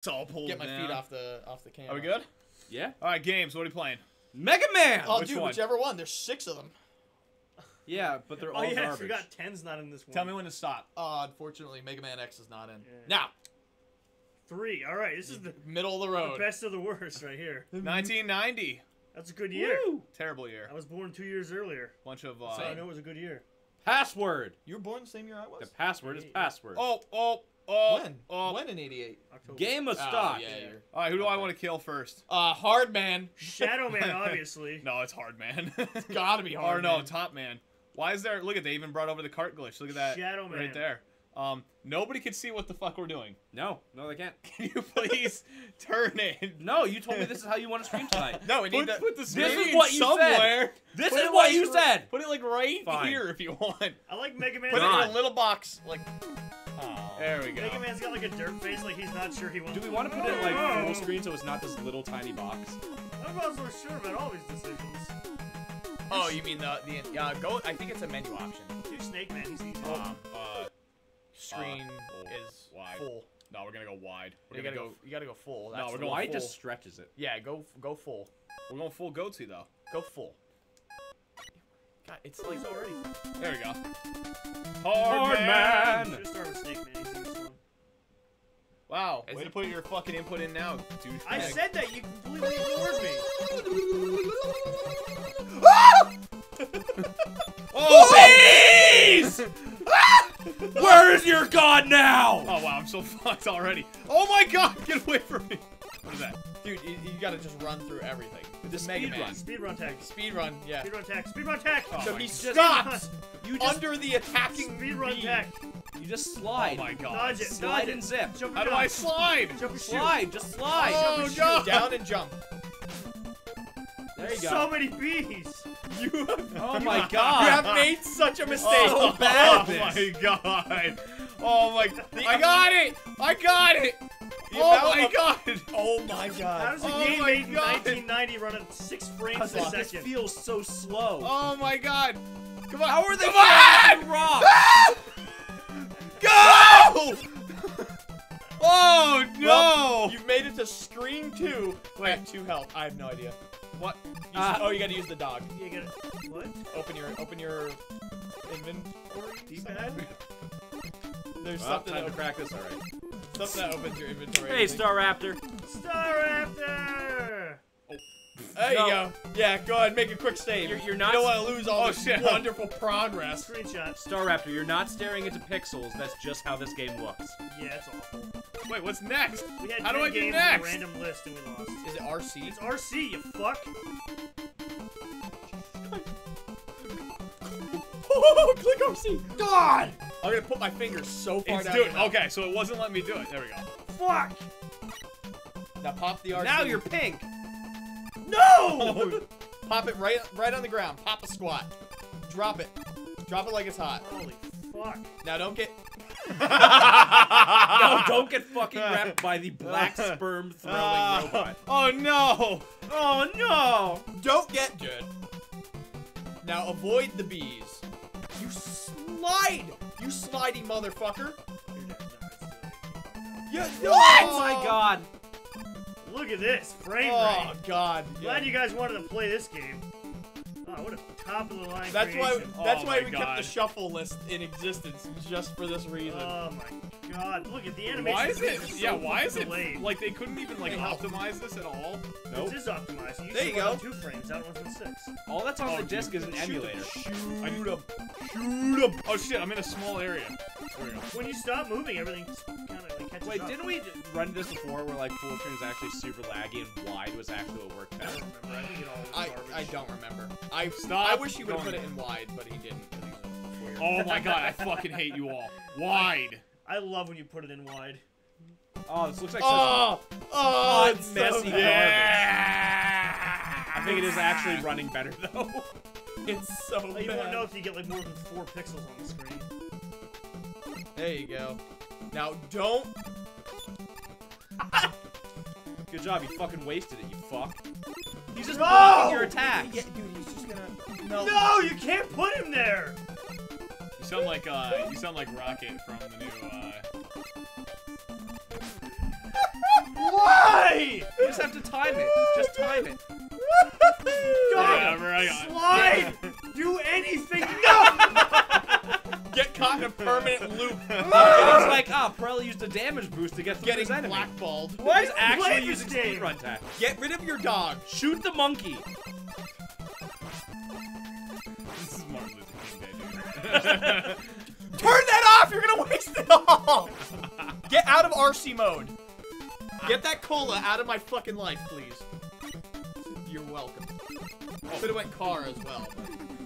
It's all pulled Get my down. feet off the off the camera. Are we good? Yeah. All right, games. What are you playing? Mega Man. Oh, Which dude, one? whichever one. There's six of them. Yeah, but they're Oh all yeah, I garbage. forgot ten's not in this one. Tell me when to stop. Uh, unfortunately, Mega Man X is not in. Yeah. Now, Three. All right, this is the, middle of the road. the road. best of the worst right here. 1990. That's a good year. Woo! Terrible year. I was born two years earlier, Bunch of. so Uh, I know it was a good year. Password. You were born the same year I was. The password is password. oh, oh, oh. when? Oh. when in '88? October. Game of Oh, stock. yeah. All right, who do I want to kill first? Uh, Hard Man. Shadow Man, obviously. No, it's Hard Man. It's gotta be Hard. or no, Man. Top Man. Why is there? Look at they even brought over the cart glitch. Look at that Shadow Man. right there. Um, nobody can see what the fuck we're doing. No, no, they can't. Can you please turn it? No, you told me this is how you want to stream tonight. No, we need Put, to. put the is what you said. This Put is what like you said. Put it like right Fine. here if you want. I like Mega Man. Put it in a little box, like. Oh. There we go. Mega Man's got like a dirt face, like he's not sure he wants. Do we want to put it like full screen so it's not this little tiny box? I'm not so sure about all these decisions. Oh, you mean the the uh, go? I think it's a menu option. Do Snake Man, he's easy. Um, uh, Screen full, is wide. full. no, we're gonna go wide. We're You gonna gotta go. go. You gotta go full. No, That's we're going Why full. just stretches it? Yeah, go go full. We're going full goatee though. Go full. God, it's like He's already. There we go. Hard man. Should start with Snake Man. He's the easiest one. Wow. Is Way to put your fucking input in now, dude. I said that you completely ignored me. Oh! Please! Where is your god now? Oh wow, I'm so fucked already. Oh my god, get away from me. What is that? dude, you, you gotta just run through everything. The It's Mega speed Man. run. Speedrun tech. Speed run, yeah. Speedrun tech. Speedrun tech. Oh so he stops You just under the attacking Speedrun beam. tech. you just slide. Oh my god. Dodge it. Slide dodge and it. zip. Jump How do I slide? Jump and shoot. Slide, just slide. Oh, Shoot, no. down and jump. There you go. So many bees. You have, Oh you my God. You have made such a mistake. So bad Oh my god. Oh my. I got it. I got it. Oh my god. Oh my god! How god. does a Oh game my made in 1990 run at six frames a second? This feels so slow. Oh my god. Come on. How are they Come on! rock? Go! oh no! Well, you've made it to screen two. Wait, two health. I have no idea. what? Uh, s- oh, you gotta use the dog. You get what? Open your open your inventory. D-pad? There's Well, something time to that, crack this already. something that opens your inventory. Hey, Star Raptor. Star Raptor. There No. you go. Yeah, go ahead, make a quick save. You're- you're You not- don't want to lose all Oh, this shit. wonderful progress. Screenshot. Star Raptor, you're not staring into pixels. That's just how this game looks. Yeah, it's awful. Wait, what's next? We had How do I do games next? a random list and we lost. Is it RC? It's RC, you fuck. Click RC. God! I'm gonna put my finger so far It's down. doing. your. Okay, so it wasn't letting me do it. There we go. Fuck. Now pop the RC. Now you're pink. No! Pop it right right on the ground. Pop a squat. Drop it. Drop it like it's hot. Holy fuck. Now don't get. No, don't get fucking wrecked by the black sperm throwing Ah. robot. oh no! Oh no! Don't get good. Now avoid the bees. You slide. You slidey motherfucker. You, Oh my god! Look at this. Frame Oh rate. god. Glad you guys wanted to play this game. Oh, what a top of the line That's why. That's Oh why my we kept the shuffle list in existence, just for this reason. Oh my god. Look at the animation. Why is it? so Yeah, why is it like they couldn't even like Hey, optimize this at all? This is optimized. You There you go. on Two frames. That one's on six. All that's on Oh, the disc is an emulator. Shoot I- him. Shoot up. Oh shit! I'm in a small area. There we go. When you stop moving, everything kind of like catches Wait, up. didn't we run this before where like full screen was actually super laggy and wide was actually what worked I best? don't remember. I think it all was I. I don't remember. I Stop I wish he would have put it in wide, but he didn't. 'cause he's a weird. Oh my god! I fucking hate you all. Wide. I love when you put it in wide. Oh, this looks like oh, such Oh, oh, hot, it's so messy bad. garbage. I think it is actually running better though. It's so Like, you bad. won't know if you get like more than four pixels on the screen. There you go. Now don't. Good job, you fucking wasted it, you fuck. He's just No! blocking your attacks. Yeah, dude, he's just gonna. No. No, you can't put him there. You sound like uh, you sound like Rocket from the new uh. Why? You just have to time it. Just time it. Whatever, I got it. Slide! Do anything! No! Get caught in a permanent loop. And he's like, ah, Pirelli used a damage boost to get through Getting his enemy. blackballed. Why He's do you play actually using game? speedrun tech. Get rid of your dog. Shoot the monkey. Turn that off! You're gonna waste it all! Get out of RC mode. Get that cola out of my fucking life, please. You're welcome. Could have went car as well.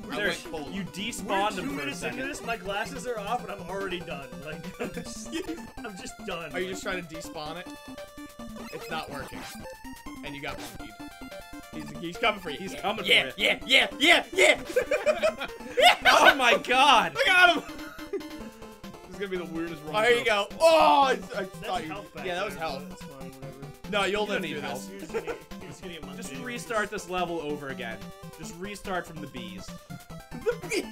But I There, went cola. you We're despawned two him for a minutes into second. this, my glasses are off, and I'm already done. Like, I'm just, I'm just done. Are you just trying to despawn it? It's not working. And you got monkeyed. He's, he's coming for you. He's yeah, coming for yeah, you. Yeah, yeah, yeah, yeah, yeah! Oh my god! I got him! This is gonna be the weirdest run. Oh, here you go. Oh, I, I That's thought you. health back Yeah, that was there, health. so That's fine, whatever. No, you'll You live don't through this. Just gonna, you're just gonna get monkey. Just restart this level over again. Just restart from the bees. The bees.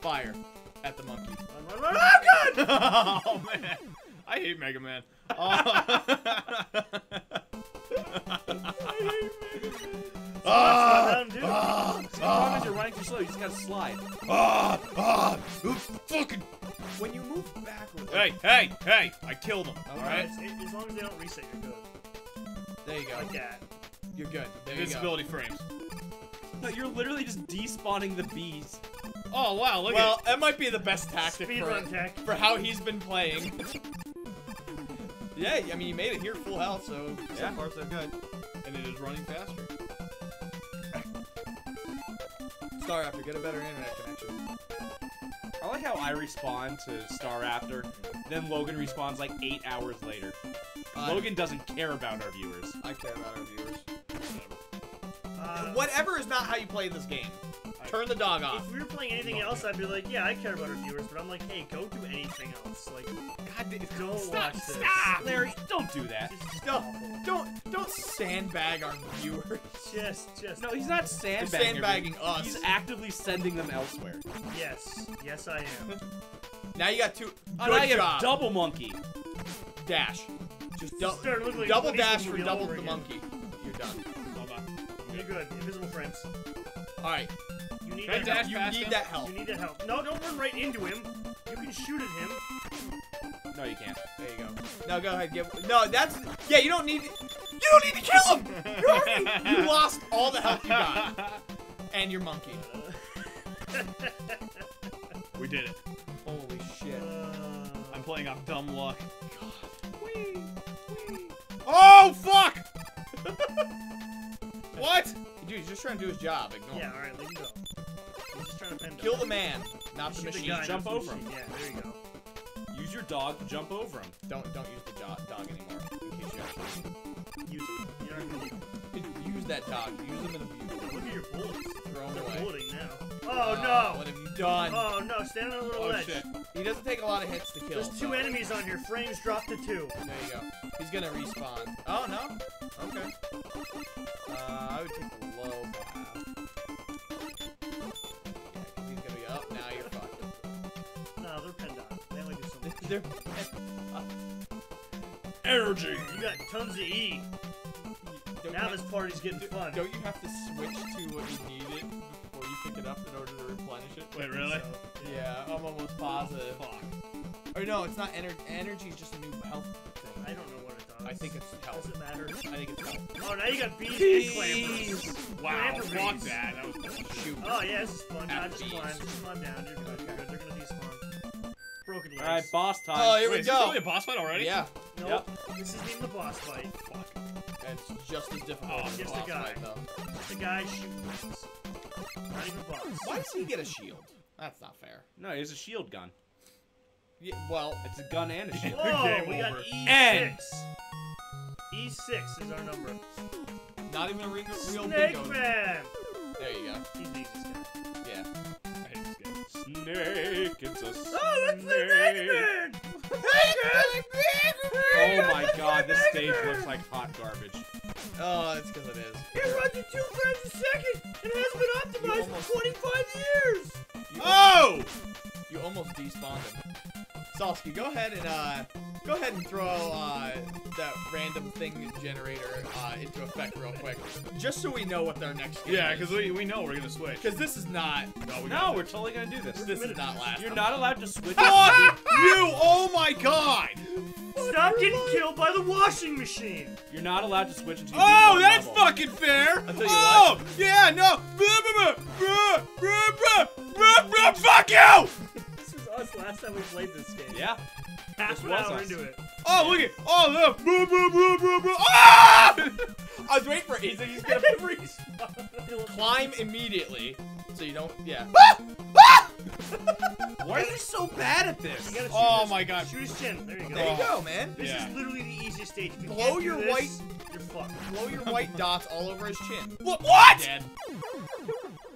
Fire at the monkey. Run, run, run, oh, God! oh man, I hate Mega Man. Oh. Ah, Down, dude. ah, See, the problem is you're running too slow. You just gotta slide. ah, ah, fucking. When you move backwards. hey, hey, hey! I killed him. All Alright. right. As long as they don't reset, you're good. There you go. Like that. You're good. There you go. Invincibility frames. No, you're literally just despawning the bees. Oh wow, look at Well, that might be the best tactic Speedrun for, tech. for how he's been playing. yeah, I mean, you made it here full health, so Yeah. so far so good. and it is running faster. Star Raptor, get a better internet connection. I like how I respond to Star Raptor, then Logan respawns like eight hours later. Uh, Logan doesn't care about our viewers. I care about our viewers. Uh, Whatever is not how you play this game. Turn the dog off. If we were playing anything else, I'd be like, yeah, I care about our viewers, but I'm like, hey, go do anything else. Like, God, don't stop, watch this. stop. Larry, don't do that. It's just Don't, don't, don't sandbag our viewers. Just, just. No, he's not sandbagging. our sandbagging us. He's actively sending them elsewhere. Yes, yes, I am. Now you got two. Oh, Good now you job. double monkey. dash. Just dou- Started looking like double dash for double the again. monkey. You're done. Hold on. You're good. Invisible friends. All right. You need that dash help. You need that help. You need that help. No, don't run right into him. You can shoot at him. No, you can't. There you go. No, go ahead. Get. No, that's. Yeah, you don't need. You don't need to kill him. You already. You lost all the health you got, and your monkey. we did it. Holy shit. Uh, I'm playing off dumb luck. Oh fuck! what? Dude, he's just trying to do his job. Ignore yeah, him. alright, leave him go. He's just trying to pen Kill the man, not the machine. guy, Jump not the over him. Yeah, there you go. Use your dog to jump over him. Don't don't use the jo- dog anymore. In case you have Use him. You're not gonna need him. That dog. Use them in the view. Look at your bullets. Throw him They're away. bulleting now. Oh no! What have you done? Oh no! Stand on a little Oh ledge. shit. He doesn't take a lot of hits to kill. There's two so- enemies on here. Frames drop to two. There you go. He's gonna respawn. Oh no. Okay. Uh, I would take the low path. Yeah, he's gonna be up. Now you're fucked. No, they're pinned on. They only do so much. They're- Energy. You got tons of E. don't Now this party's getting have, fun. Don't you have to switch to what you needed before you pick it up in order to replenish it? Wait, really? So, Yeah, I'm almost positive. Fuck. Or no, it's not ener- energy. is just a new health thing. I don't know what it does. I think it's health. Does it matter? I think it's health. Oh, now you got bees and clampers. Wow. Clamper Fuck bees. that. That was bullshit. Shoot. Oh yeah, this is fun. Have Nah, just bees. climb, just climb down. You're good. You're good. They're gonna despawn. Broken legs. Alright, boss time. Oh, here Wait, we is this go. really a boss fight already? Yeah, Nope. This isn't even the boss fight. Fuck. It's just as difficult Oh, as the just a guy. fight, though. Just a guy shooting. Not even boss. Why does he get a shield? That's not fair. No, he's a shield gun. Yeah, well, It's a gun and a shield. Whoa, Game we got over. E6. And- E6 is our number. not even a re- real Snake bingo. Man! There you go. He's the easiest guy. Yeah. I hate this game. Snake, it's a snake. Oh, that's the Snake Man! Oh my god, this stage looks like hot garbage. Oh, that's because it is. It runs at two frames a second and has been optimized almost- for 25 years! You, Oh! you almost despawned him. Salsky, go ahead and uh, go ahead and throw uh, that random thing generator uh, into effect real quick, just so we know what their next game Yeah, because we, we know we're gonna switch. because this is not. No, we no we're totally gonna do this. This is not last. You're not allowed to switch. Fuck you! Oh my god! Stop getting killed by the washing machine. You're not allowed to switch until Oh, that's level. fucking fair. tell you Oh, yeah, no. Fuck you! This was us last time we played this game. Yeah. Half this an was hour us. into it. Oh, look at. Oh, look. Bruh, bruh, bruh, bruh, bruh. Ah! I was waiting for it. He's, he's gonna Respawn. climb immediately, so you don't. Yeah. Why are you so bad at this? You gotta shoot Oh his- my God. Shoot his chin. There you go. There you go, man. This Yeah. is literally the easiest stage. If you Blow can't your this, white- You're fucked. Blow your white dots all over his chin. What? What? Dead.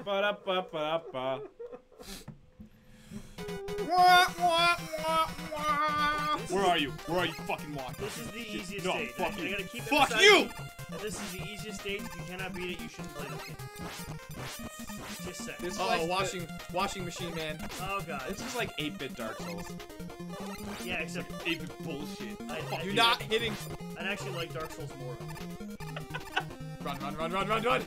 Ba-da-ba-ba-ba. Where are you? Where are you fucking walking? This is the easiest No, stage. fuck I, you. I gotta keep Fuck you! This is the easiest stage. If you cannot beat it, you shouldn't play this game. Just say. This is Oh, like washing, washing machine man. Oh god. This is like 8-bit Dark Souls. Yeah, except Ape bullshit. I, I You're do- not hitting. I'd actually like Dark Souls more. Run, run, run, run, run, run.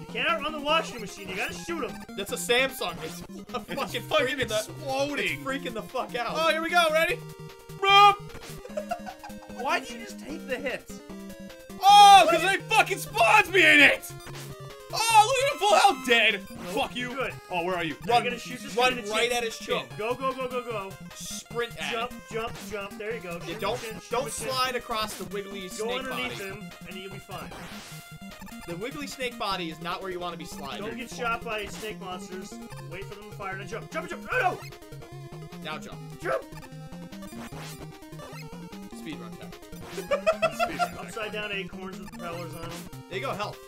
You can't outrun the washing machine. You gotta shoot him. That's a Samsung. It's fucking fucking freaking the, exploding. it's freaking the fuck out. Oh, here we go. Ready? Bruh. Why do you just take the hits? Oh, because it fucking spawns me in it. Oh, look at him full health, dead. Fuck you. Good. Oh, where are you? Run, gonna shoot this run guy in the right at his chin. Go, go, go, go, go. Sprint at Jump, it. jump, jump. There you go. Yeah, Shoot don't chin, don't slide across the wiggly Go snake body. Go underneath him, and you'll be fine. The wiggly snake body is not where you want to be sliding. Don't get shot by snake monsters. Wait for them to fire, and jump, jump, jump. No, no, Now jump. jump. Speed run tech. Upside down acorns with propellers on them. There you go. Health.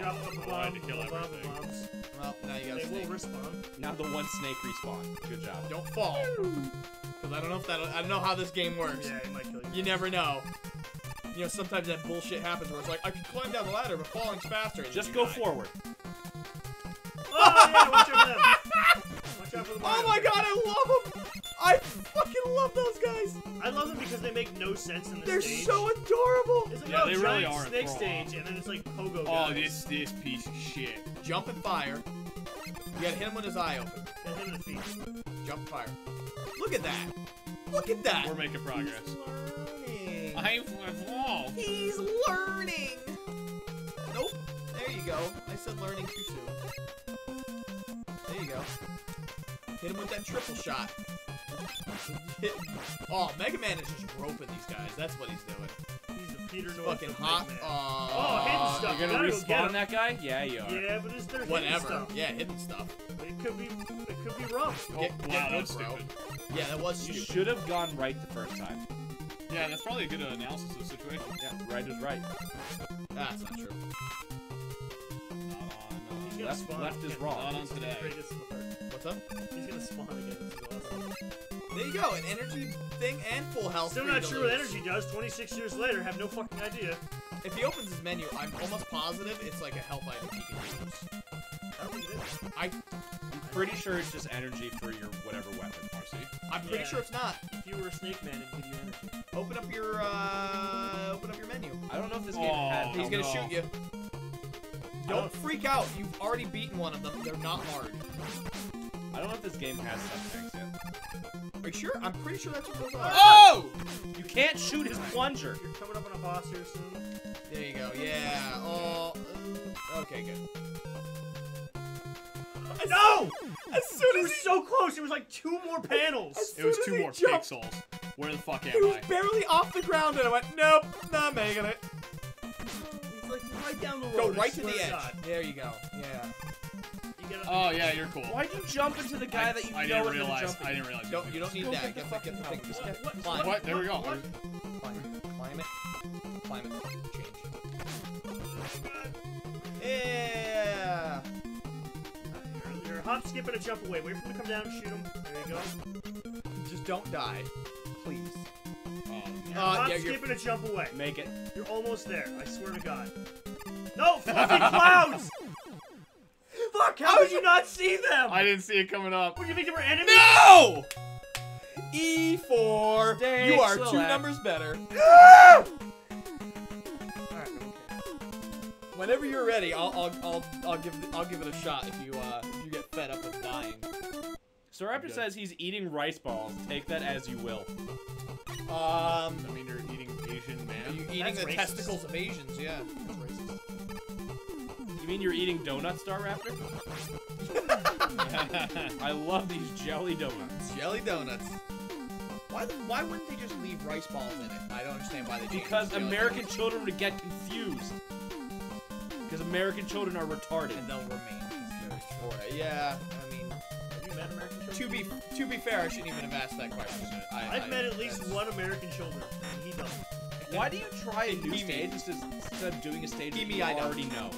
Then drop a couple I to kill everything. bombs. Well, now you got They a will snake. respawn. Now the one snake respawn. Good job. Don't fall. Because I don't know if that. I don't know how this game works. Yeah, it might kill you. You never know. You know, sometimes that bullshit happens where it's like I can climb down the ladder, but falling's faster. and Just go die. forward. Oh, yeah, watch out for them. Watch out for the Oh my god, I love them! I fucking love those guys. I love them because they make no sense in this They're stage. so adorable. It's like, Yeah, oh, they really giant are a snake stage, and then it's like pogo Oh, this this piece of shit. Jump and fire. You gotta hit him with his eye open. And hit in the feet. Jump and fire. Look at that. Look at that. We're making progress. learning. I've evolved. He's learning. Nope. There you go. I said learning too soon. There you go. Hit him with that triple shot. Hit- oh, Mega Man is just roping these guys. That's what he's doing. He's a Peter North Fucking of hot. Mega Uh, Oh, hidden stuff. You're gonna gotta go get respawn him. that guy? Yeah, you are. Yeah, but it's their hidden Whatever. stuff. Yeah, hidden stuff. It could be, it could be rough. Oh, Get- wow, get that good, bro. stupid. Yeah, that was You stupid. should have gone right the first time. Yeah, that's probably a good analysis of the situation. Yeah, right is right. That's not true. Gonna Left- spawn left is wrong. Not on today. What's up? He's gonna spawn again. This is awesome. There you go. An energy thing and full health. Still for not sure what energy does. 26 years later, have no fucking idea. If he opens his menu, I'm almost positive it's like a health item he can use. I don't think it is. I, I'm pretty sure it's just energy for your whatever weapon. RC. I'm pretty Yeah. sure it's not. If you were a snake man, it'd give you energy. Open up your, uh, open up your menu. I don't know if this game Oh, had. He's gonna no. shoot you. Don't freak out. You've already beaten one of them. They're not hard. I don't know if this game has such things yet. Are you sure? I'm pretty sure that's what those are. Oh! You can't shoot his plunger. You're coming up on a boss here soon. There you go. Yeah. Oh. okay, good. No! As soon It was so close. It was like two more panels. It was two more jumped- pixels. Where the fuck am he was I? barely off the ground, and I went, nope, not making it. Go right to the edge. God. There you go. Yeah. You gotta, Oh yeah, you're cool. Why'd you jump into the guy I, that you I know didn't is gonna realize. jump I in? didn't realize. Don't, you don't need Go that. get the Get the, fucking get the thing. Just get, What- climb. What? There we go. What? Climb. Climb it. Climb it. Change. Yeah. You're, you're hop, skip, and a jump away. Wait for him to come down and shoot him. There you go. Just don't die. Please. Oh, You're Uh, hop, yeah, skip, and a jump away. Make it. You're almost there. I swear to God. No, fluffy clouds! Fuck, how did you not see them? I didn't see it coming up. What, do you think they were enemies? No! E4. Stage you are two select. numbers better. Alright, okay. Whenever you're ready, I'll I'll I'll, I'll give I'll give it a shot if you uh if you get fed up with dying. Staraptor Good. says he's eating rice balls. Take that as you will. Um, I mean, you're eating Asian man. are man. you eating That's the racist. testicles of Asians? Yeah. That's. You mean you're eating donuts, Star Raptor? I love these jelly donuts. Jelly donuts. Why the, why wouldn't they just leave rice balls in it? I don't understand why they changed Because American donuts. children would get confused. Because American children are retarded. and they'll remain confused for it. Yeah, I mean, Have you met American children? to be to be fair, I shouldn't even have asked that question. I, I've I- met at least that's- one American children, and he doesn't. Why do you try a new He stage instead instead of doing a stage He that me, you I don't. already know?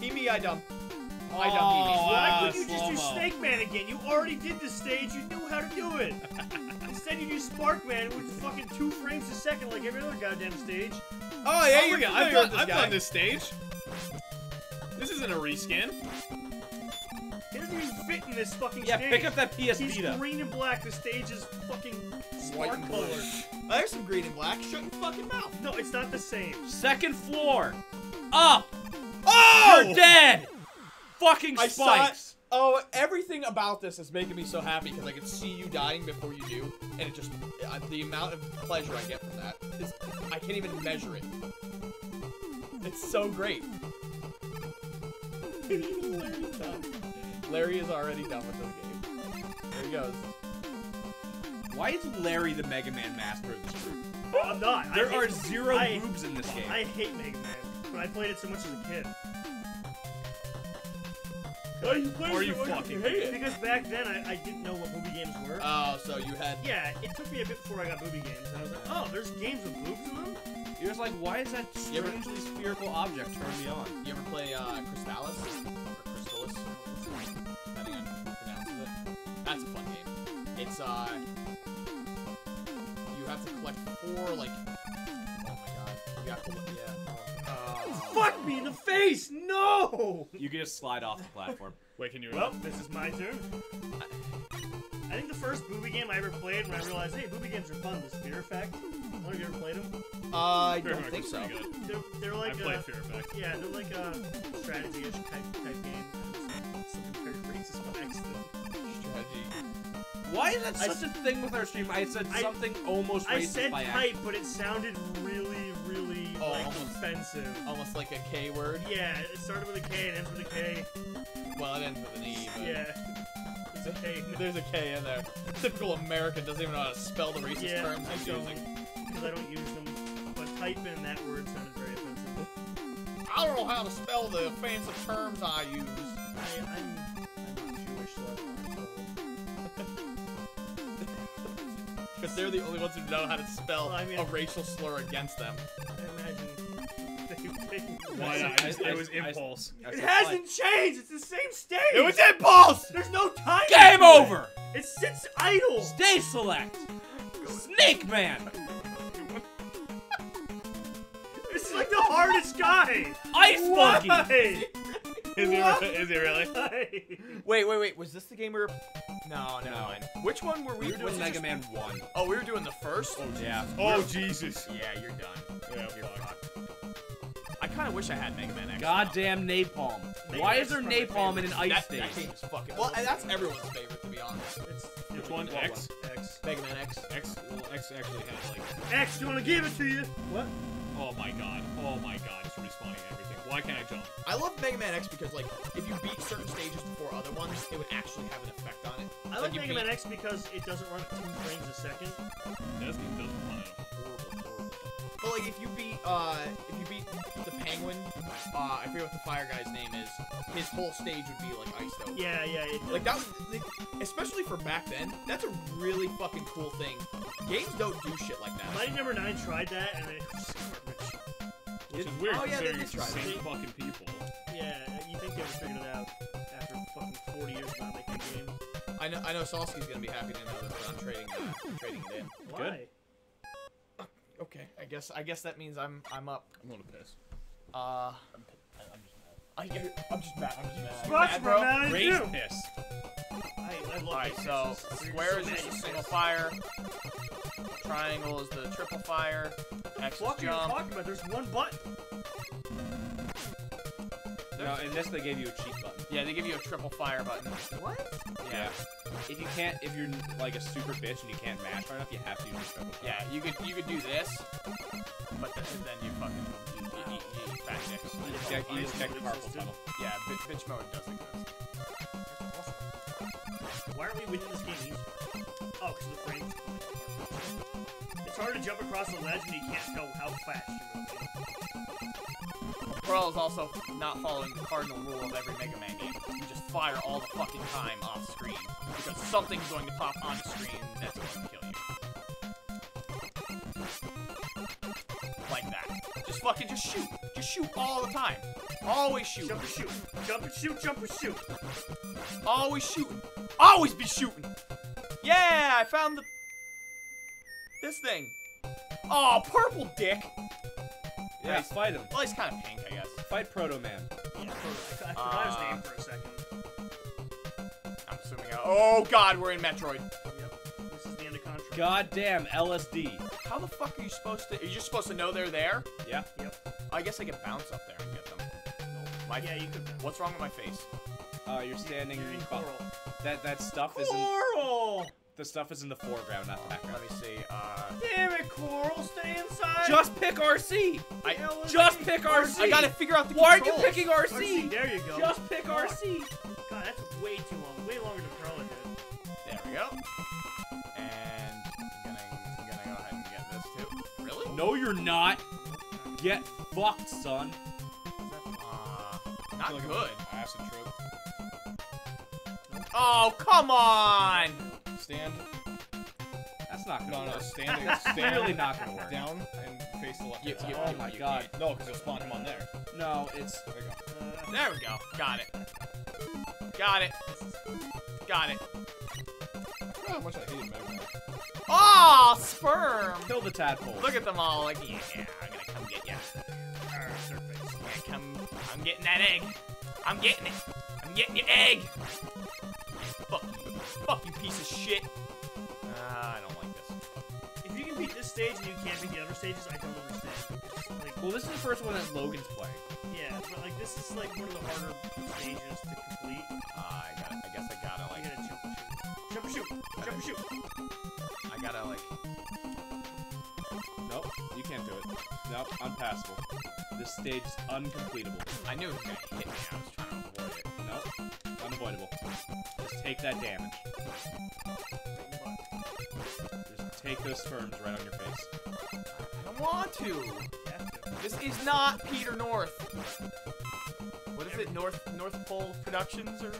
He me, I dumb. I Oh, dumb he me. Why Ah, would you just do. Snake Man again? You already did the stage. You knew how to do it. Instead, you do Spark Man, which is fucking two frames a second, like every other goddamn stage. Oh yeah, Oh, you're yeah, I've done, with this I've guy. done this stage. This isn't a reskin. He doesn't even fit in this fucking Yeah, stage. pick up that PS He's Vita. green and black. The stage is fucking White spark and colored. blue. Oh, there's some green and black. Shut your fucking mouth. No, it's not the same. Second floor. Up. Oh! You're dead. Fucking I spikes. Oh, everything about this is making me so happy because I can see you dying before you do, and it just uh, the amount of pleasure I get from that is I can't even measure it. It's so great. Larry's done. Larry is already done with this game. There he goes. Why is Larry the Mega Man master of this group? I'm not. There I are hate, zero I- boobs in this game. I hate Mega Man, but I played it so much as a kid. Why you play Or you fucking hate it? Because back then I, I didn't know what movie games were. Oh, so you had yeah, it took me a bit before I got movie games, and I was like, oh, there's games with boobs in them. You're just like, why is that You ever- strangely spherical object turn me on? You ever play uh, Crystalis? Or Crystalis? Depending on who pronounces it. That's a fun game. It's, uh... You have to collect four, like... Uh, Fuck me in the face! No! You can just slide off the platform. Wait, can you? Well, this is my turn. I think the first booby game I ever played when I realized, hey, booby games are fun, was Fear Effect. I don't know if you ever played them. Uh, I Fair don't Effect think so. They're, they're I like played a, Fear Effect. yeah, they're like a strategy-ish type, type game. Something very racist by accident. Strategy. Why is that such a thing with our stream? I said I- something almost I said by type, accident. but it sounded really, really Oh, like almost. offensive. Almost like a K word. Yeah, it started with a K and ends with a K. Well, it ends with an E, but... Yeah. There's a K. There's a K in there. Typical American doesn't even know how to spell the racist Yeah, terms I he's don't. using. Because I don't use them. But type in that word sounded very offensive. I don't know how to spell the offensive terms I use. I, I'm Because they're the only ones who know how to spell Well, I mean- a racial slur against them. I imagine they, they, Why not? I just, I- it was I- I- impulse. I It hasn't changed. It's the same stage. It was impulse! There's no time. Game to it. over! It sits idle. Stage select! Snake Man! It's like the hardest guy. Ice Monkey! Why? Is he, is it really? Wait, wait, wait. Was this the game we were? No, never No. mind. Which one were we? We were doing Mega just- Man 1. Oh, we were doing the first. Oh Yeah. Oh Jesus! Yeah, you're done. Yeah, You're fuck. fucked. I kind of wish I had Mega Man X. Goddamn napalm. Mega Why Man's is there napalm in an ice that, stage? that game is fucking. Well, and that's everyone's favorite, to be honest. It's Which one? What X. X. Mega Man X. X. Well, X actually had like. X, do you want to give it to you? What? Oh my god. Oh my god. It's respawning everything. Why can't I jump? I love Mega Man X because, like, if you beat certain stages before other ones, it would actually have an effect on it. I like you Mega beat- Man X because it doesn't run at two frames a second. This game doesn't run at horrible, horrible. But like, if you beat, uh, if you beat the Penguin, uh, I forget what the fire guy's name is. His whole stage would be like iced out. Yeah, yeah. It, Like that, was, like, especially for back then, that's a really fucking cool thing. Games don't do shit like that. Mighty Number Nine tried that, and it was garbage. Which is weird oh, yeah, they considering did it's the try same that. fucking people. Yeah, you think they would have figured it out after fucking 40 years of not making a game? I know, I know, Salsky's gonna be happy to know that I'm trading, uh, trading it in. Why? Okay, I guess, I guess that means I'm, I'm up. I'm gonna piss. Uh, I'm just mad. I, I'm just mad. I'm just mad. Spots Mad, bro, bro. mad Raise you. piss. I, I love Alright, so misses. They're square is so just a single fire. Triangle is the triple fire. X is What are you talking about? There's one button. No, in this they gave you a cheat button. Yeah, they give you a triple fire button. What? Yeah. If you can't, if you're like a super bitch and you can't match right enough, you have to use triple. fire. Yeah, you could you could do this, but then, then you fucking you, you, you, you eat fat dicks. You just get, you just get carpal tunnel. Yeah, bi- bitch mode does exist. Why aren't we winning this game? Oh, because the frame. It's hard to jump across the ledge and you can't tell how fast you're moving. Is also not following the cardinal rule of every Mega Man game. You just fire all the fucking time off screen because something's going to pop on screen that's going to kill you. Like that. Just fucking just shoot. Just shoot all the time. Always shoot. Jump and shoot. Jump and shoot. Jump and shoot. Always shooting. Always be shooting. Yeah, I found the this thing. Oh, purple dick. Yeah, Nice. fight him. Well, he's kind of pink, I guess. Fight Proto Man. Yeah, I forgot his Uh, name for a second. I'm assuming. I, oh God, we're in Metroid. Goddamn LSD. How the fuck are you supposed to? Are you supposed to know they're there? Yeah. Yep. I guess I can bounce up there and get them. My, Yeah, you could. What's wrong with my face? Uh, you're standing. You're in bu- coral. That that stuff is in Coral! the stuff is in the foreground, not the background. Let me see. Uh, Damn it, Coral! Stay inside! Just pick RC. I, Just pick RC. I gotta figure out the Why are you picking RC, RC? there you go. Just pick Fuck. RC. God, that's way too long. Way longer than Perla did. There we go. No, you're not. Get fucked, son. Uh, not Like good. Acid trip. Oh, come on! Stand. That's not gonna No, no, work. stand. That's stand really not gonna work. Down and face the left You- hand you- side. Oh my you god. No, because you'll spawn him on there. No, it's There you go. There we go. Got it. Got it. Got it. I forgot how much I hated Mega Man. Oh, sperm! kill the tadpole. Look at them all like, yeah, I'm gonna come get ya. Arr, surface. Yeah, come, I'm getting that egg. I'm getting it. I'm getting your egg. Fuck you. Fuck you, piece of shit. Uh, I don't like this. If you can beat this stage and you can't beat the other stages, I don't understand. Like, Well, this is the first one that Logan's playing. yeah, but like this is like one of the harder stages to complete. Uh, I gotta, I guess I Jump and shoot. Jump and shoot. I gotta like, Nope, you can't do it. Nope, unpassable. This stage is uncompletable. I knew he was gonna hit me. I was trying to avoid it. Nope, unavoidable. Just take that damage. Just take those sperms right on your face. I don't want to. You have to. This is not Peter North. What is it? North North Pole Productions or?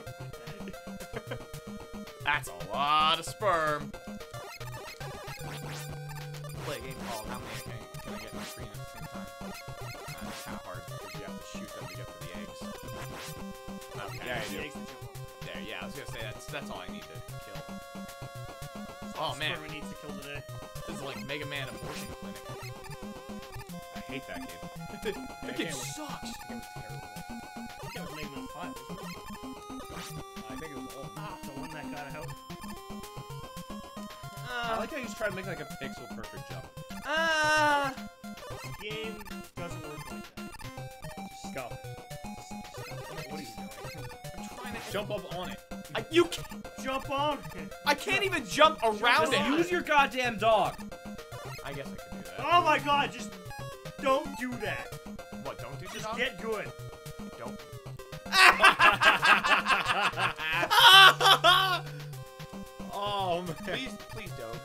That's a lot of sperm. Play a game called How many can, can I get on the screen at the same time? Uh, it's kind of hard because you have to shoot them to get to the eggs. Okay. Yeah, The do. eggs that jump off. There. Yeah, I was gonna say that's that's all I need to kill. Oh man, Sperm needs to kill today. this is like Mega Man abortion clinic. I hate that game. the That game game sucks. That game was terrible. I think that was Mega Man 5. I think it was old. Ah, I like how you just try to make like a pixel perfect jump. uh, This game doesn't work like that. Just Go. What are you doing? I'm trying to Jump up on it. I, you, ca- Jump on! I can't even jump around it. Use your goddamn dog. I guess I could do that. Oh my god, just don't do that. What? Don't do Just that? get good. Don't. Oh, oh man. please, please don't.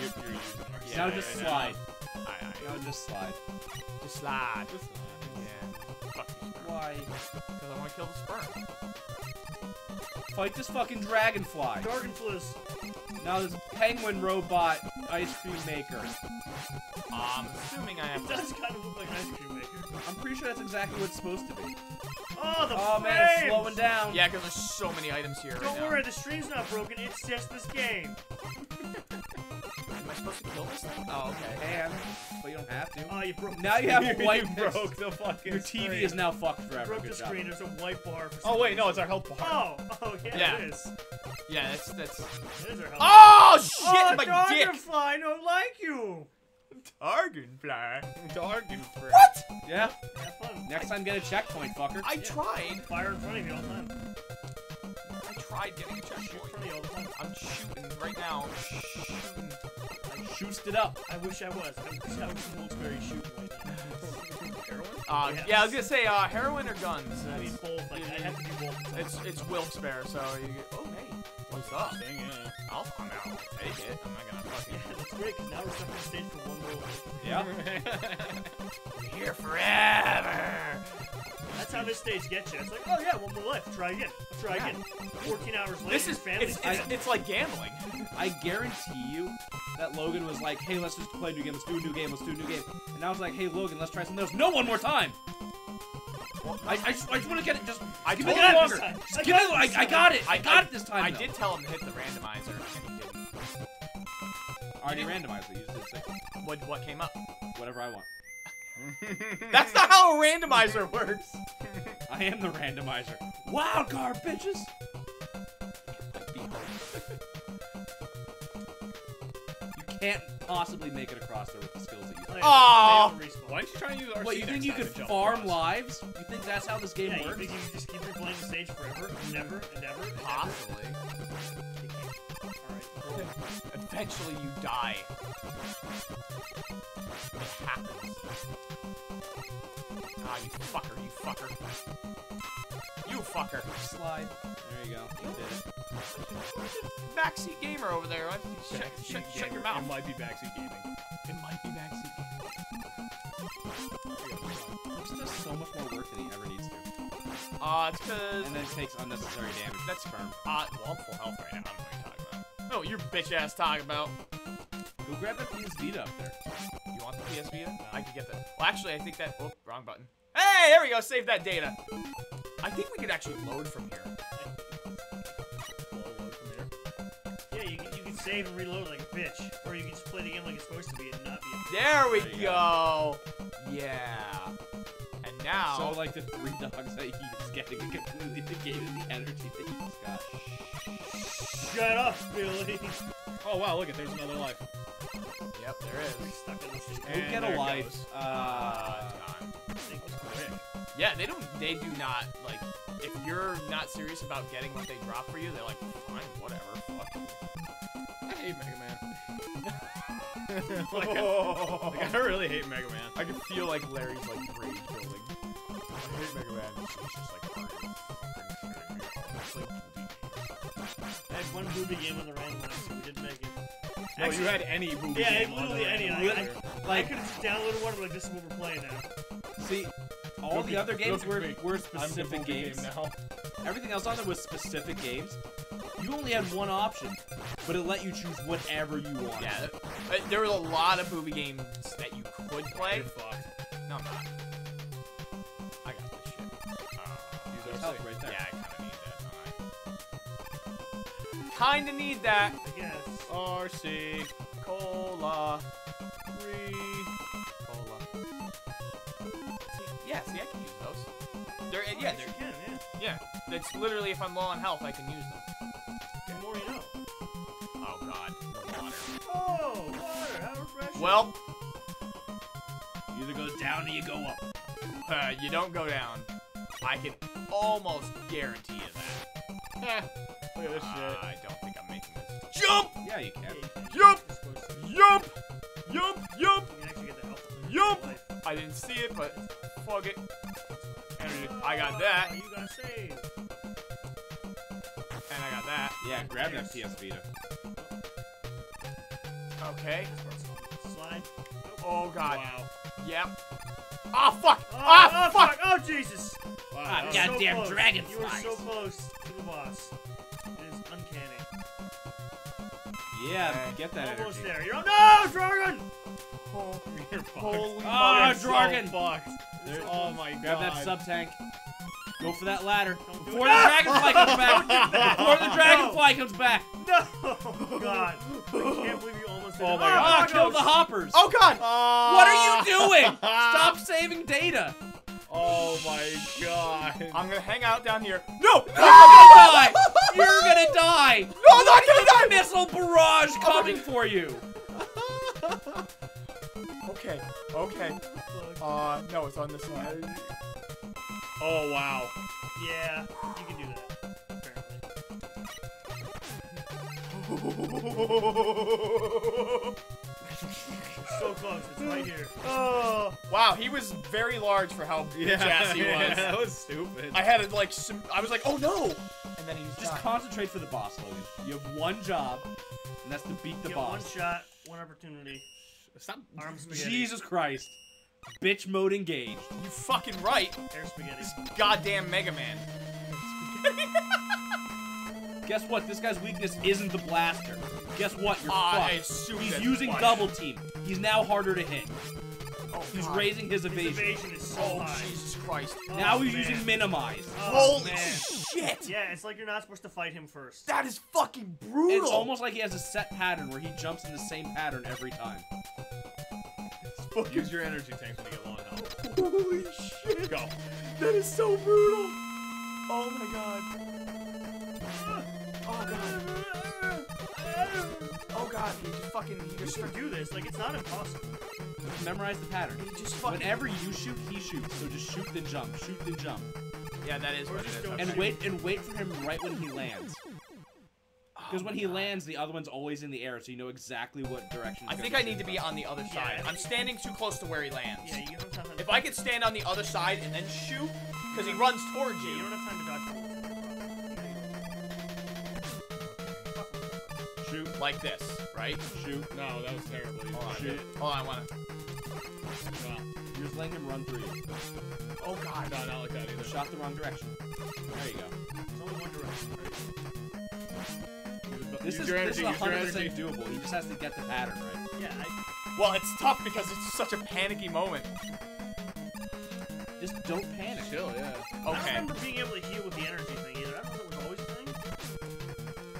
You're, you're using our Yeah, now just yeah. slide. I, I, Now just slide. just slide. Just, Yeah. Fuck you, sperm. Why? Because I want to kill the sperm. Fight this fucking dragonfly. Dragonflies. Now this penguin robot ice cream maker. I'm assuming I have It does kind of look like an ice cream maker. I'm pretty sure that's exactly what it's supposed to be. Oh, the Oh frames! man, it's slowing down. Yeah, because there's so many items here Don't right now. worry, the stream's not broken. It's just this game. Am I supposed supposed to kill this thing? Oh, okay. And, but you don't have to. Oh, you broke. Now you have a white you broke the fucking Your TV screen. is now fucked You forever. broke Good the job. screen. There's a white bar. For Oh wait, no, it's our health bar. Oh, oh yeah, Yeah. it is. Yeah, that's that's. It is our health. Oh shit, oh, my dick! Dragonfly don't like you. Dragonfly. Darkened for What? Yeah. Have fun. Next time, get a checkpoint, fucker. I tried. Fire in front of you all the time. I tried getting a Shoot checkpoint. front of you all the time. I'm shooting right now. Shooting. Shoosted it up. I wish I was. I wish I was in Wilkes-Barre shooting heroin. Uh, Yes. yeah, I was gonna say uh, heroin or guns. I mean both. Like I have to do both. it's, it's Wilkes-Barre, so you get. Oh hey, what's up? Thing, yeah. I'll, I'm out. I'll take it. I'm not gonna fucking. Yeah, that's great because now we're stuck on stage for one more. Yeah. Here forever. That's how this stage gets you. It's like, oh yeah, one more life. Try again. Try again. 14 hours later, This is family's it's, it's, it's like gambling. I guarantee you that Logan was like, hey, let's just play a new game, let's do a new game, let's do a new game. And I was like, hey, Logan, let's try something else. No, one more time! I, I just, I just want to get it, just I give told me I it got it longer. Just I give got it, it I, I got it, I got it this time I though. did tell him to hit the randomizer, and he didn't. Already randomized it, you just did say What what came up? whatever I want. That's not how a randomizer works. I am the randomizer. Wild card, bitches! You can't possibly make it across there with the skills that you Oh, have. yeah, Aw. they don't respawn. Why don't you try and use RC What, you think you could farm across? lives? You think that's how this game Yeah, you works? think you can just keep replaying the stage forever, and never, and never, and never? Possibly. Alright. Eventually you die. It happens. Ah, you fucker, you fucker. You fucker. Slide. There you go. You did it. Backseat gamer over there. Why Shut, shut, shut your mouth. It might be backseat gaming. It might be backseat gamer. He does so much more work than he ever needs to. Uh, it's cause... And then takes unnecessary damage. That's firm. Uh, well, I'm full health right now. I don't know No, your bitch ass talking about. Go grab that PS Vita up there. You want the PS Vita? I can get that. Well, actually, I think that. Oh, wrong button. Hey, there we go. Save that data. I think we could actually load from here. Load from here. Yeah, you can, you can save and reload like a bitch, or you can just play the game like it's supposed to be and not be. There we There you go. Yeah. And now. So, like, the three dogs that he's getting completely negated the energy that he's got. Shut up, Billy. Oh wow, look at there's another life. yep, there is. We're stuck in this. Go And get a life. Uh, Uh, gone. thing was quick. Yeah, they don't. They do not like. If you're not serious about getting what they drop for you, they're like, fine, whatever. Fuck. I hate Mega Man. like, I, like, I really hate Mega Man. I can feel like Larry's like rage building. I hate Mega Man. It's just like. I had one booby game on the randomizer, so we didn't make it. No, you had any movie Yeah, game on literally the any. I, randomizer. I, I could have just downloaded one and like, this is what we're playing now. see, all Look the at- other games look were, me. were I'm the specific games. game now. Everything else on there was specific games. You only had one option, but it let you choose whatever you want. Yeah, uh, there was a lot of movie games that you could play. You're fucked. No, I'm not. I got this shit. Use There's RC. health right there. Yeah, I kinda need that. Don't Kinda need that. I guess. RC. Cola. Free. Cola. See, yeah, see, I can use those. They're, yeah, yeah, they're, you can, yeah. Yeah. That's literally if I'm low on health, I can use them. The more you know. Oh god, water. Oh, water, how refreshing. Well, You either go down or you go up. uh, you don't go down. I can almost guarantee you that. Eh, look at this Uh, shit. I don't think I'm making this. Jump! Yeah, you can. Yeah, you can. Yup! You're supposed to. Jump! Jump! Jump! You can actually get the health. Yup! Life. I didn't see it, but fuck it. And I got Oh, that, You got saved. and I got that. Yeah, grab that PS Vita. Okay. Slide. Oh god. Wow. Yep. Ah fuck! Oh, Ah oh, fuck! Oh, Jesus! Wow. That was- God. So Goddamn close. dragonflies. You were so close to the boss. Yeah, get that Almost energy. there. You're on. No, Dragon! Oh, You're fucked. holy Ah, You're mother. so Dragon. fucked. Oh my god. Grab that sub tank. Go Go for that ladder. Don't Before the dragonfly comes back. that. Before the dragonfly comes back. No! God. I can't believe you almost did Oh it. my Ah, God. kill the hoppers. Oh god! What are you doing? Stop saving data. Oh my god. I'm gonna hang out down here. No! You're gonna die. You're gonna die. No, I'm not gonna die! Missile barrage coming for you. Okay, okay. Uh, no, it's on this side. Oh wow. Yeah, you can do that. So close. It's right here. Oh, wow, he was very large for how bitch ass he yeah, was. that was stupid. I had to like, some, I was like, oh no! And then he was Just just concentrate for the boss, Logan. You have one job, and that's to beat the Get one shot, one opportunity. Stop. Arm spaghetti. Jesus Christ. Bitch mode engaged. You fucking right. Air spaghetti. Goddamn Mega Man. Guess what? This guy's weakness isn't the blaster. Guess what? You're ah, I fucked. He's using double team. He's now harder to hit. Oh, He's God. raising his His evasion. evasion is so Oh, high. Jesus Christ. Oh, now he's man. using minimize. Oh, Holy man. shit! Yeah, it's like you're not supposed to fight him first. That is fucking brutal. It's almost like he has a set pattern where he jumps in the same pattern every time. Use your energy tanks when you get low health. Holy shit! Go. That is so brutal. Oh my god. Oh god. Oh god. He just fucking. He You just. can do this. Like, it's not impossible. Memorize the pattern. He just fucking. Whenever you shoot, he shoots. So just shoot then jump. Shoot then jump. Yeah, that is Or what it just is. don't And shoot. wait and wait for him right when he lands. Oh, because when he lands, the other one's always in the air, so you know exactly what direction. I it's think gonna I need to be shoot on the other side. I I'm standing too close to where he lands. Yeah, you don't have time. If I could stand on the other side and then shoot, because he runs towards Yeah, you you. don't have time to dodge Like this, right? shoot. No, that was terrible. You Hold on. shit. Hold on, I wanna. No, You're just letting him run through you. Oh god. no, not like that either. Shot the wrong direction. There you go. It's only one direction, right? This use is your this energy. is use your 100 energy. percent doable. He just has to get the pattern right. Yeah, I, Well, it's tough because it's such a panicky moment. Just don't panic. Chill, yeah. Okay. I don't remember being able to heal with the energy thing either. I don't know if it was always a thing.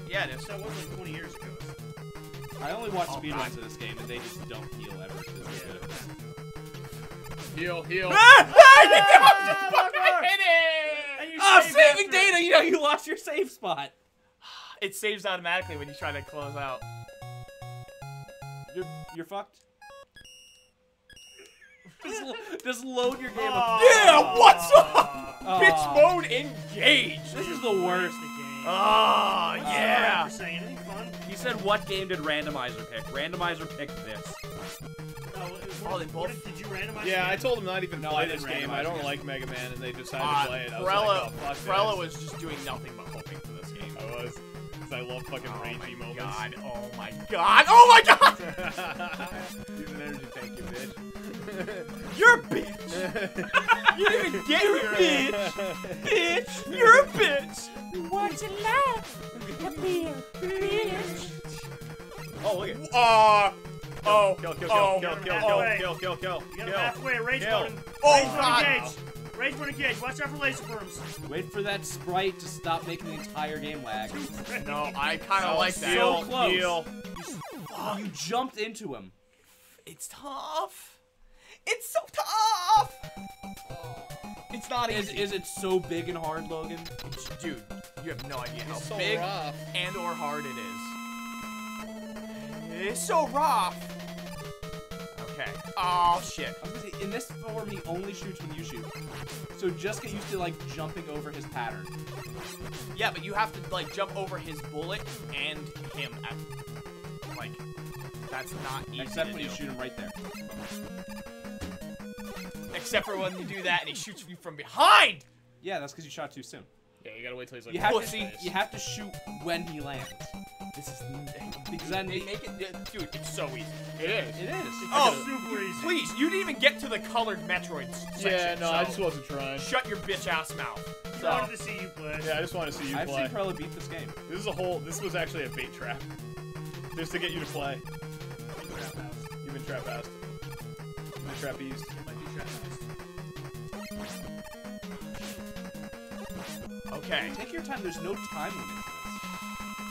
Yeah, it is. That was like 20 years ago. I only watch Oh, speedruns God. of this game, and they just don't heal ever. Yeah. Heal, heal. Ah! Ah, Fucking fucker! hit it! And you Oh, saving after- data! You know you lost your save spot. It saves automatically when you try to close out. You're you're fucked. Just, just load your game. Oh. up. Yeah, what's up? Aw. Bitch mode engaged. This is the worst. The game. Oh, Sorry yeah. For saying anything fun. He said, "What game did randomizer pick? Randomizer picked this." Oh, it was- Oh, they both- did, did you randomize? Yeah, I told him not even No, play this game. I don't like Mega Man, and they decided Uh, to play it. I was Prella, like, oh, fuck Prella this. was just doing nothing but hoping for this game. I was. Because I love fucking Oh ragey my moments. god, oh my god, oh my god! Use an energy tank, you bitch. You're a bitch! You didn't even get here, bitch! Bitch! You're a bitch! What's a laugh? A beer, bitch. Oh, look at Uh, oh, Kill, kill, kill, oh, kill, kill, halfway. kill, kill, kill, kill, You got him kill. halfway. Rage Kill. button. Oh, Rage button God. engage. Rage button engage. Watch out for laser firms. Wait for that sprite to stop making the entire game lag. No, I kind of Oh, like that. so heal, close. heal. You jumped into him. It's tough. It's so tough. It's not Is, easy. is it so big and hard, Logan? Dude, you have no idea how It's so big rough. and or hard it is. It's so rough. Okay. Oh shit. I was gonna say, in this form, he only shoots when you shoot. So just get used to like jumping over his pattern. Yeah, but you have to like jump over his bullet and him at like that's not easy Except to when you shoot him right there. Except for when you do that and he shoots you from behind. Yeah, that's because you shot too soon. Yeah, you gotta wait till he's like. You have to Pussy. you have to shoot when he lands. This is Because then they make it, dude. It's so easy. It is. It is. Oh, super easy. Please, you didn't even get to the colored Metroid s- section. Yeah, no, I just wasn't trying. shut your bitch ass mouth. I So, wanted to see you play. Yeah, I just wanted to see you I've play. seen Prella beat this game. This is a whole. This was actually a bait trap, just to get you to play. Trap house. You've been trap asked. You've been trapezed. Okay. Take your time. There's no time limit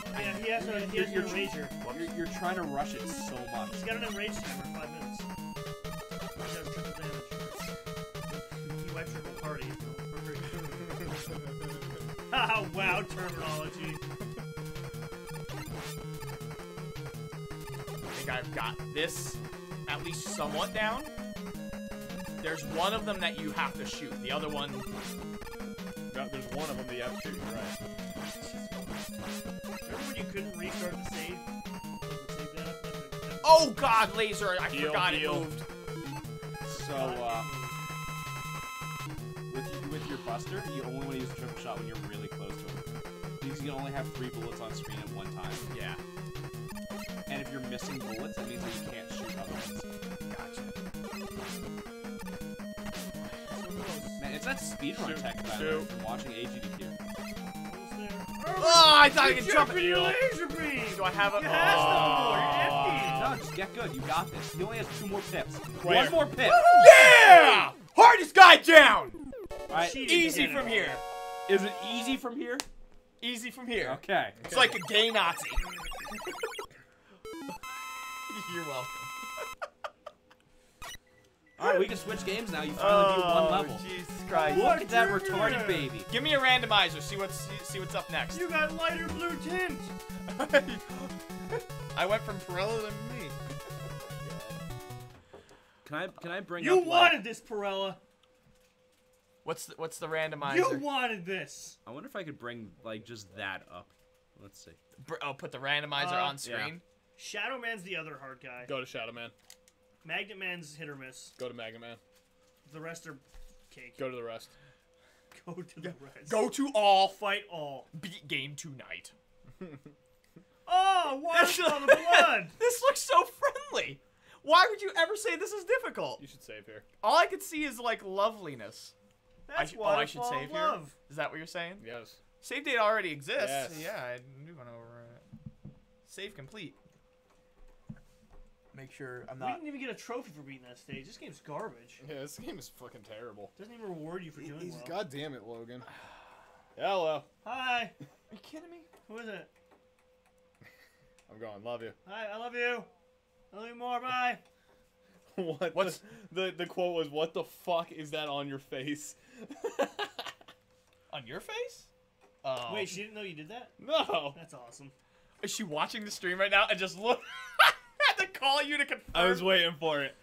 to Yeah, he has a he has an You're- enrager. this. You're, you're trying to rush it so much. He's got an enrage timer, five minutes. He does triple damage. He wipes your whole party. Haha, wow, terminology. I think I've got this at least somewhat down. There's one of them that you have to shoot. The other one, Yeah, there's one of them that you have to shoot. Right. Remember when you couldn't restart the save? The save data? oh god, laser! I Heal, forgot heal. it moved. So, uh, with your, with your Buster, you only want to use a triple shot when you're really close to him. Because you can only have three bullets on screen at one time. Yeah, And if you're missing bullets, that means that you can't shoot other ones. gotcha. So close. Man, it's that speedrun Shoot, tech that I shoot. learned from watching AGDQ. Almost. Oh, I thought I could jump Jumping it. your laser beam! Do I have a? You have Oh. them more, No, just get good. You got this. He only has two more pips. Where? One more pip. Yeah! Hardest guy down. Alright, Cheating Easy from here. is it easy from here? Easy from here. Okay. It's like a gay Nazi. You're welcome. Alright, we can switch games now. You finally beat one level. Oh, Jesus Christ. Look at that retarded baby. Give me a randomizer. See what's see, see what's up next. You got lighter blue tint! I went from Perella to me. Can I can I bring You up like- wanted this, Perella! What's the, what's the randomizer? You wanted this! I wonder if I could bring like just that up. Let's see. Br- oh, put the randomizer Uh, on screen. Shadow Man's the other hard guy. Go to Shadow Man. Magnet Man's hit or miss. Go to Magnet Man. The rest are cake. Go to the rest. Go to the rest. Go to all. fight all. Beat game tonight. Oh, water's on the blood! This looks so friendly. Why would you ever say this is difficult? You should save here. All I could see is like loveliness. That's sh- oh, I should save of here? love. Is that what you're saying? Yes. Save data already exists. Yes. Yeah, I knew went over it. Save complete. Make sure I'm not. We didn't even get a trophy for beating that stage. This game's garbage. Yeah, this game is fucking terrible. Doesn't even reward you for doing He's, well. God damn it, Logan. Hello. Hi. Are you kidding me? Who is it? I'm going. Love you. Hi, I love you. I love you more. Bye. what? What's- the, the the quote was? What the fuck is that on your face? On your face? Oh. Wait, she um, didn't know you did that? no. That's awesome. is she watching the stream right now and just look? had to call you to confirm. I was waiting for it.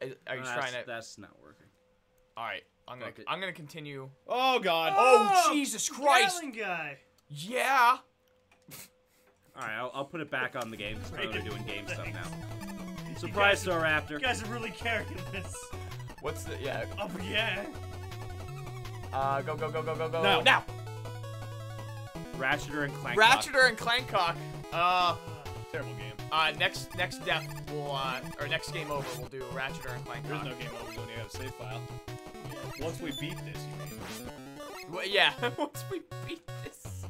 Are are you that's, trying to? That's not working. All right, I'm gonna Fuck. I'm gonna continue. Oh God. Oh, Oh, Jesus Christ! Gatling guy. Yeah. All right, I'll, I'll put it back on the game because Right. we're doing game stuff now. Surprise, guys- Star Raptor. You guys are really carrying this. What's the yeah? Oh yeah. Uh, go go go go go go. Now. now. Ratcheter and Clank. Ratcheter and Clankcock. Uh, Terrible game. Uh, next next death will uh, or next game over we'll do Ratchet and Clank. There's no game over when you have a save file. Once we beat this, you mean? Well, yeah, once we beat this.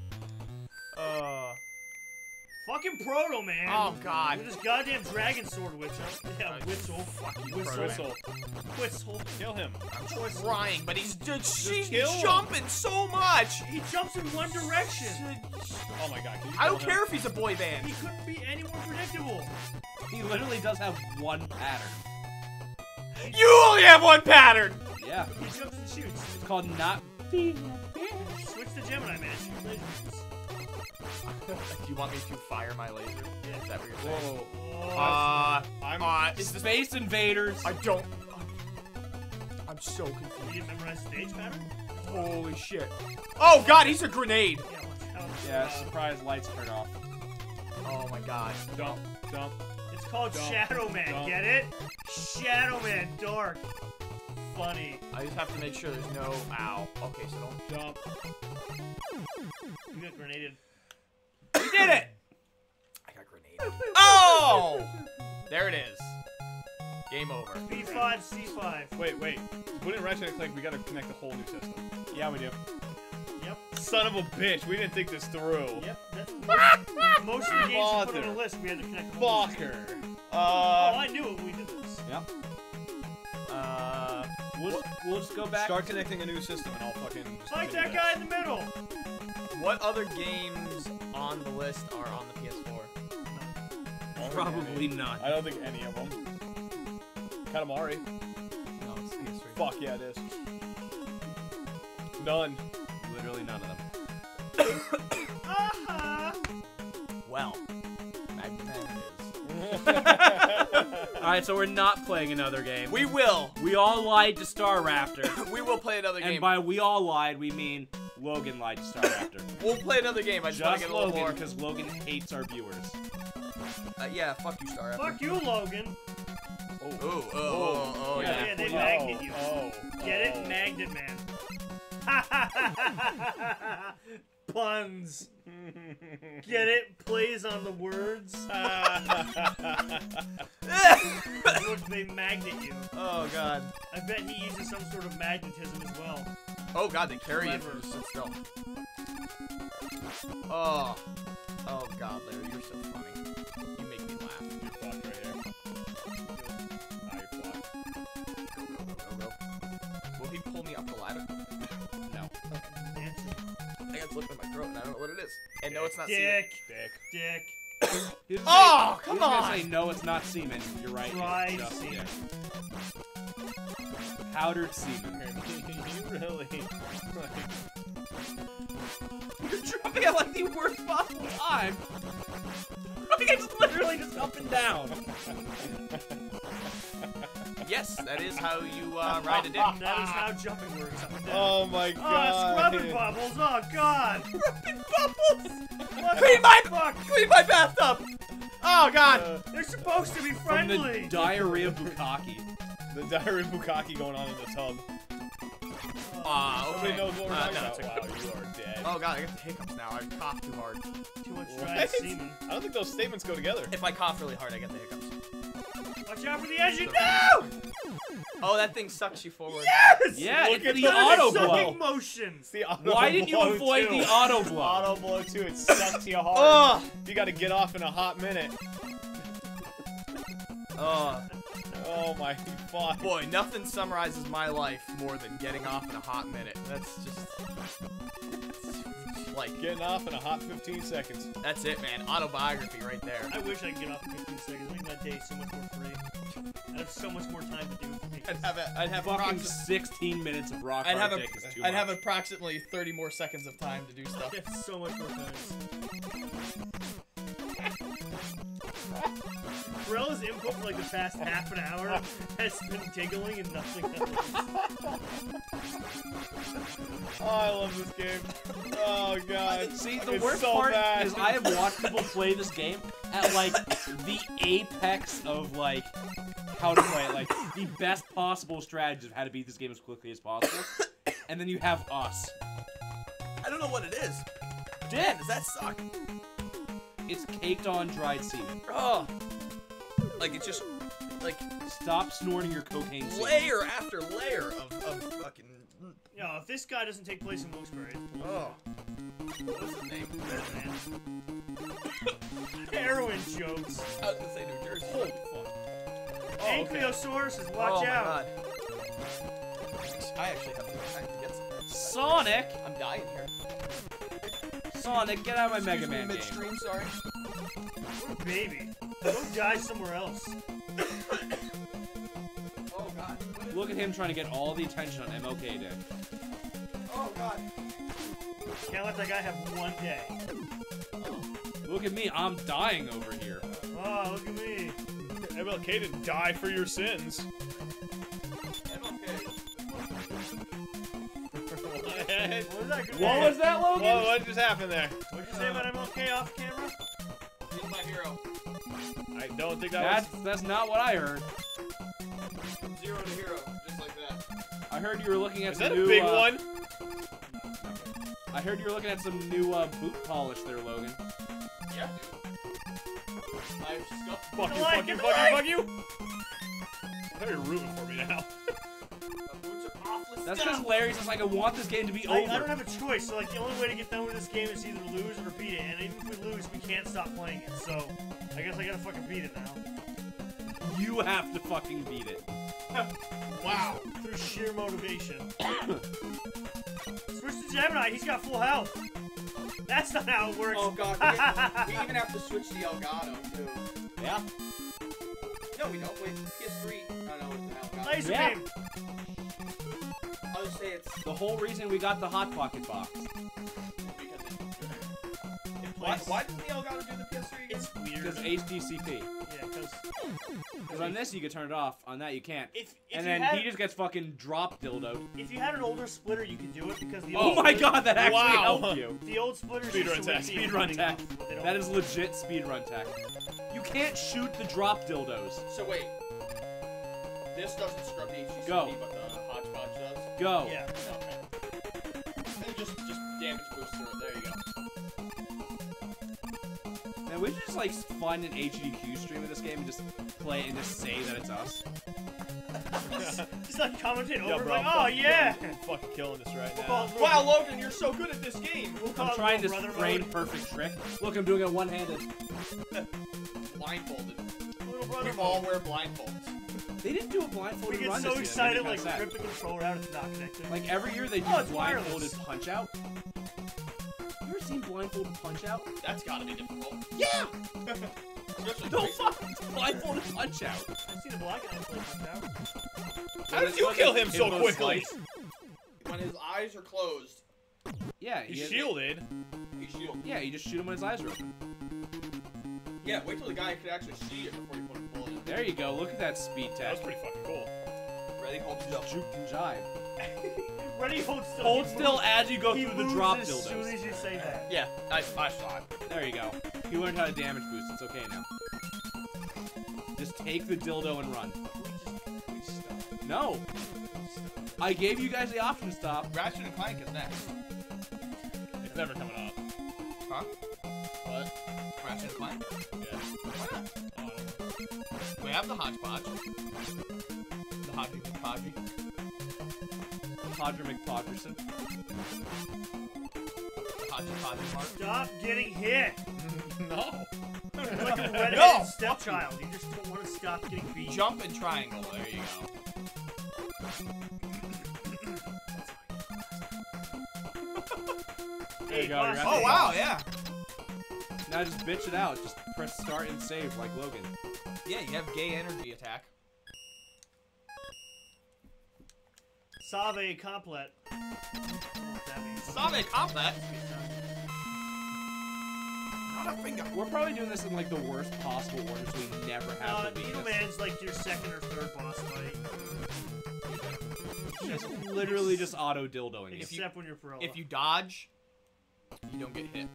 Uh. Fucking Proto Man. Oh God. With this goddamn dragon sword witch. Yeah, Uh, whistle. Fuck you, Whistle. Proto Man. Whistle. Whistle. Kill him. I'm trying, but he's just she's kill him. jumping so much. He jumps in one direction. Oh my God. Can you I don't kill care if he's a boy band. He couldn't be any more predictable. He literally does have one pattern. You only have one pattern. Yeah, He jumps and shoots. it's called not. Being a bitch. Switch to Gemini Man. Shoot lasers. Do you want me to fire my laser? Is that what you're saying? Whoa. Oh, Uh, I'm. uh, is this? Space Invaders. I don't. I'm so confused. didn't memorize stage pattern? Holy shit. Oh god, he's a grenade. Yeah. Yeah, surprise lights turn off. Oh my god. Dump. Dump. it's called Dump. Shadow Man. Dump. Get it? Shadow Man. Dark. Funny. I just have to make sure there's no. Ow. Okay, so don't. Dump. You got grenaded. We did it. I got grenade. Oh! There it is. Game over. B5, C5. Wait, wait. Put in Ratchet and Clank, we gotta connect a whole new system. Yeah, we do. Yep. Son of a bitch, we didn't think this through. Yep. That's most, most of the games we put on Father. the list. We had to connect. the whole Fucker. Oh, Uh. I knew it when we did this. Yep. Uh. We'll, we'll just go back. Start connecting a new system and I'll fucking. Just Fight continue that guy in the middle. What other games on the list are on the PS4? Probably not. I don't think any of them. Katamari. No, it's PS3. Fuck yeah, it is. None. Literally none of them. Uh-huh. Well, Magnet Man All right, so we're not playing another game. We will. we all lied to Star Raptor, We will play another game. and by we all lied, we mean Logan lied to Star Raptor. we'll play another game. I just, want to Just get a little Logan, because Logan hates our viewers. Uh, yeah, fuck you, Star Raptor. Fuck you, Logan. Oh, oh, oh, oh, Yeah. yeah. Yeah, they Oh, magnet you. Oh. Get oh. it? Magnet man. Puns. Get it? Plays on the words. Look, they magnet you. oh god. I bet he uses some sort of magnetism as well. Oh god, they carry Clever. you sit still. Oh. Oh god, Larry, you're so funny. You make me laugh. You're fucked right here. Ah, you're fucked. Go, go, go, go, go. Will he pull me up the ladder? No. Nancy. I got something in my throat and I don't know what it is. And no, it's not semen. Dick. Dick. Dick. Oh, saying- come he on! Say, no, it's not semen. You're right. Dry it's just, semen. yeah. Powdered semen. you really. You're dropping at like the worst possible time. I'm like it's literally just up and down. Yes, that is how you uh, ride a dick. That is how jumping works. Up and down. oh my Oh, god. scrubbing bubbles. Oh, God. Scrubbing bubbles! What Clean my fuck? clean my bathtub! Oh god! Uh, They're supposed to be From friendly. the diarrhea bukkake. the diary bukkake going on in the tub. Nobody okay. knows what we're Uh, talking no, about. it's Wow, you are dead. Oh god, I got the hiccups now. I coughed too hard. Too much What? dried semen. I don't think those statements go together. If I cough really hard, I get the hiccups. Watch out for the engine. No! Oh, that thing sucks you forward. Yes! Yeah, Look it's the the auto Sucking blow. motion. It's the auto Why didn't you avoid too. the auto blow? Auto blow too. It sucks you hard. Oh! You got to get off in a hot minute. Oh, Oh my fuck. boy, nothing summarizes my life more than getting off in a hot minute. That's just like Getting off in a hot 15 seconds. that's it, man. Autobiography right there. I wish I could get off in 15 seconds. Make my day so much more free. I'd have so much more time to do things. I'd have a, I'd have Fucking approximately, 16 minutes of rock I'd have hard a, dick is too I'd much. have approximately 30 more seconds of time to do stuff. I'd have so much more time. Corella's input for like the past half an hour has been giggling and nothing else. Oh, I love this game. Oh god. See, the It's worst so part bad. is I have watched people play this game at like the apex of like how to play it, like the best possible strategies of how to beat this game as quickly as possible. And then you have us. I don't know what it is. Dick, Man, does that suck? it's caked on dried semen. Oh, like it's just like Stop snorting your cocaine semen. layer after layer of, of fucking. Mm. Yo, if this guy doesn't take place in Wilkes-Barre, Oh, what's his name? heroin jokes. I was gonna say New Jersey. Holy fuck. Oh, okay. Ankylosaurus, watch oh out. my god. I actually have to, I have to get some. Sonic, I'm dying here. Sonic, get out of my Mega Excuse me, Man game. midstream, sorry. What a baby. Go die somewhere else. Oh god. Look at him trying to get all the attention on MLK Day. Oh god. Can't let that guy have one day. Look at me, I'm dying over here. Oh, look at me. MLK didn't die for your sins. What was that? Good What was that, Logan? Whoa, what just happened there? What'd you say about MLK off camera? He's my hero. I don't think that That's that's not what I heard. Zero to hero, just like that. I heard you were looking at was. Is some that a new. big uh, one? I heard you were looking at some new uh, boot polish there, Logan. Yeah, dude. I just got Fuck you, like fuck you, fuck I you, fuck you! I thought you rooting for me now. a boots of awful That's stuff. because Larry's just like, I want this game to be I, over. I don't have a choice, so like the only way to get done with this game is either lose or beat it. And even if we lose, we can't stop playing it. So I guess I gotta fucking beat it now. You have to fucking beat it. wow. Through sheer motivation. Switch to Gemini. He's got full health. That's not how it works. Oh god, we, we even have to switch to Elgato too. Yeah. No, we don't. Wait, PS3. No, no, it's an Elgato. Laser Yeah. beam. I'll just say it's The whole reason we got the Hot Pocket box. Because it, it Why, plays. why doesn't the Elgato do the PS3 again? It's weird. Because HDCP. Yeah, because Because on this you can turn it off, on that you can't. if, if and then had, he just gets fucking drop dildo. if you had an older splitter, you could do it because the Oh my splitter- god, that actually Wow. helped you. The old splitters Speedrun used to tech, win the speedrun running tech. off, but they don't- That is legit speedrun tech. You can't shoot the drop dildos. So wait, this doesn't scrub the HTC, Go. but the hodgepodge does. Go. Yeah. Okay. And just just damage booster. There you go. Man, we should just like find an HDQ stream of this game and just play it and just say that it's us. Just like commenting Yeah, over, bro, like, I'm oh fucking yeah. killing- I'm fucking killing this right We'll now. call Wow, Logan, you're so good at this game. we'll call I'm trying little this frame perfect trick. Look, I'm doing it one-handed. Blindfolded. Little We all wear blindfolds. They didn't do a blindfolded We blindfolded get run so this excited, It like kinda rip the controller out. It's not connected. Like every year they do Oh, it's blindfolded wireless. Punch out. You ever seen blindfolded punch out? That's gotta be difficult. Yeah. Especially No quick- fuck. Blindfolded punch out. I've seen a black guy play Punch Out. How did you kill him so quickly? slice. when his eyes are closed. Yeah, He's he- shielded. He shield. Yeah, you just shoot him when his eyes are open. Yeah, wait till the guy can actually see it before you put a bullet in. There you go. Look at that speed That was pretty fucking cool. Ready? Hold yourself. Juke and jive. Ready, hold still. Hold He still moves- as you go he through the moves drop as soon dildos. as you say that. Yeah, I, I saw it. There you go. He learned how to damage boost. It's okay now. Just take the dildo and run. No. I gave you guys the option to stop. Ratchet and Clank is next. It's never coming up. Huh? What? Ratchet and Clank? Yeah. Why not? I don't know. We have the hodgepodge. The hodgy podgy. Podger McPodgerson. The hodgy podgy mark. Stop getting hit. no. Like a redheaded No! stepchild. You just don't want to stop getting beat. Jump and triangle. There you go. There you go. you're Oh wow, yeah. Now just bitch it out. Just press start and save like Logan. Yeah, you have gay energy attack. Save complet. I don't know what that means. Save combat. Not a finger. We're probably doing this in like the worst possible order, so we never have Uh, the Needle weakness. Man's like your second or third boss fight. He's literally just auto dildoing you. Except when you're pro. If you dodge, you don't get hit.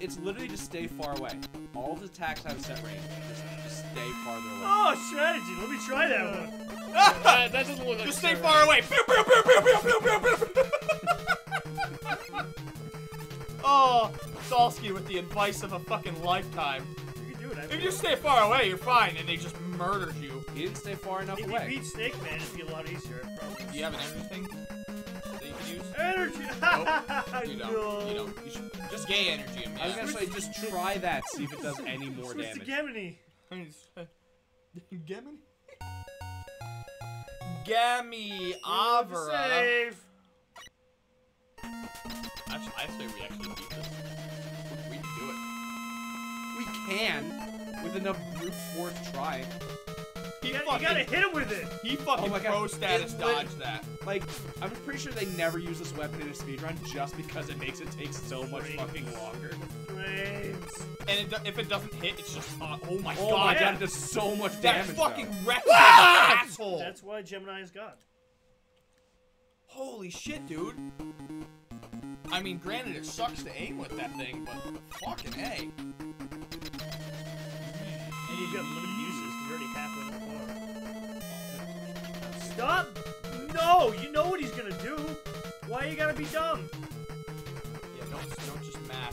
It's literally just stay far away. All the attacks have a set range. Just, just stay farther away. Oh, strategy. Let me try that one. that, that doesn't look like Just stay far Wars. away. Pew, pew, pew, pew, pew, pew, pew, pew. oh, Salsky with the advice of a fucking lifetime. You can do it. I If you stay far away, you're fine, and they just murdered you. He didn't stay far enough if you beat Snake Man, it'd be a lot easier. I. Do you have an energy thing that you can use? Energy. You don't. You don't. You should just gay energy him. I was gonna say, just try that, see if it does any more Switch to damage. Gemini. Gammy? Gammy Avra. Save. Actually, I say we actually beat this. We can do it. We can, with enough brute force trying. He You gotta, you gotta hit him with it. he fucking Oh my God. pro status It lit- dodged that. Like, I'm pretty sure they never use this weapon in a speedrun just because it makes it take so much fucking longer. Flames. And it, if it doesn't hit, it's just uh, oh my Oh god. my yeah. god, it does so much that damage. fucking though. wrecks that asshole. That's why Gemini is God. Holy shit, dude. I mean, granted, it sucks to aim with that thing, but fucking a. And you've got limited the car. Stop! No! You know what he's gonna do! Why you gotta be dumb? Yeah, don't don't just mash.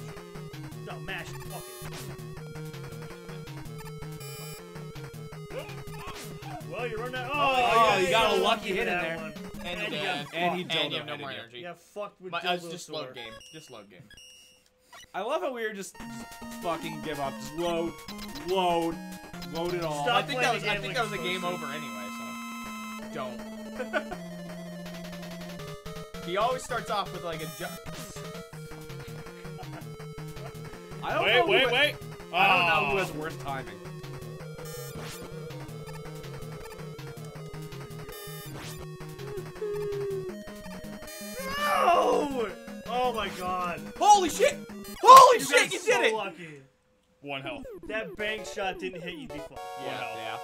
No, mash it. Fuck it. Well, you're running out. Oh, Oh, yeah, you got a lucky lucky hit in that there. one. And, And you you got got And he and you have dildo no more headed you. energy. You got fucked with My, uh, it's dildo just sword. load game. Just load game. I love how we were just, just fucking give up. Just load, load, load it all. I Stop think playing that was the I game think like that was a game supposed over anyway. So don't. he always starts off with like a jump. I don't Wait, know. wait, who, wait. I don't know who Oh. has worse timing. No! Oh my god. Holy shit! Holy You shit! You so did it! lucky. One health. That bank shot didn't hit you before. One health. Yeah.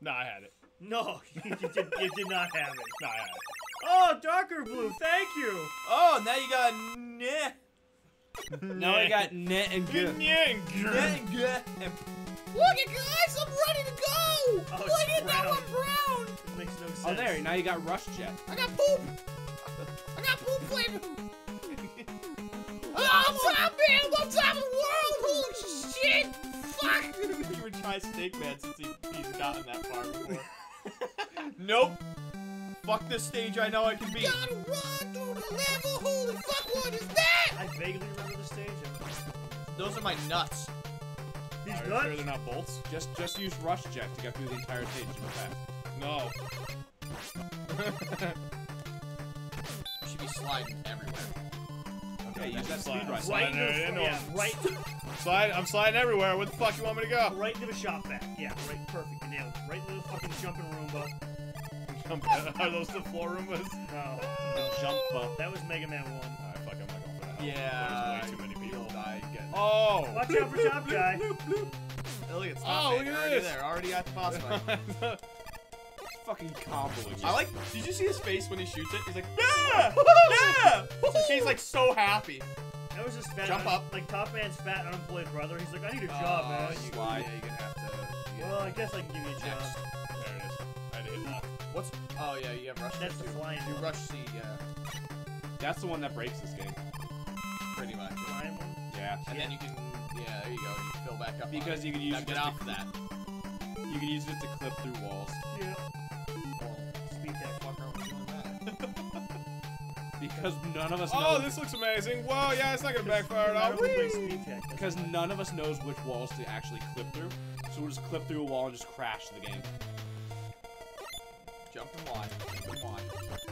Nah, I had it. No, you did, you did not have it. Nah, I had it. Oh, darker blue, thank you. Oh, now you got nah. Now I got net and good. Yeah, and Nah, grr. nah, and Look at guys, I'm ready to go! Oh, Look at that one brown! It makes no sense. Oh, there. Now you got rush jet. I got poop! I got poop flavor! oh, I'm top man! I'm top of the world! Holy shit! Fuck! you would try Snake Man since he, he's gotten that far before. Nope. Fuck this stage. I know I can beat. Gotta run through the level! Holy fuck, what is that? I vaguely remember the stage. Those are my nuts. These Are you nuts? sure they're not bolts? Just, just use rush jet to get through the entire stage super fast. No. You should be sliding everywhere. Okay, use that Slide. speed rush. Slide. Right, there, into the, yeah, right, Slide. I'm sliding everywhere. Where the fuck you want me to go? right into the shop vac. Yeah, right, perfect. You nailed it. Right into the fucking jumping Roomba. Are those the floor Roombas? No, The jump uh, that was Mega Man 1. Alright, fuck, I'm not going for that. Yeah. There's way too many people. Die again. Oh! Watch out for Top Guy. Hey, look at Oh, Stop look at already this. there, already at the boss fight. fucking combo. I like. Did you see his face when he shoots it? He's like, yeah, yeah. He's like so happy. That was just fat. Jump up. Like Top Man's fat unemployed brother. He's like, I need a oh, job, Oh, man. you, Slide. Yeah, you're gonna have to. you Well, I guess I can give you a job. Next. There it is. I had to. What's? Oh yeah, you have rush. That's C the flying You rush C, yeah, That's the one that breaks this game. pretty much. Flying one. Yeah. And then you can, yeah, there you go. You fill back up. Because it. you can use Now it get off to, that. you can use it to clip through walls. Yeah. Because none of us Oh, this looks amazing. Whoa, yeah, it's not gonna backfire at all. Not only play speed tech. that's Because none of us knows which walls to actually clip through. So we'll just clip through a wall and just crash the game. Jump and Y. Jump and Y.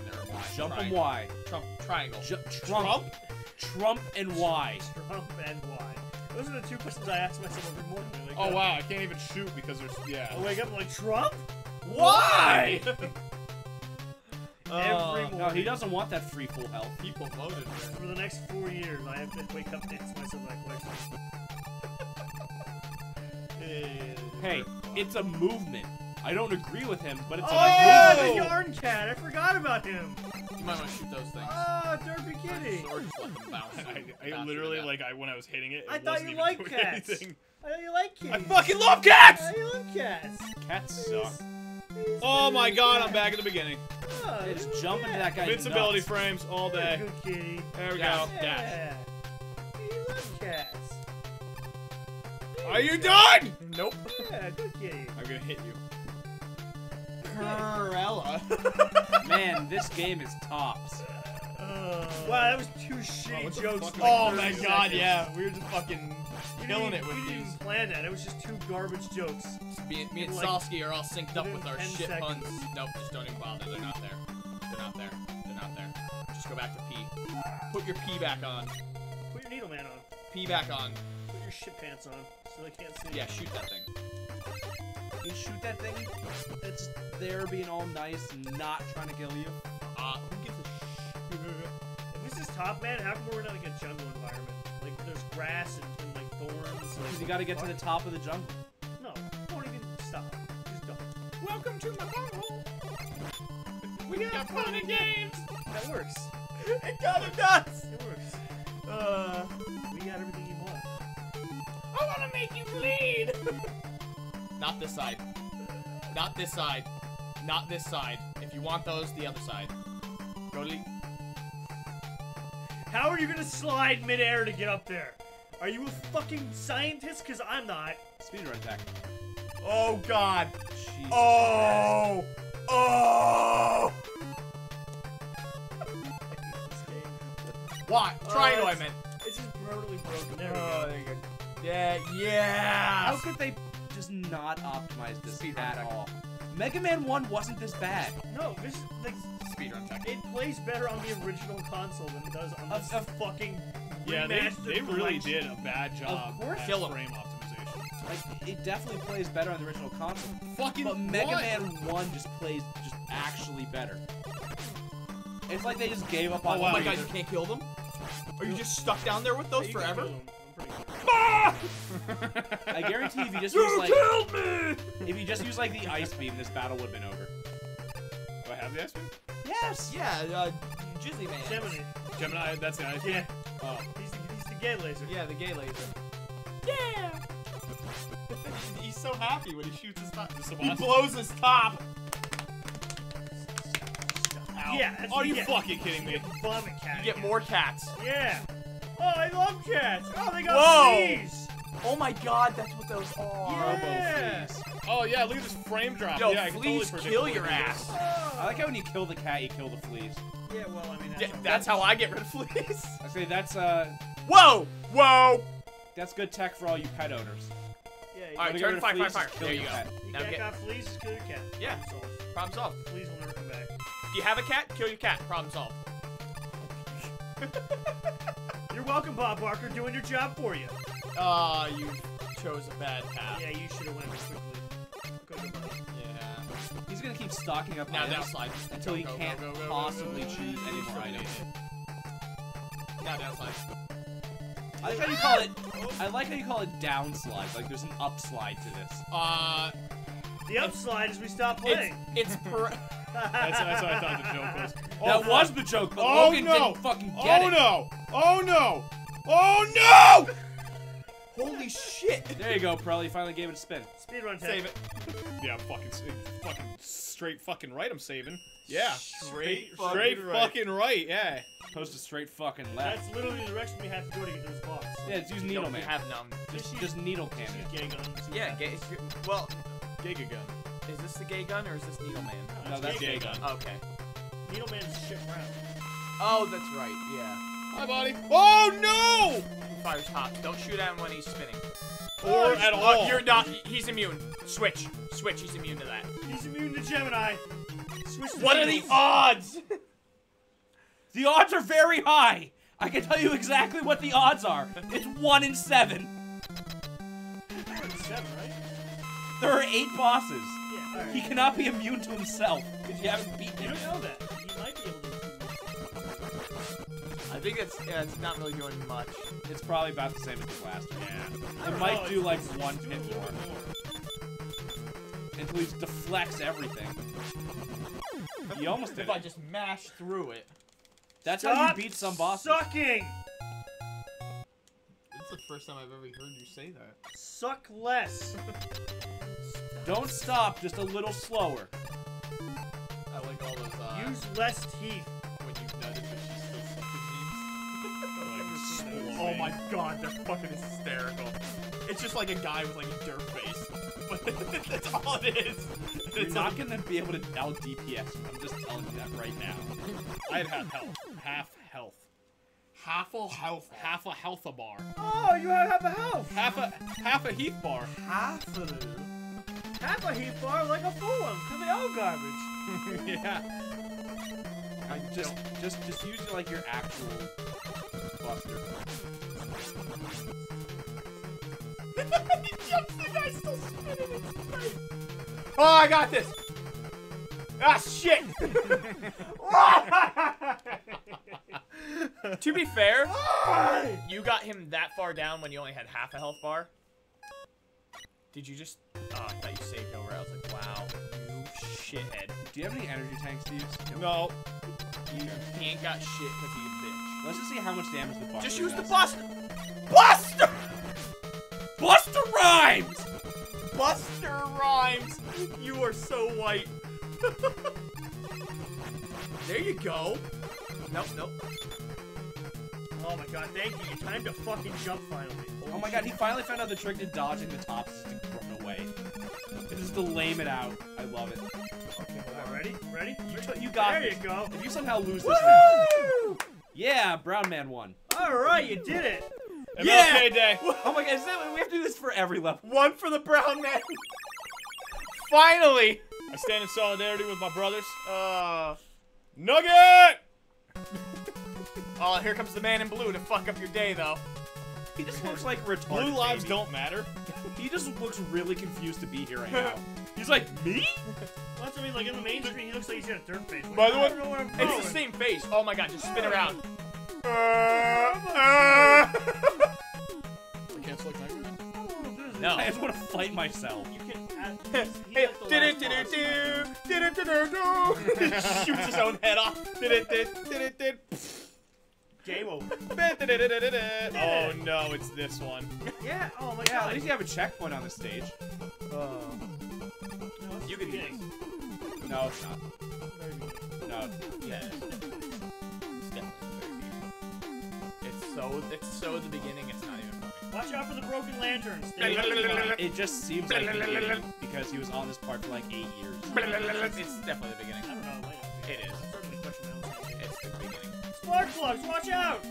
Never Y. Jump and triangle. Y. Trump triangle. Ju- Trump. Trump and Y. Trump and why. Those are the two questions I ask myself every morning. when I Oh uh, wow, I can't even shoot because there's yeah. I wake up and I'm like, Trump? Why? Every morning. No, he doesn't want that free full health. people voted for him. For the next four years, I have to wake up and ask myself that question. Hey, it's a movement. I don't agree with him, but it's Oh, a yeah, movement. the yarn cat! I forgot about him! You might want to shoot those things. Oh, Derpy Kitty! Or just let. I, I literally like I when I was hitting it. it I thought you even liked cats. anything. I know you like kitties. I fucking love cats. I love cats. Cats suck. Oh my god, I'm back at the beginning. Oh, They just you jump into that guy. Invincibility nuts. frames all day. good kitty. There we Dash. go. Dash. Yeah. You love cats. Are you done? Nope. Yeah, good kitty. I'm gonna hit you. Corella. Man, this game is tops. wow, that was two shitty what the jokes. fuck in like oh 30 my seconds. god, yeah. We were just fucking We didn't killing even- it with we didn't these. plan that. It was just two garbage jokes. Me, me and Like, Saskia are all synced up with our shit seconds. puns. Nope, just don't even bother. They're not there. They're not there. They're not there. Just go back to P. Put your P back on. Put your needle man on. P back on. Put your shit pants on so they can't see. Yeah, shoot that thing. You shoot that thing, it's there being all nice and not trying to kill you. Uh, who gives a sh- If this is Top Man, how come we're in like a jungle environment? Like there's grass and, and like thorns. Because you gotta get to the top of the jungle. No, don't even stop. Just don't. Welcome to my home. We got fun and games. That works. It kind of does. It works. Uh, We got everything you want. I want to make you bleed. Not this side. Not this side. Not this side. If you want those, the other side. Go to the... How are you gonna slide midair to get up there? Are you a fucking scientist? Cause I'm not. Speedrun tech. Oh God. Jesus Oh. Oh. What? Oh, Triangle, I it's- meant. It's just brutally broken. There we Oh, go. there you go. Yeah, yeah. How could they just not optimize this Speedrun at all? Mega Man 1 wasn't this bad. No, this like Speedrun tech. it plays better on the original console than it does on this of- fucking Yeah, they, they really did a bad job Of course. at frame optimization. Like, it definitely plays better on the original console. Fucking But Mega what? Man 1 just plays just actually better. It's like they just gave up on Oh my the god, you can't kill them? Are you just stuck down there with those You can forever? kill 'em, I'm pretty sure. I guarantee if you just You use like killed me! if you just use like the ice beam, this battle would have been over. Do I have the ice beam? Yes. Yeah, uh, Jizzy Man. Gemini. Gemini, that's the SP. Yeah, Oh. he's the, he's the gay laser. Yeah, the gay laser. Yeah! He's so happy when he shoots his top. Is this the He blows his top. Ow. Yeah, that's Are you get. fucking kidding me? Vomit cat. You get again. more cats. Yeah. Oh, I love cats. Oh, they got Whoa. fleas. Oh my god, that's what those are. Yeah. Oh yeah, look at this frame drop. Yo, yeah, I can totally kill your we're ass. Oh. I like how when you kill the cat, you kill the fleas. Yeah, well, I mean, Yeah, that's, that's how I get rid of fleas. I say that's uh Whoa! Whoa! that's good tech for all you pet owners. yeah. You, Alright, Wanna get turn rid of fire, fire, fleas? fire. Kill There you go. cat. you Now cat get got fleas, just kill your cat. Yeah. Problem solved. problem solved. Fleas will never come back. Do you have a cat? Kill your cat. Problem solved. You're welcome, Bob Barker, doing your job for you. Ah, you chose a bad path. Yeah, you should have went quickly. Good, good, buddy. Yeah. He's gonna keep stocking up Now down items slide. until he Go, go, can't go, go, go, possibly go, go, choose go, any more items. Now down slide. I like how you call it. I like how you call it downslide. Like there's an upslide to this. Uh, The upslide is we stop playing. it's per. That's, that's what I thought the joke was. Oh, that was the joke, but Oh Logan no! didn't fucking get oh it. no! Oh no! Oh no! Holy shit! There you go, Pro. You finally gave it a spin. Speedrun tech. Save it. Yeah, I'm fucking, fucking straight fucking right. I'm saving. Yeah, Straight straight fucking right. fucking right. Yeah. Opposed to straight fucking left. That's literally the direction we have to go to get to those bots. Yeah, it's use No, needle we man. have none. Just, just needle cannon. Gay guns. Yeah, gay. Well, Giga gun. is this the gay gun or is this Needle Man? No, that's gay gay gun. gun. Okay. Needleman's shit round. Oh, that's right. Yeah. Hi, buddy. Oh no! He fires hops. Don't shoot at him when he's spinning. Or at Oh, all. you're not. He's immune. Switch. Switch. He's immune to that. He's immune to Gemini. Switch to What are the odds? The odds are very high. I can tell you exactly what the odds are. It's one in seven. Seven, right? There are eight bosses. Yeah, alright. He cannot be immune to himself if you haven't beaten You him. don't know that. He might be able to. I think it's yeah, it's not really doing much. It's probably about the same as the blaster. I It might do like one doing pit a little more bit until he deflects everything. He almost did If I just mash through it. That's how you beat some bosses. Sucking! It's the first time I've ever heard you say that. Suck less. Don't stop, just a little slower. I like all those. Uh, Use less teeth. when you nutted, Oh my god, they're fucking hysterical. It's just like a guy with like a dirt face. But that's all it is. You're It's not like, gonna be able to out DPS. I'm just telling you that right now. I had half health. Half health. half a health. Half a health a bar. Oh, you have half a health. Half a half a heath bar. Half a Half a heat bar like a full one. Cause they all garbage. yeah. I just, just, just use it like your actual buster. he jumps, the guy's still spinning. It's great. Oh, I got this. Ah, shit. to be fair, you got him that far down when you only had half a health bar. Did you just? Oh, I thought you saved over. I was like, wow, you shithead. Do you have any energy tanks to use? No. He ain't got shit because he's a bitch. Let's just see how much damage the buster Just use the does. Buster. Buster. Buster Rhymes! Buster Rhymes. You are so white. there you go. Nope, nope. Oh my god, thank you. Time to fucking jump finally. Oh my god, he finally found out the trick to dodging the tops is to run away. It's just to lame it out. I love it. Alright, ready? Ready? You, you got There this. you go. If you somehow lose this now. Yeah, Brown Man won. Alright, you did it. MLK Day. Oh my god, is that, we have to do this for every level. One for the brown man. Finally. I stand in solidarity with my brothers. Uh, Nugget! oh, here comes the man in blue to fuck up your day, though. He just looks like a retarded. Blue lives baby. don't matter. He just looks really confused to be here right now. He's like, me? Well, that's what I mean. Like in the main screen, he looks like he's got a dirt face. Like, By the way, don't know where I'm It's the same face. Oh my god, just spin around. Uh, I can't select Mega Man. No. I just want to fight myself. You can. Add, he's, he's Hey, like the did it, did it, did it, did it. Shoots his own head off. Did it, did, did it, did. Game over. Oh no, it's this one. Yeah. Oh my Yeah, at least you have a checkpoint on the stage. No, beginning. No, it's not. Very beginning. No. Yeah. It's so, it's so the beginning, it's not even funny. Watch out for the broken lanterns. La, la, la, la, la. It just seems like the beginning because he was on this part for like eight years. It's definitely the beginning. I don't know. It might not be. It is. I'm starting to question my own safety. It's the beginning. Spark plugs. Watch out.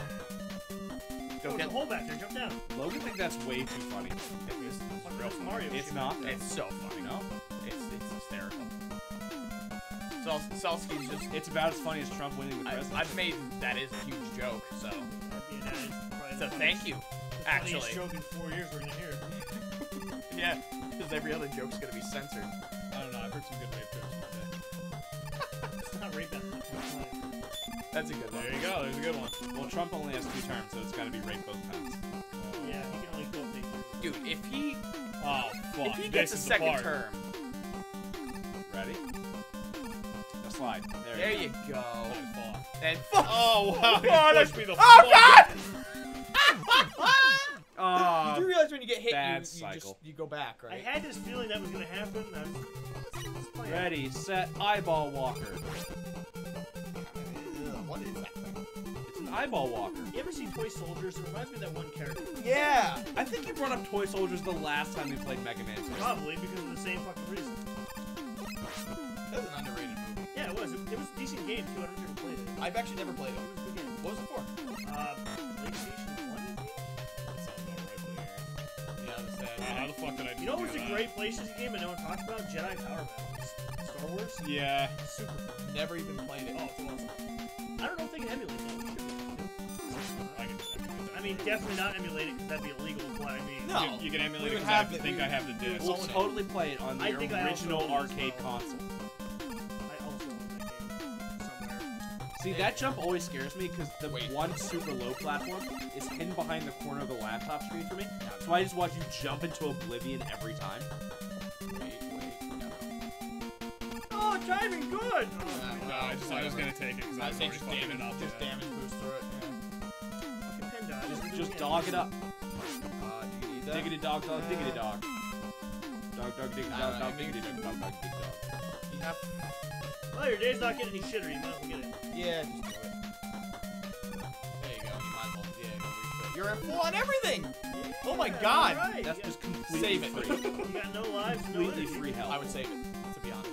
Go Oh, there's get back there. Jump down. Logan think that's way too funny. Fuck, that's Mario. It's not. It's so funny. No, It's it's hysterical. Sal- Salsky's just. it's about as funny as Trump winning the I, presidency. I've made that is a huge joke, so That'd be- that is probably so thank you. funniest Actually, joke in four years we're gonna hear. yeah, because every other joke's gonna be censored. I don't know. I've heard some good rape jokes That's a good one. There you go. There's a good one. well, Trump only has two terms, so it's got to be rape both times. Yeah, he can only go take it. Dude, if he Oh fuck. if he this gets a second part. term, Ready? Now slide. There, there you you go. go. And fuck. Oh wow. you God, pushed me the Oh fuck- God! Ah, you do realize when you get hit, you, bad you just you go back, right? I had this feeling that was gonna happen. I was, let's play it. ready, set, eyeball walker. What is that thing? It's an eyeball walker. You ever seen Toy Soldiers? It reminds me of that one character. Yeah. I think you brought up Toy Soldiers the last time we played Mega Man 2. Probably because of the same fucking reason. That's an underrated movie. Yeah, it was. It, it was a decent game too. I don't know if you ever played it. I've actually never played It it. was a good game. What was it for? Uh, PlayStation One. I think? That sounds about right for Yeah, that's air. Uh, how the fuck did I? You know do what's a that? great PlayStation game and no one talks about? Jedi Power Battles. Star Wars. Yeah. Super fun. Never even played it. Oh, it's awesome. I don't know if they can emulate that. It. I mean, definitely not emulate it because that'd be illegal. Is what I mean. No. You, you can emulate it would because I have the- think we I have the disc. We'll own it. totally play it on the I think I also original own it as arcade well. console. I also own that game somewhere. See, that jump always scares me because the Wait. one super low platform is hidden behind the corner of the laptop screen for me. So I just watch you jump into oblivion every time. Wait, wait, no. Oh, driving good. Uh, No, I just I was gonna take it because I I was already just fucking damage, it up. just yeah. damage boost through it. Fucking pen. Just, just again. dog it up. Yeah. Uh, do you need that? Diggity dog, dog, diggity dog. Dog, dog, diggity dog, nah, dog, diggity dog, dog, dog, diggity dog. You have, Well, your day's not getting any shitter. You might as well get it. yeah, just do it. There you go. You might as well. Yeah, go refill. You're at full on everything. Oh my Yeah, God. alright. That's you just completely Save it. free. you got no lives, no completely energy. free health. I would save it, to be honest,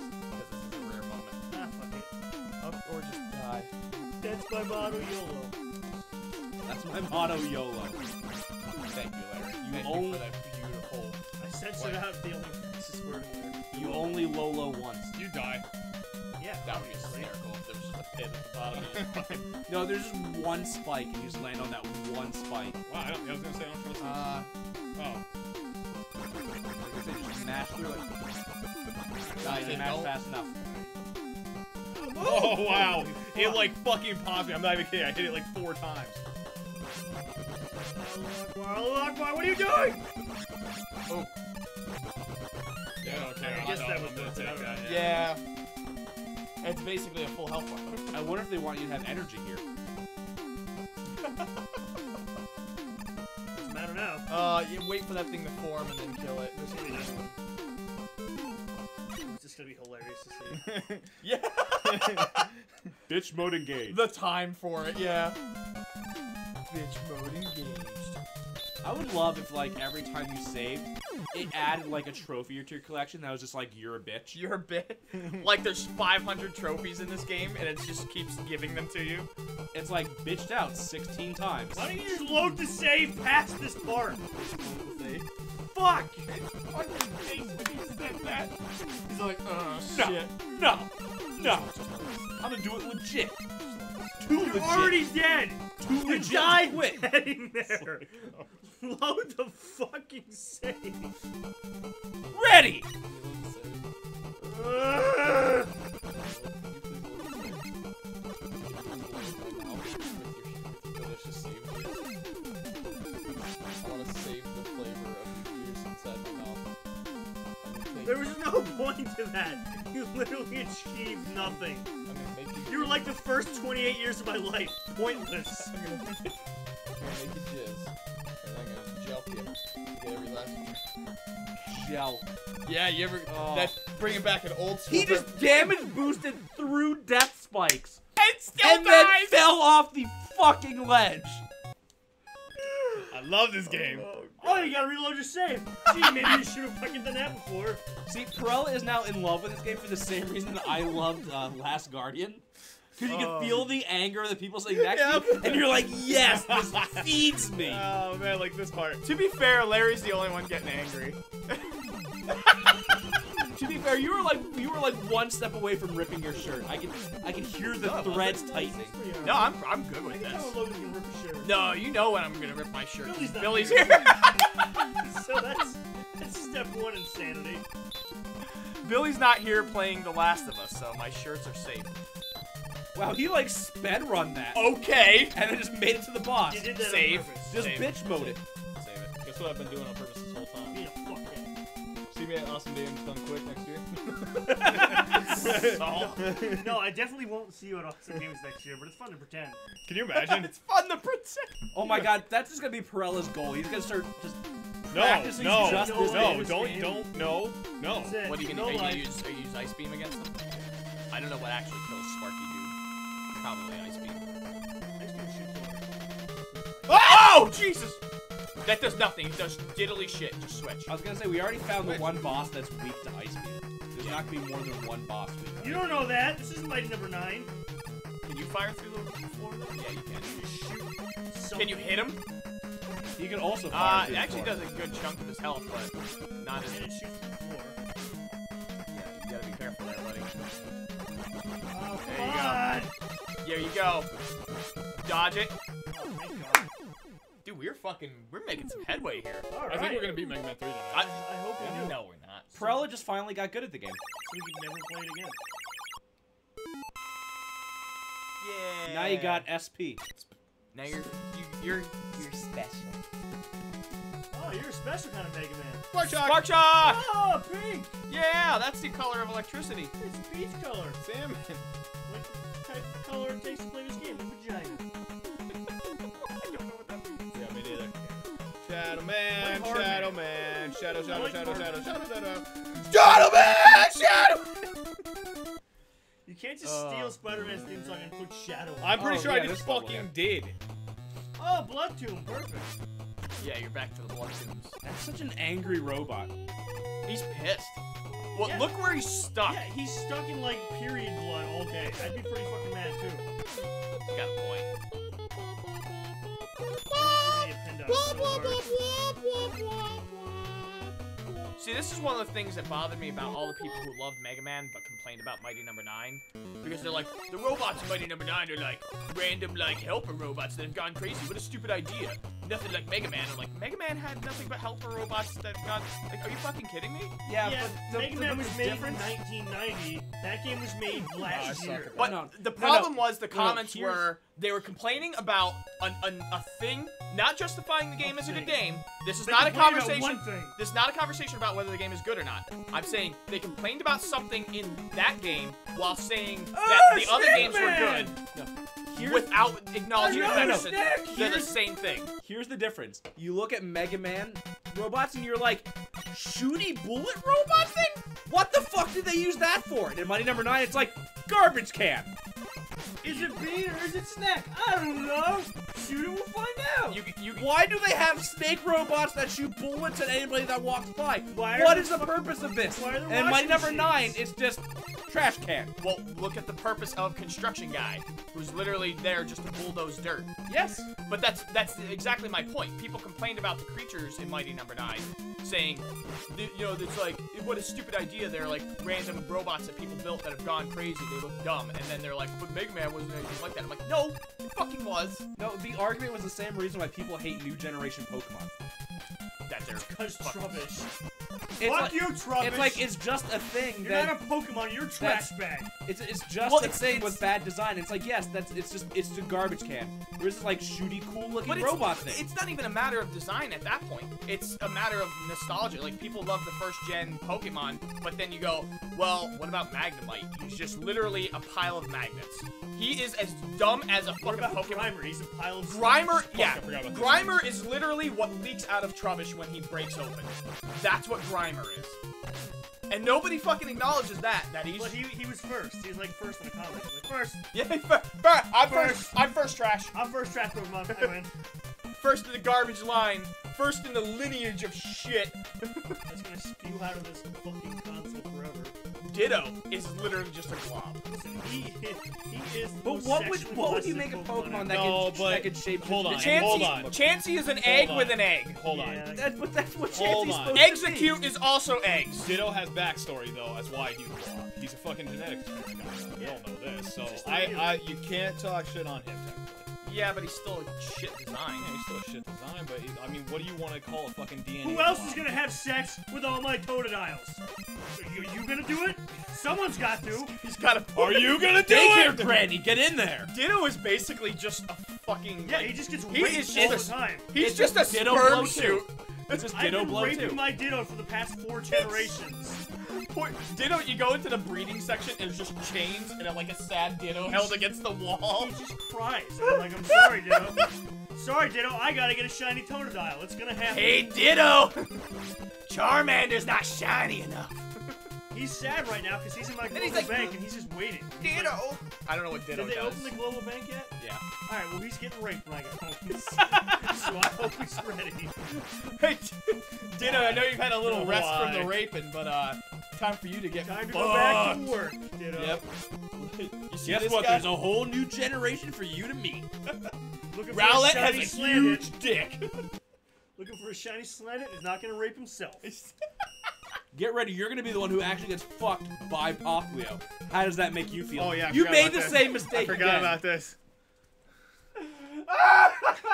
or just die. That's my motto, YOLO. That's my motto, YOLO. Thank you, Larry. You Thank own- you for that beautiful. I censored out the only racist word. You only Lolo once. You die. Yeah. That would be hysterical if there was just a pit at the bottom. of it. No, there's just one spike and you just land on that one spike. Wow. I, don't, I was gonna say I don't trust uh, oh. Like I said, just mash through it. guys, Nah, you they mash fast enough. Oh wow. It like fucking popped me. I'm not even kidding. I hit it like four times. Allahu Akbar, what are you doing? Oh, Yeah. Okay. I guess I'll- that was the- take that. yeah. It's basically a full health bar. I wonder if they want you to have energy here. Doesn't matter now. Uh, you wait for that thing to form and then kill it. Just gonna be hilarious to see. Yeah. Bitch mode engaged. the time for it, yeah. Bitch mode engaged. I would love if, like, every time you saved, it added like a trophy to your collection that was just like you're a bitch. You're a bitch. like there's 500 trophies in this game, and it just keeps giving them to you. It's like bitched out 16 times. Why don't you just load the save past this part? See? Fuck! He's like, uh, No, shit. no, no. I'm gonna do it legit. Too You're legit. already dead! Too You legit. died Quit. heading there! Load the fucking save! Ready. Ugh. I want to save the flavor of the juice inside my mouth. There was no point to that. You literally achieved nothing. I'm gonna make you. You were like the first 28 years of my life. Pointless. I'm gonna make you, I'm gonna make you jizz, and I'm gonna jelp you get every last. Gel. Yeah, you ever Oh. that bringing back an old school. He just damage boosted through death spikes and still and then fell off the fucking ledge. I love this game. Oh, you gotta reload your save. Gee, maybe you should have fucking done that before. See, Perella is now in love with this game for the same reason that I loved uh, Last Guardian. Because you Oh. can feel the anger of the people sitting next to you, and you're like, yes, this feeds me. Oh man, like this part. To be fair, Larry's the only one getting angry. to be fair, you were like you were like one step away from ripping your shirt. I can I can hear the threads tightening. No, I'm I'm good with think this. how Logan can rip shirt. No, you know when I'm gonna rip my shirt. Billy's not Billy's here. here. So that's that's step one insanity. Billy's not here playing The Last of Us, so my shirts are safe. Wow, he like sped run that, Okay. and then just made it to the boss. You did that Save. on purpose. Just Save. bitch mode it. Save it. Guess what I've been doing on purpose fuckhead. See me at Awesome Games Done Quick next year. No, I definitely won't see you at Awesome Games next year, but it's fun to pretend. Can you imagine? it's fun to pretend. Oh my god, that's just gonna be Perella's goal. He's gonna start just No, practicing no, just no this way. no, don't, game. don't, no, no. It. What are you gonna no are you use? Are you use Ice Beam against them? I don't know what actually kills Sparky Dude. Probably Ice Beam. Ice Beam should Oh Jesus! That does nothing. It does diddly shit. Just switch. I was gonna say we already found the one boss that's weak to ice beam. There's not gonna be more than one boss weak. to. You Ice don't know that. This is Mighty Number Nine. Can you fire through the floor though? Yeah, you can. Just shoot. Something. Can you hit him? Beam. He can also Uh, fire it through the actually floor. does a good chunk of his health, but not as. And it shoots through the floor. Yeah, you gotta be careful there, buddy. Oh, There come you go. on. There you go. Dodge it. Oh, thank God. Dude, we're fucking, we're making some headway here. All I right. think we're gonna beat Mega Man 3 tonight. I, I hope you do. no, we're not. Perella just finally got good at the game. So we can never play it again. Yeah. Now you got SP. Now you're, you, you're, you're special. Oh, you're a special kind of Mega Man. Spark Shock! Spark Shock! Oh, pink! Yeah, that's the color of electricity. It's peach color. Salmon! What type of color it takes to play this Shadow Man, Shadow Man, Shadow, Shadow, Shadow, Shadow, Shadow, Shadow. Shadow Man! Shadow! You can't just Oh. steal Spider-Man's theme song and put Shadow. on I'm it. pretty Oh, sure yeah, I just fucking did. Oh, Blood Tomb. Perfect. Yeah, you're back to the blood tombs. That's such an angry robot. He's pissed. Well, Yeah. look where he's stuck. Yeah, he's stuck in like period blood all day. I'd be pretty fucking mad too. He's got a point. See, this is one of the things that bothered me about all the people who loved Mega Man but complained about Mighty Number 9. Because they're like, the robots in Mighty Number 9 are like random, like, helper robots that have gone crazy. What a stupid idea. Nothing like Mega Man. I'm like, Mega Man had nothing but helper robots that got. Like, are you fucking kidding me? Yeah, Yeah, but the, Mega the, Man the was made difference. in 1990. That game was made last suck year. But No, the problem no. was the No, no, comments were they were complaining about an, an, a thing, not justifying the game A as a good game. This is They not a complained about conversation. one thing. This is not a conversation about whether the game is good or not. I'm saying they complained about something in that game while saying that Ah, the other Snake games were good Here's, without acknowledging the No, no, that they're the same thing. here's the difference. You look at Mega Man robots and you're like, shooty bullet robot thing? What the fuck did they use that for? And in Mighty Number Nine, it's like garbage can. Is it Bean or is it Snack? I don't know. Shoot it, we'll find out. You, you, Why do they have snake robots that shoot bullets at anybody that walks by? What is the purpose of this? why are there And Mighty washing Number machines? Nine, is just trash can. Well, look at the purpose of construction guy, who's literally there just to bulldoze dirt. Yes. But that's that's exactly my point. People complained about the creatures in Mighty Number Nine, saying, you know, it's like what a stupid idea. They're like random robots that people built that have gone crazy. They look dumb, and then they're like, but Mega Man wasn't anything like that. I'm like, no, it fucking was. No, the argument was the same reason why people hate new generation Pokemon. That they're Because Trubbish. It's Fuck like, you, Trubbish. It's like it's just a thing You're that not a Pokemon, you're a trash bag. it's it's just Well, a it's- thing it's- with bad design. It's like yes, that's it's just it's a garbage can. There's this like shooty, cool looking it's, robot thing. it's not even a matter of design at that point. It's a matter of nostalgia. Like people love the first gen Pokemon, but then you go, well, what about Magnemite? He's just literally a pile of magnets. He is as dumb as a What fucking about Pokemon. Grimer? He's a pile of Grimer, yeah. I forgot. Grimer is literally what leaks out of Trubbish when he breaks open. That's what Grimer is. And nobody fucking acknowledges that. That he's But he, he was first. He was like first in the comic. Like first, yeah. fir- fir- I'm first. First. I'm first trash. I'm first trash Pokemon. I win. First in the garbage line. First in the lineage of shit. That's gonna spew out of this fucking console forever. Ditto is literally just a glob. He he is. But what would what would you make a Pokemon that No, can but that can shape hold on, Chansey, hold on. Chansey is an egg on. with an egg. Hold on. Yeah. That, but that's what Hold Chansey's on. supposed to be. Exeggcute is also eggs. Ditto has backstory though, That's why he's a blob. He's a fucking genetic experiment guy. We all know this, so I, I, you can't talk shit on him technically. Yeah, but he's still a shit design. Yeah, he's still a shit design, but he, I mean, what do you want to call a fucking DNA? Who else blob? is gonna have sex with all my totodiles? Are you, you gonna do it? Someone's got to. He's gotta. Are you gonna do Daycare it? granny, get in there. Ditto is basically just a fucking. Yeah, like- he just gets he raped all just the a- time. He's It's just a Ditto sperm blow shoot. too. It's just I've been blow raping too. my Ditto for the past four generations. Poor- Ditto, you go into the breeding section and it's just chains and like a sad Ditto held against the wall. He just cries. And I'm like, I'm sorry, Ditto. sorry, Ditto. I gotta get a shiny Totodile. It's gonna happen. Hey, Ditto! Charmander's not shiny enough. He's sad right now because he's in my global he's like, bank and he's just waiting. He's like, I don't know what Ditto Did they does. open the global bank yet? Yeah. All right. Well, he's getting raped when I get home. so I hope he's ready. Hey, Ditto, I know you've had a little rest from the raping, but uh, time for you to get Time to fucked. go back to work, Ditto. Yep. You see Guess this what? guy? There's a whole new generation for you to meet. Looking for has a Salandit. huge dick. Looking for a shiny Salandit is not gonna rape himself. Get ready, you're gonna be the one who actually gets fucked by Popplio. How does that make you feel? Oh yeah, I you made about the this. same mistake I forgot again. about this.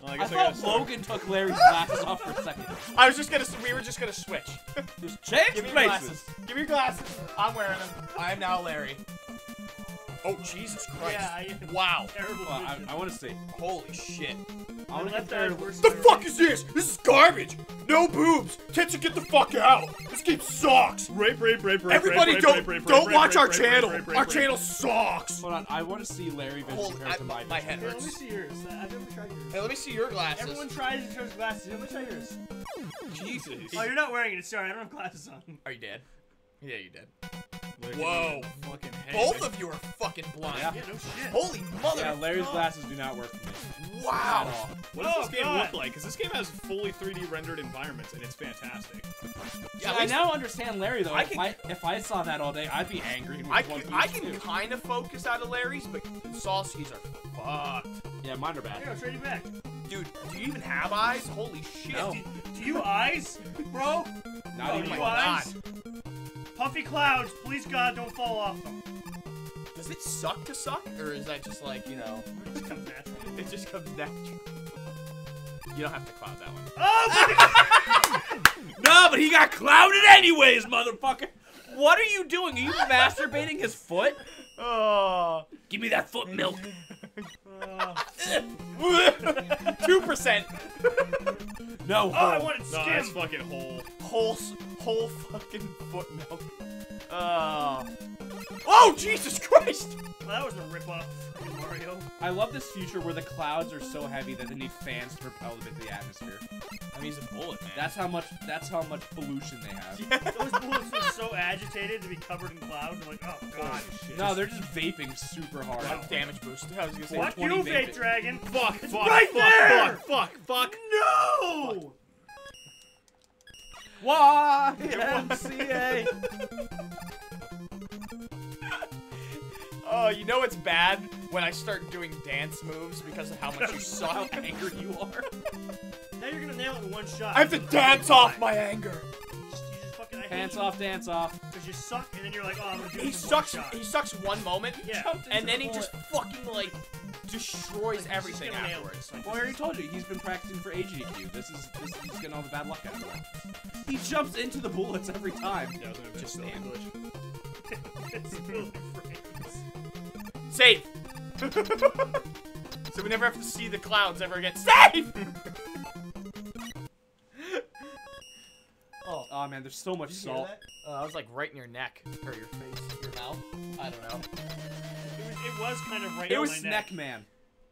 Well, I I, thought. Logan took Larry's glasses off for a second. I was just gonna. We were just gonna switch. Just change Give me your glasses. Give me your glasses. I'm wearing them. I am now Larry. Oh Jesus Christ! Yeah, I- wow. Terrible Well, I. I want to see. Holy shit. I want to left compare. eye worse The fuck is this? This is garbage. No boobs. Tetsu, get the fuck out. This game sucks. Rape, rape, rape, rape. Everybody rape, don't rape, rape, don't rape, watch rape, our rape, channel. rape, rape, Our rape. channel sucks. Hold on, I want to see Larry Vision Hold- compared I- to my my vision. head Here, let me see yours. I've never tried yours. Hey, let me see your glasses. Everyone tries each other's glasses. Let me try yours. Jesus. Oh, you're not wearing it. Sorry, I don't have glasses on. Are you dead? Yeah, you did. Look Whoa. Fucking head. Both of you are fucking blind. Yeah. Yeah, no shit. Holy mother. Yeah, Larry's God. glasses do not work for me. Wow. At. What does Oh, this game God. look like? Because this game has fully 3D rendered environments, and it's fantastic. Yeah, at I now understand Larry though. I if can- I if I saw that all day, I'd be angry. and I would can, I can kind of focus out of Larry's, but Saucy's are fucked. Yeah, mine are Here, bad. I'll trade you back. Dude, do you even have eyes? Holy shit. No. Do, do you eyes, bro? Not Oh, even you my my eyes? Puffy clouds, please God, don't fall off them. Does it suck to suck, or is that just like, you know, It just comes naturally. it just comes natural? You don't have to cloud that one. Oh, No, but he got clouded anyways, motherfucker. What are you doing? Are you masturbating his foot? Oh. Give me that foot milk. Two percent. No. oh, I wanted No, skim. that's fucking whole. Whole, s- whole fucking foot milk. Oh. Oh, Jesus Christ! Well, that was a rip-off fucking Mario. I love this future where the clouds are so heavy that they need fans to propel them into the atmosphere. I mean, he's a bullet, man. That's how much. That's how much pollution they have. Yeah. Those bullets are so agitated to be covered in clouds. I'm like, oh god. Shit. No, they're just vaping super hard. Wow, damage boost. I was gonna say. Fuck you, vape Dragon. Fuck, fuck, right fuck, there! fuck, fuck, fuck. No! YMCA. Oh, you know it's bad when I start doing dance moves because of how much you saw How angry you are. Now you're gonna nail it in one shot. I have to dance off my anger. You just, just fucking, I hate Pants you. off, dance off. Because you suck, and then you're like, oh, I'm gonna do He this in sucks. one shot. He sucks one moment, Yeah. and then he just fucking like destroys Like, everything just gonna nail afterwards. this. Like, Well, I already told you, he's been practicing for AGDQ. This is this is getting all the bad luck out of it. He jumps into the bullets every time. Yeah, I was Just say, stand. it's really frames. Save. so we never have to see the clouds ever again. Save. oh, Oh man, there's so much salt. Uh, I was like right in your neck or your face, your mouth. I don't know. It was, kind of right It on was my Snack neck. Man.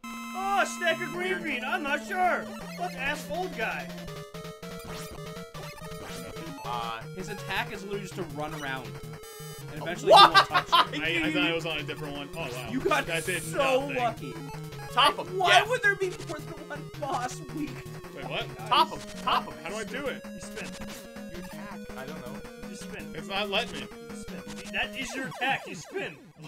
Oh, Snack or Green Bean? I'm not sure. Let's ask old guy. Uh, His attack is literally just to run around. And eventually Why? he won't touch you. I, I thought it was on a different one. Oh wow. You got that did so nothing. lucky. top him. Why yeah. would there be more than one boss weak? Wait, what? top him? Top him. How do I do it? You spin. You attack. I don't know. You spin. It's not letting me. You spin. That is your attack. You spin.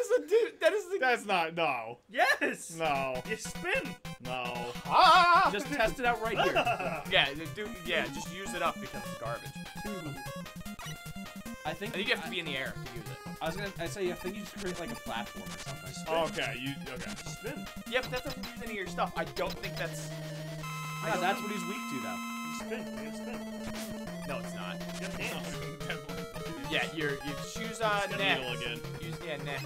That is a dude. That is the. That's not. No. Yes. No. You spin. No. Ah! Just test it out right here. Yeah, dude. Yeah, just use it up because it's garbage. I think I think you have to be in the air to use it. I was gonna. I say I think you just create like a platform or something. Okay. You. Okay. spin. Yeah, but that doesn't use any of your stuff. I don't think that's. Yeah, that's what he's weak to though. You spin. You spin. No, it's not. You gotta dance. Yeah, you're you choose uh Needle net. again. Use yeah net.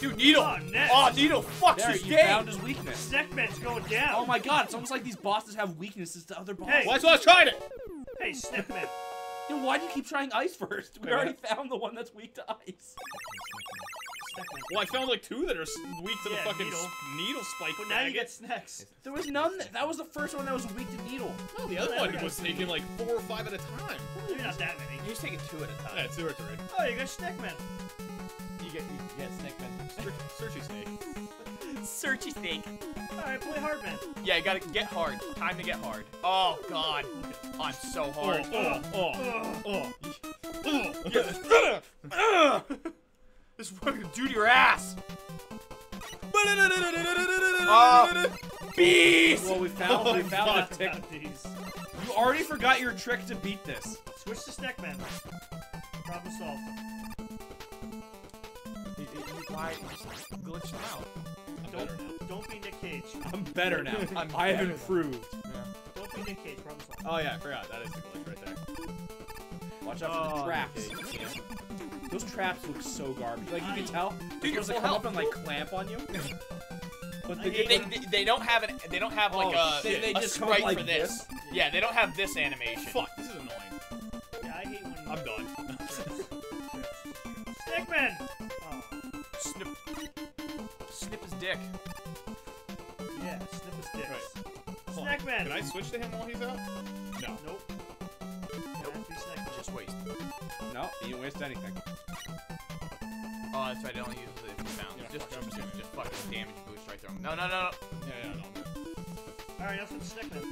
Dude, needle. Oh, net. Oh, needle fucks There, this you game. found his weakness. Snackman's going down. Oh my god, it's almost like these bosses have weaknesses to other bosses. Hey. Well, that's why I was trying it. Hey, Snackman. Dude, why do you keep trying ice first? We Wait, already found the one that's weak to ice. Snackman. Well, I found like two that are weak to the fucking needle. needle spike. But now you get snacks. There was none. That, that was the first one that was weak to needle. No, the other one was taking like four or five at a time. Maybe not that many. You're just taking two at a time. Yeah, two or three. Oh, you got Snackman. You get you get Snakeman. Search- Searchy snake. Searchy snake. Alright, play hard man. Yeah, you gotta get hard. Time to get hard. Oh god. I'm so Oh, hard. oh, oh, oh, oh. Yeah. Ugh. This is what I'm gonna do to your ass. Oh, beast! Well, we found we oh, found fuck. that tick. These. You already forgot your trick to beat this. Switch to Snackman. Problem solved. You- you- you- Why? You glitched out. Now. Don't, don't be Nick Cage. I'm better now. I'm I have better now. improved. Don't be Nick Cage. Problem solved. Oh yeah, I forgot. That is the glitch right there. Watch out for the Oh, traps. Those traps look so garbage. Like you can tell, Dude, you're supposed to full come up and like clamp on you. But I they, They, they, they don't have an. They don't have like Oh, a, shit. They a just come sprite like for this. Yeah, they don't have this animation. Fuck, this is annoying. Yeah, I hate when. I'm done. Snackman! Oh, Snip. Snip his dick. yeah, snip his dicks. Hold on. Snackman! Can I switch to him while he's out? No. Nope. Nope. Be Snackman. Just waste. no, you didn't waste anything. Oh, that's right. I don't use it if. Yeah, just, fuck, I'm just, just fucking damage boost right through him. No, no, no, no. Yeah, yeah, no. I'm. Alright, now switch to Snackman.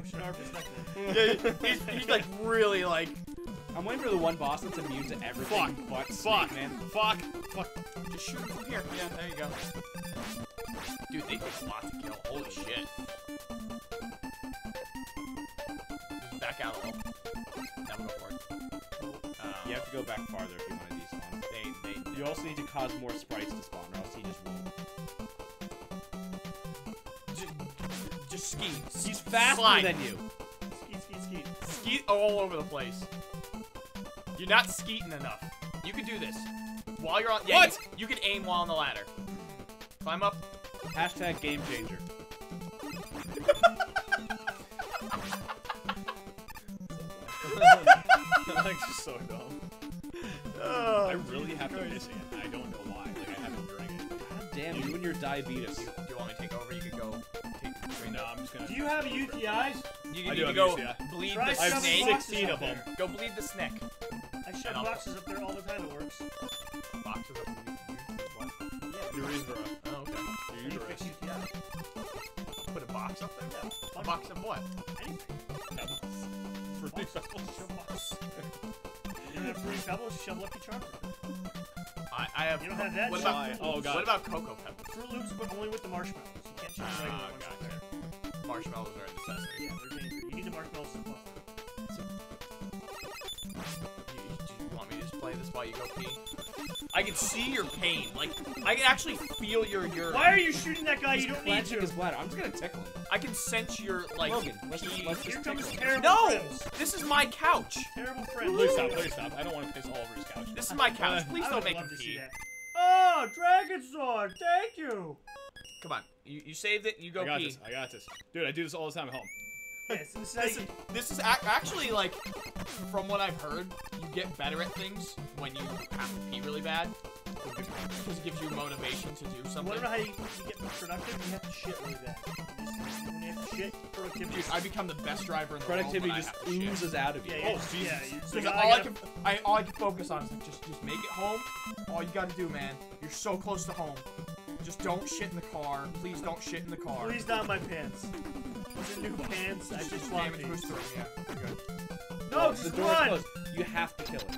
Push an arm to Snackman. Yeah, he's, he's like really like. I'm waiting for the one boss that's immune to everything Fuck. but Fuck. Man. Fuck. Fuck. Just shoot him from here. Yeah, there you go. Dude, they take a lot to kill. Holy shit. To go back farther if you want to despawn. They, they, You also need to cause more sprites to spawn, or else he just won't. just, just ski. He's faster Slide. than you. Skeet, skeet, skeet. Skeet all over the place. You're not skeeting enough. You can do this. While you're on. Yeah, What? You, you can aim while on the ladder. Climb up. Hashtag game changer. like so dumb. Oh, I really Jesus have to Christ. miss it. and I don't know why. Like I haven't drank it. Damn, you and your diabetes. Do you want me to take over? You could go take Wait, no, I'm just gonna. Do you have UTIs? You I need do to have go UCI. bleed Try the I have shoving snake. boxes 16 of them. Go bleed the snake. I shove And I'll- boxes up there all the time. It works. Boxes of what? Your urethra. Oh, okay. Your And you fix uterus. UTI. Put a box up there. Yeah, A box of what? Anything. For Box. Shove box. You free pebbles? Shove Lucky Charms. in it. I, I have. You don't have that? What about? Why? Oh, God. What about cocoa pepper? Fruit Loops, but only with the marshmallows. You can't shove Ah, regular ones gotcha. in. Marshmallows are a necessity. Yeah, they're dangerous. You need the marshmallows to puff. You, you- do you want me to just play this while you go pee? I can see your pain. Like I can actually feel your your. Why are you shooting that guy? You don't need to. his bladder. I'm just gonna tickle him. I can sense your like. Logan, let's just- let's Here just comes tickle terrible no, friends. this is my couch. Terrible friends. Please stop. Please stop. I don't want to piss all over his couch. This is my couch. Please don't would make love him to see pee. that. Oh, Dragon Sword! Thank you. Come on, you, you saved it. You go I got pee. this. I got this. Dude, I do this all the time at home. Yes, this is This is, this is ac- actually like, from what I've heard, you get better at things when you have to pee really bad. Because it gives you motivation to do You something. wanna know how you, you get productive? You have to shit really bad. When you have to shit, productivity. Dude, I become the best driver in the Productivity world. just when I have to shit. oozes out of you. yeah, Oh, Jesus. yeah. You, so Because you all I gotta- can, I all I can focus on is just, just make it home. All you gotta do, man. You're so close to home. Just don't shit in the car. Please don't shit in the car. Please not my pants. These are new pants. I just Damn want it, these. who's through? Yeah, we're good. No, the just door's run. closed. You have to kill it.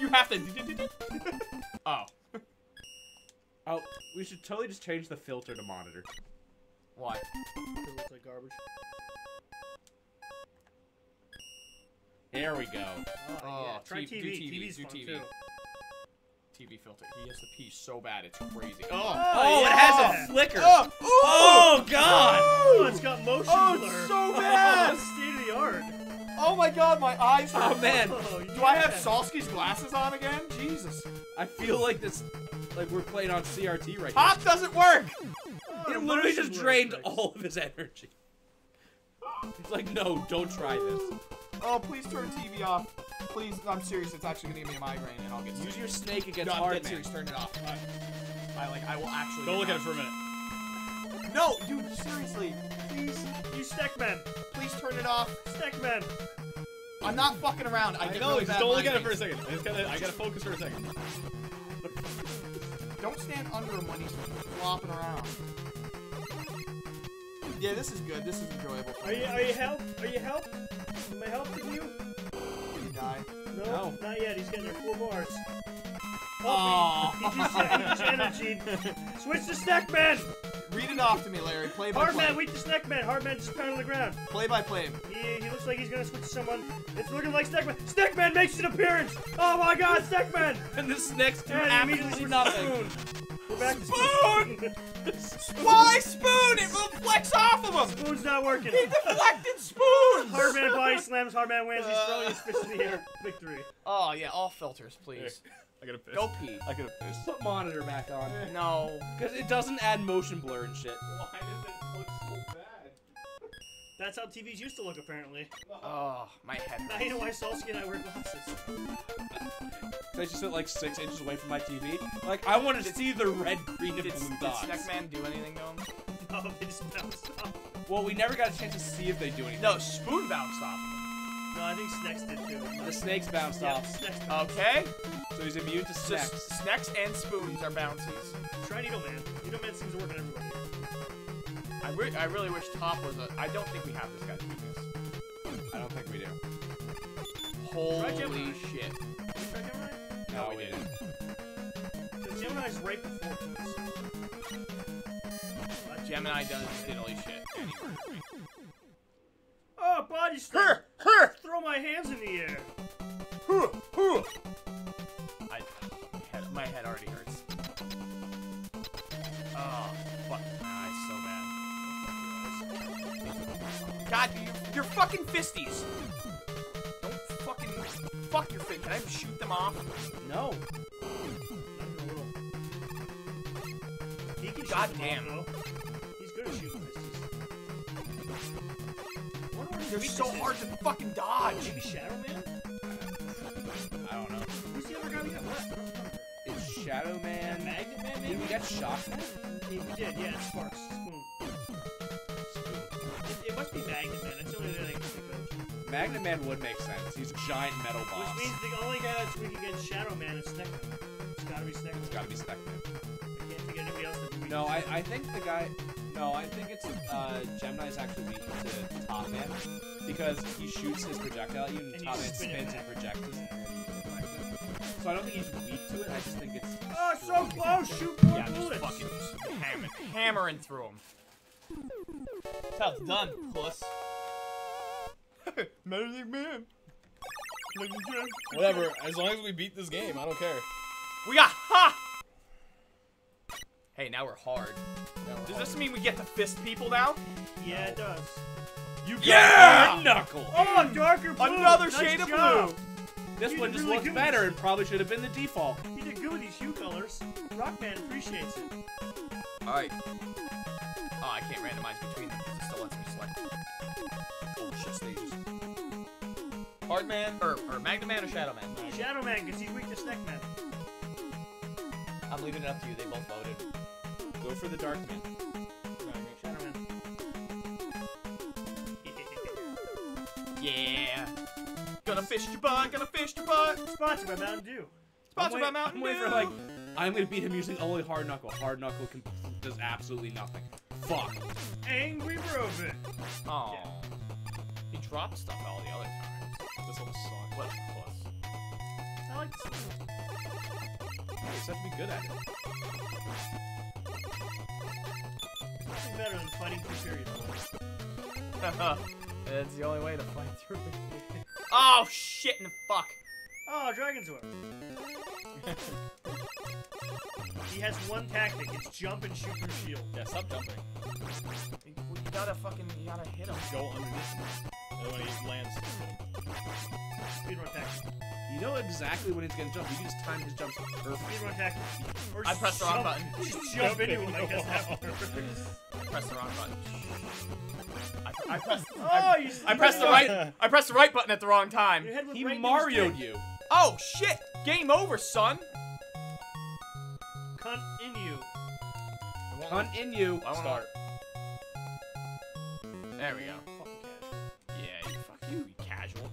You have to. oh, Oh, we should totally just change the filter to monitor. why? It looks like garbage. There we go. Oh, Oh, yeah. Try TV. do TV, TV's do fun TV. too. TV filter. He has to pee so bad, it's crazy. Oh, Oh, yeah. it has a flicker. Oh, Oh, God! Oh, oh, it's got motion Oh, it's so bad. State of the art. Oh my God, my eyes Oh, hurt. man. Oh, Do I have yeah. Salsky's glasses on again? Jesus. I feel like this, like we're playing on CRT right now. Pop doesn't work. Oh. It literally just drained effects. all of his energy. He's like, no, don't try this. Oh, please turn TV off. Please, I'm serious. It's actually gonna give me a migraine, and I'll get sick. Use your snake against No, I'm hard man. serious. Turn it off. I like. I will actually. Don't look at it for a minute. No, dude. Seriously. Please, You Snackman. please turn it off. Snackman. I'm not fucking around. I, I get know. really Just don't look at it for a second. I just gotta. I gotta focus for a second. Don't stand under him when he's flopping around. Yeah, this is good. This is enjoyable. Are you are you help? Are you help? Am I helping you? Did he die? No, No. not yet. He's getting there four bars. Oh, he, he just, he just energied. Switch to Snackman. Read it off to me, Larry. Play by Hard play. Hardman, weak to Snackman. Hardman just pound on the ground. Play by play. He, he looks like he's gonna switch to someone. It's looking like Snackman. Snackman makes an appearance. Oh my God, Snackman! And this next And he immediately absolutely switches nothing. Spoon. We're back to Spoon! Spoon. Why spoon? It will flex off of him. Spoon's not working. He deflected spoons. Hardman body slams. Hardman wins. He's uh. throwing his fist in the air. Victory. Oh yeah, all filters, please. I gotta piss. Go pee. I gotta piss. Put monitor back on. No. Because it doesn't add motion blur and shit. Why does it look so bad? That's how TVs used to look, apparently. Oh, my head. Now you know why Salsky and I wear glasses. I just sit like six inches away from my TV. Like, I want to see the red, green, and Did, blue did dots. Snackman do anything to him? Oh, they just bounced off. Well, we never got a chance to see if they do anything. No, spoon bounced off. No, I think Snacks did too. The snakes bounced Yeah, off, Snacks bounced. Okay. so he's immune to Just snacks. snacks and spoons are bouncies. Try Needleman. Needleman seems to work on everybody. I, re I really wish Top was a. I don't think we have this guy's weakness. I don't think we do. Holy Gemini. shit. Try Gemini? No, we we didn't. didn't. So Gemini's right before Taurus. Gemini does diddly shit. Anyway. Oh, body slam. Her! Her! Throw my hands in the air. Huh, huh. I, my head, my head already hurts. Oh, fuck. My eyes so bad. God, you, you're fucking fisties. Don't fucking fuck your fit. Can I shoot them off? No. He can shoot God them damn. off, though. He's good at shooting fisties. What his They're so hard to fucking dodge. Maybe Shadow Man? I don't remember. It's Shadow Man. Magnet Man, Did maybe? we get Shock Man? Yeah, we did, yeah, Sparks. Spoon. It, it must be Magnet Man. That's the only thing I can think of. Magnet Man would make sense. He's a giant metal boss. Which means the only guy that's weak against Shadow Man is Snack Man. It's gotta be Snack It's Man. gotta be Spec I can't think of anybody else that's weak. No, I, I think the guy. No, I think it's uh, Gemini's actually weak to Top Man because he shoots his projectile at you and, And you Top Man spin spins and projects it. So I don't think he's weak to it. I just think it's. Oh, so close! Shoot more Yeah, bullets! just fucking hammering, hammering through them. That's how it's done, puss. Magic Man. Whatever. As long as we beat this game, I don't care. We got ha! Hey, now we're hard. Yeah, we're Does this mean we get to fist people now? Yeah, it does. You got Yeah! Ah! Knuckle. Oh, darker blue! Another Nice shade of job. blue. This You one just really looks better and probably should have been the default. He did good with these hue colors. Rockman appreciates it. Alright. Oh, I can't randomize between them because it still lets me select. Bullshit stages. Hard Man, or, or Magna Man or Shadow Man? Shadow Man, because he's weak to Snack Man. I'm leaving it up to you. They both voted. Go for the Dark Man. Shadow Man. Yeah. Gonna fish your butt, gonna fish your butt. Sponsored by Mountain Dew. Sponsored by I'm wait- Mountain I'm waiting Dew. for like, I'm gonna beat him using only hard knuckle. Hard knuckle can, does absolutely nothing. Fuck. Angry Robin. Oh. Yeah. He dropped stuff all the other times. This one sucks. What a puss. I like this one. You just have to be good at it. Nothing better than fighting through period points. That's the only way to fight through it. oh shit in the fuck. Oh, Dragon's Whip. he has one tactic. It's jump and shoot through shield. Yeah, stop jumping. You, you gotta fucking, you gotta hit him. Go underneath him. And when he lands, just hit him. Speedrun tactic. You know exactly when he's gonna jump. You can just time his jumps perfect. Speedrun tactic. Or I just pressed the wrong button. Just jump into him like that's happening. I pressed the wrong button. I, I pressed. Oh, you I pressed the right. I pressed the right button at the wrong time. Your head went He right into his Marioed you. Oh shit! Game over, son. Cunt in you. Hunt in you. I wanna- Start. There we go. Yeah, you fuck you, you casual.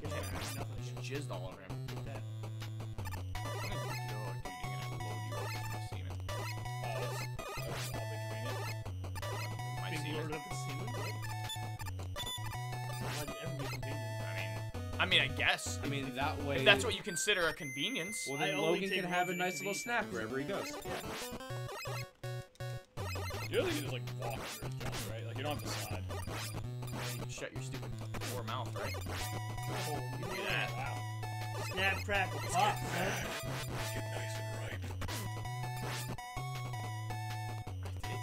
Get that out. Nothing. Just jizzed all over him. Get that. Oh, dude, you're gonna I mean, I guess. I mean, that way. If that's what you consider a convenience. Well, then only Logan can have a nice little snack wherever he goes. You really can just like walk through his jump, right? Like you don't have to slide. You shut your stupid poor mouth, right? Oh, You can do that. Wow. Snap, crackle, pop, man. Get nice and ripe.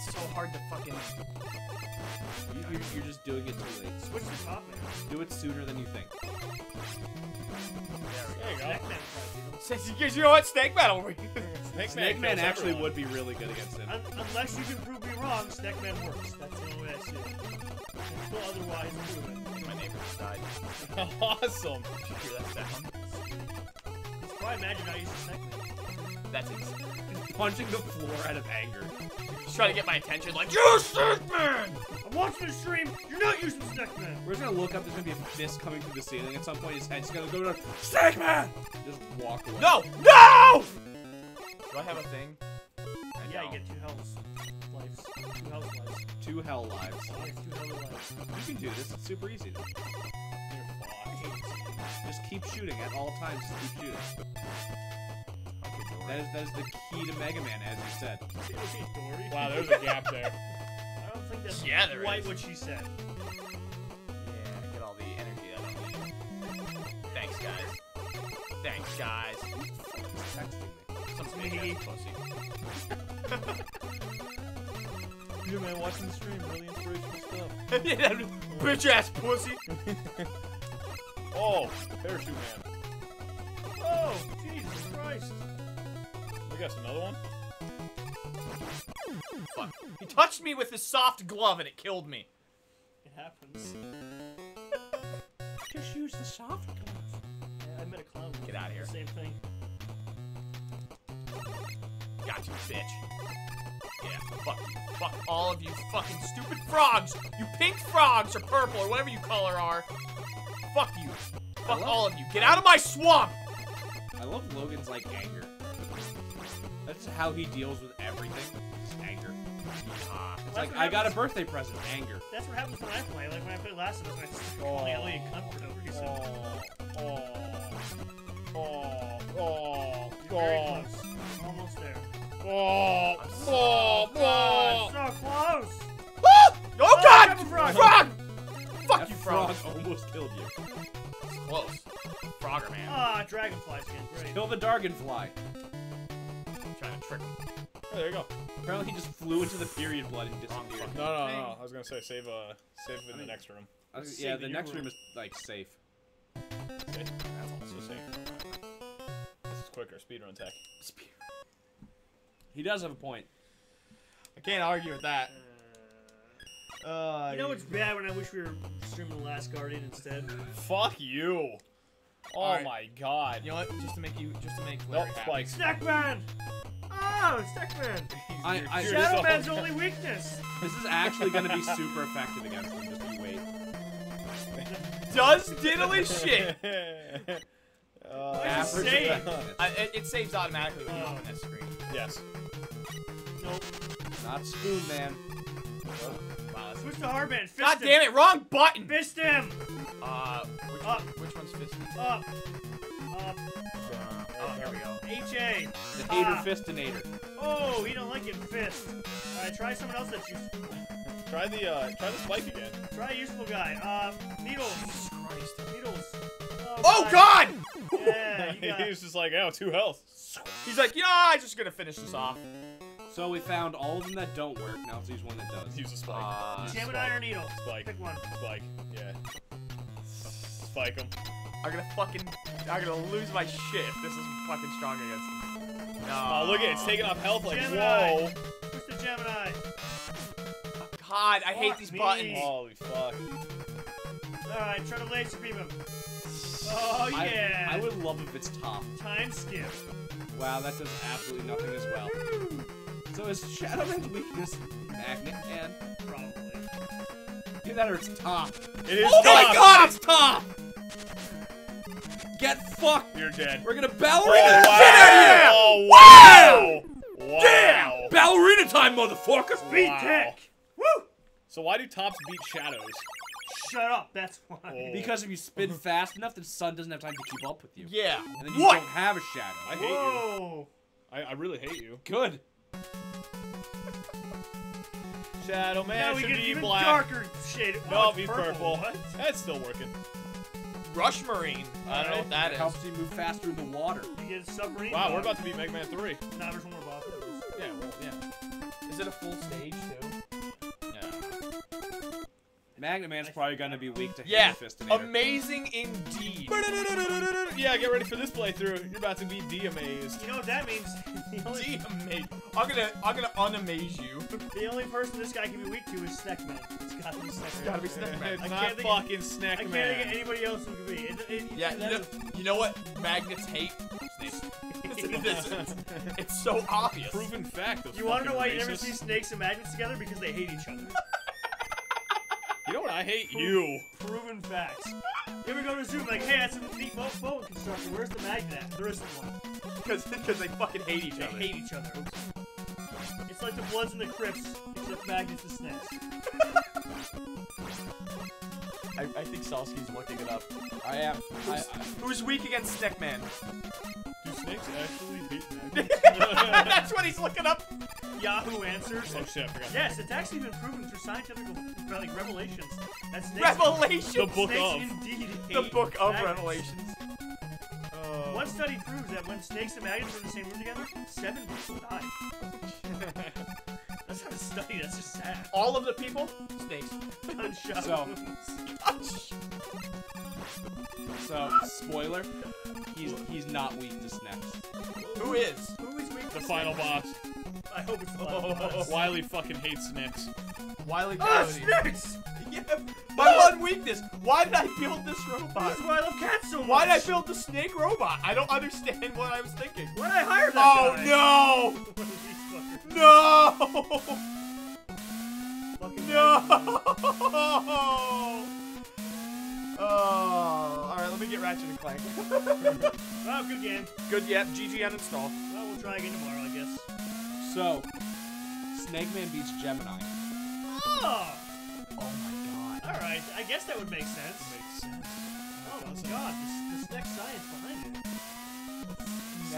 It's so hard to fucking. You, you're, you're just doing it too late. Switch the top, man. Do it sooner than you think. There you go. Snack man Since because you know what, Snake Battle. Snake Snake Man kills actually everyone. would be really good against him. Un- unless you can prove me wrong, Snake man works. That's the only way I see it. Until otherwise, prove it. My neighbor just died. awesome. Did you hear that sound? It's probably imagine I use a Snack man. That's ex- Punching the floor out of anger. He's trying to get my attention, like You're Snake Man. I'm watching the stream. You're not using Snack man. We're just gonna look up. There's gonna be a fist coming through the ceiling at some point. His head's gonna go down. Snake Man. Just walk away. No, no. Do I have a thing? I Yeah, don't. you get two health lives. Two health lives. Two hell lives. Yeah, two health lives. You can do this. It's super easy. Just keep shooting at all times. Just keep shooting. That is that is the key to Mega Man, as you said. Wow, there's a gap there. I don't think that's Yeah, there quite is. what she said. Yeah, get all the energy that I need. Thanks, guys. Thanks, guys. He's me. Some big pussy. Yeah, man, watching the stream, really inspirational stuff. Bitch ass pussy. Oh, parachute man. Oh, Jesus Christ. We got another one. Fuck. He touched me with his soft glove and it killed me. It happens. Just use the soft glove. Yeah, I met a clown Get out of here. Same thing. Got you, bitch. Yeah, fuck you. Fuck all of you fucking stupid frogs! You pink frogs or purple or whatever you color are. Fuck you. Fuck all of you. Get out of my swamp! I love Logan's like anger. That's how he deals with everything. Just anger. Ah, It's like what I got a birthday present. Anger. That's what happens when I play. Like when I played Last of Us, I just call Elliot cunt for no reason. Oh, oh, oh, oh, You're very oh, close. Almost there. oh, I'm oh, God, oh. so close! oh oh god! Pepper frog. Frog! Fuck That you, frog. frog almost killed you. It's close. Frogger man. Ah, dragonfly skin. Great. Kill the Dargonfly. Trying to trick him. Oh, there you go. Apparently he just flew into the period blood and disappeared. No, no, no. I was gonna say save, uh, save in the next room. I was- Save yeah, the the next room. room is like safe. Safe. That's also safe. This is quicker. Speedrun tech. He does have a point. I can't argue with that. Uh, You know what's bad when I wish we were streaming The Last Guardian instead? Fuck you. Oh Alright. my god. You know what? Just to make you, just to make Larry Nope, happy. spikes. Snackman! Oh, Snackman! I, I, Shadow Man's only weakness! this is actually going to be super effective against him. Just you wait. Does diddly shit. uh, Average save? I, it, it saves automatically when you Oh. open that screen. yes. Nope. Not Spoon Man. Wow, that's Switch to Hardman. Fist God him. damn it! Wrong button. Fist him! Uh, which, Up. which one's fist? Up. Up. Oh, here we go. H-A. The Hater Ah. Fistinator. Oh, he don't like it. Fist. Alright, try someone else that's useful. Try the uh, try the spike again. Try a useful guy. Uh, needles. Christ. Needles. Oh God! Yeah, you he was just like, oh, two health. He's like, yeah, I'm just gonna finish this off. So we found all of them that don't work. Now let's use one that does. Use a spike. Uh, Gemini or needle? Spike. Pick one. Spike. Yeah. Spike him. I'm gonna fucking, I'm gonna lose my shit if this is fucking strong against him. No. Oh, look at it. It's taking off health like, Gemini. whoa. Push the Gemini. God, I hate these me. buttons. Holy fuck. Alright, try to laser beam him. Oh, I- yeah. I, would love if it's top. Time skip. Wow, that does absolutely nothing as well. So is Shadow Man's weakness Magnet Man? Probably. Either that or it's top. It is Oh my god, it's top! Get fucked! You're dead. We're gonna Oh, ballerina! wow. Get out of here! Oh, wow. Wow. Damn! Ballerina time, motherfucker! Beat Wow. tech! Woo! So why do tops beat shadows? Shut up, that's why. Oh. Because if you spin fast enough, the sun doesn't have time to keep up with you. Yeah. And then you What? don't have a shadow. I hate you. I, I really hate you. Good. Shadow now Man we should get be even black. darker shade. No, Oh, it's he's purple. purple. What? That's still working. Rush Marine. I don't know what that It is. helps you move faster in the water. You get a submarine. Wow, we're about to beat Mega Man 3. Nah, there's one more boss. Yeah, well, yeah. Is it a full stage too? Yeah. Magnet Man's probably gonna be weak to Yeah. Fistinator. Amazing indeed. Yeah, get ready for this playthrough. You're about to be de-amazed. You know what that means? the, only, Gee, ama- I'm gonna, I'm gonna unamaze you. the only person this guy can be weak to is Snackman. It's gotta be Snackman. Gotta be Snackman. It's I not can't think- fucking I can't Man. think of anybody else who could be. It, it, Yeah, you know, you know what magnets hate? Snakes. it's, it's- it's so obvious. Proven fact. You want to know why fucking you never see snakes and magnets together? Because they hate each other. You know what? I hate you. Proven facts. Here we go to a zoo like, hey, that's a neat boat, boat construction. Where's the magnet? There isn't one. Because they fucking hate each They other. hate each other. It's like the Bloods and the Crips, except magnets and snakes. I, I think Salsky's looking it up. I am. I, I, Who's weak against Stickman? Do snakes actually hate That's what he's looking up. Yahoo Answers. Oh shit, I forgot. Yes, it's actually been proven through scientific like revelations that snakes, Revelations. The book snakes of. indeed The book of magnets. Revelations. Uh, One study proves that when snakes and maggots are in the same room together, seven people die. That's not a study. That's just sad. All of the people? Snakes. Gunshot So- wounds. so, spoiler, he's he's not weak to snacks. Who is? Who is weak the to final snakes? boss. I hope it's the final boss. Wily fucking hates snakes. Wiley Ah, Coyote. snakes! Yeah. My one weakness. Why did I build this robot? That's why I love cats so much. Why did I build the snake robot? I don't understand what I was thinking. Why did I hire that Oh guy? no! One of these fuckers. No! Fucking No! Oh, all right. Let me get Ratchet and Clank. Oh, good game. Good. Yep. GG uninstall. Well, we'll try again tomorrow, I guess. So, Snake Man beats Gemini. Oh! Oh my god. All right. I guess that would make sense. Makes sense. Oh my god, this, this next science behind it.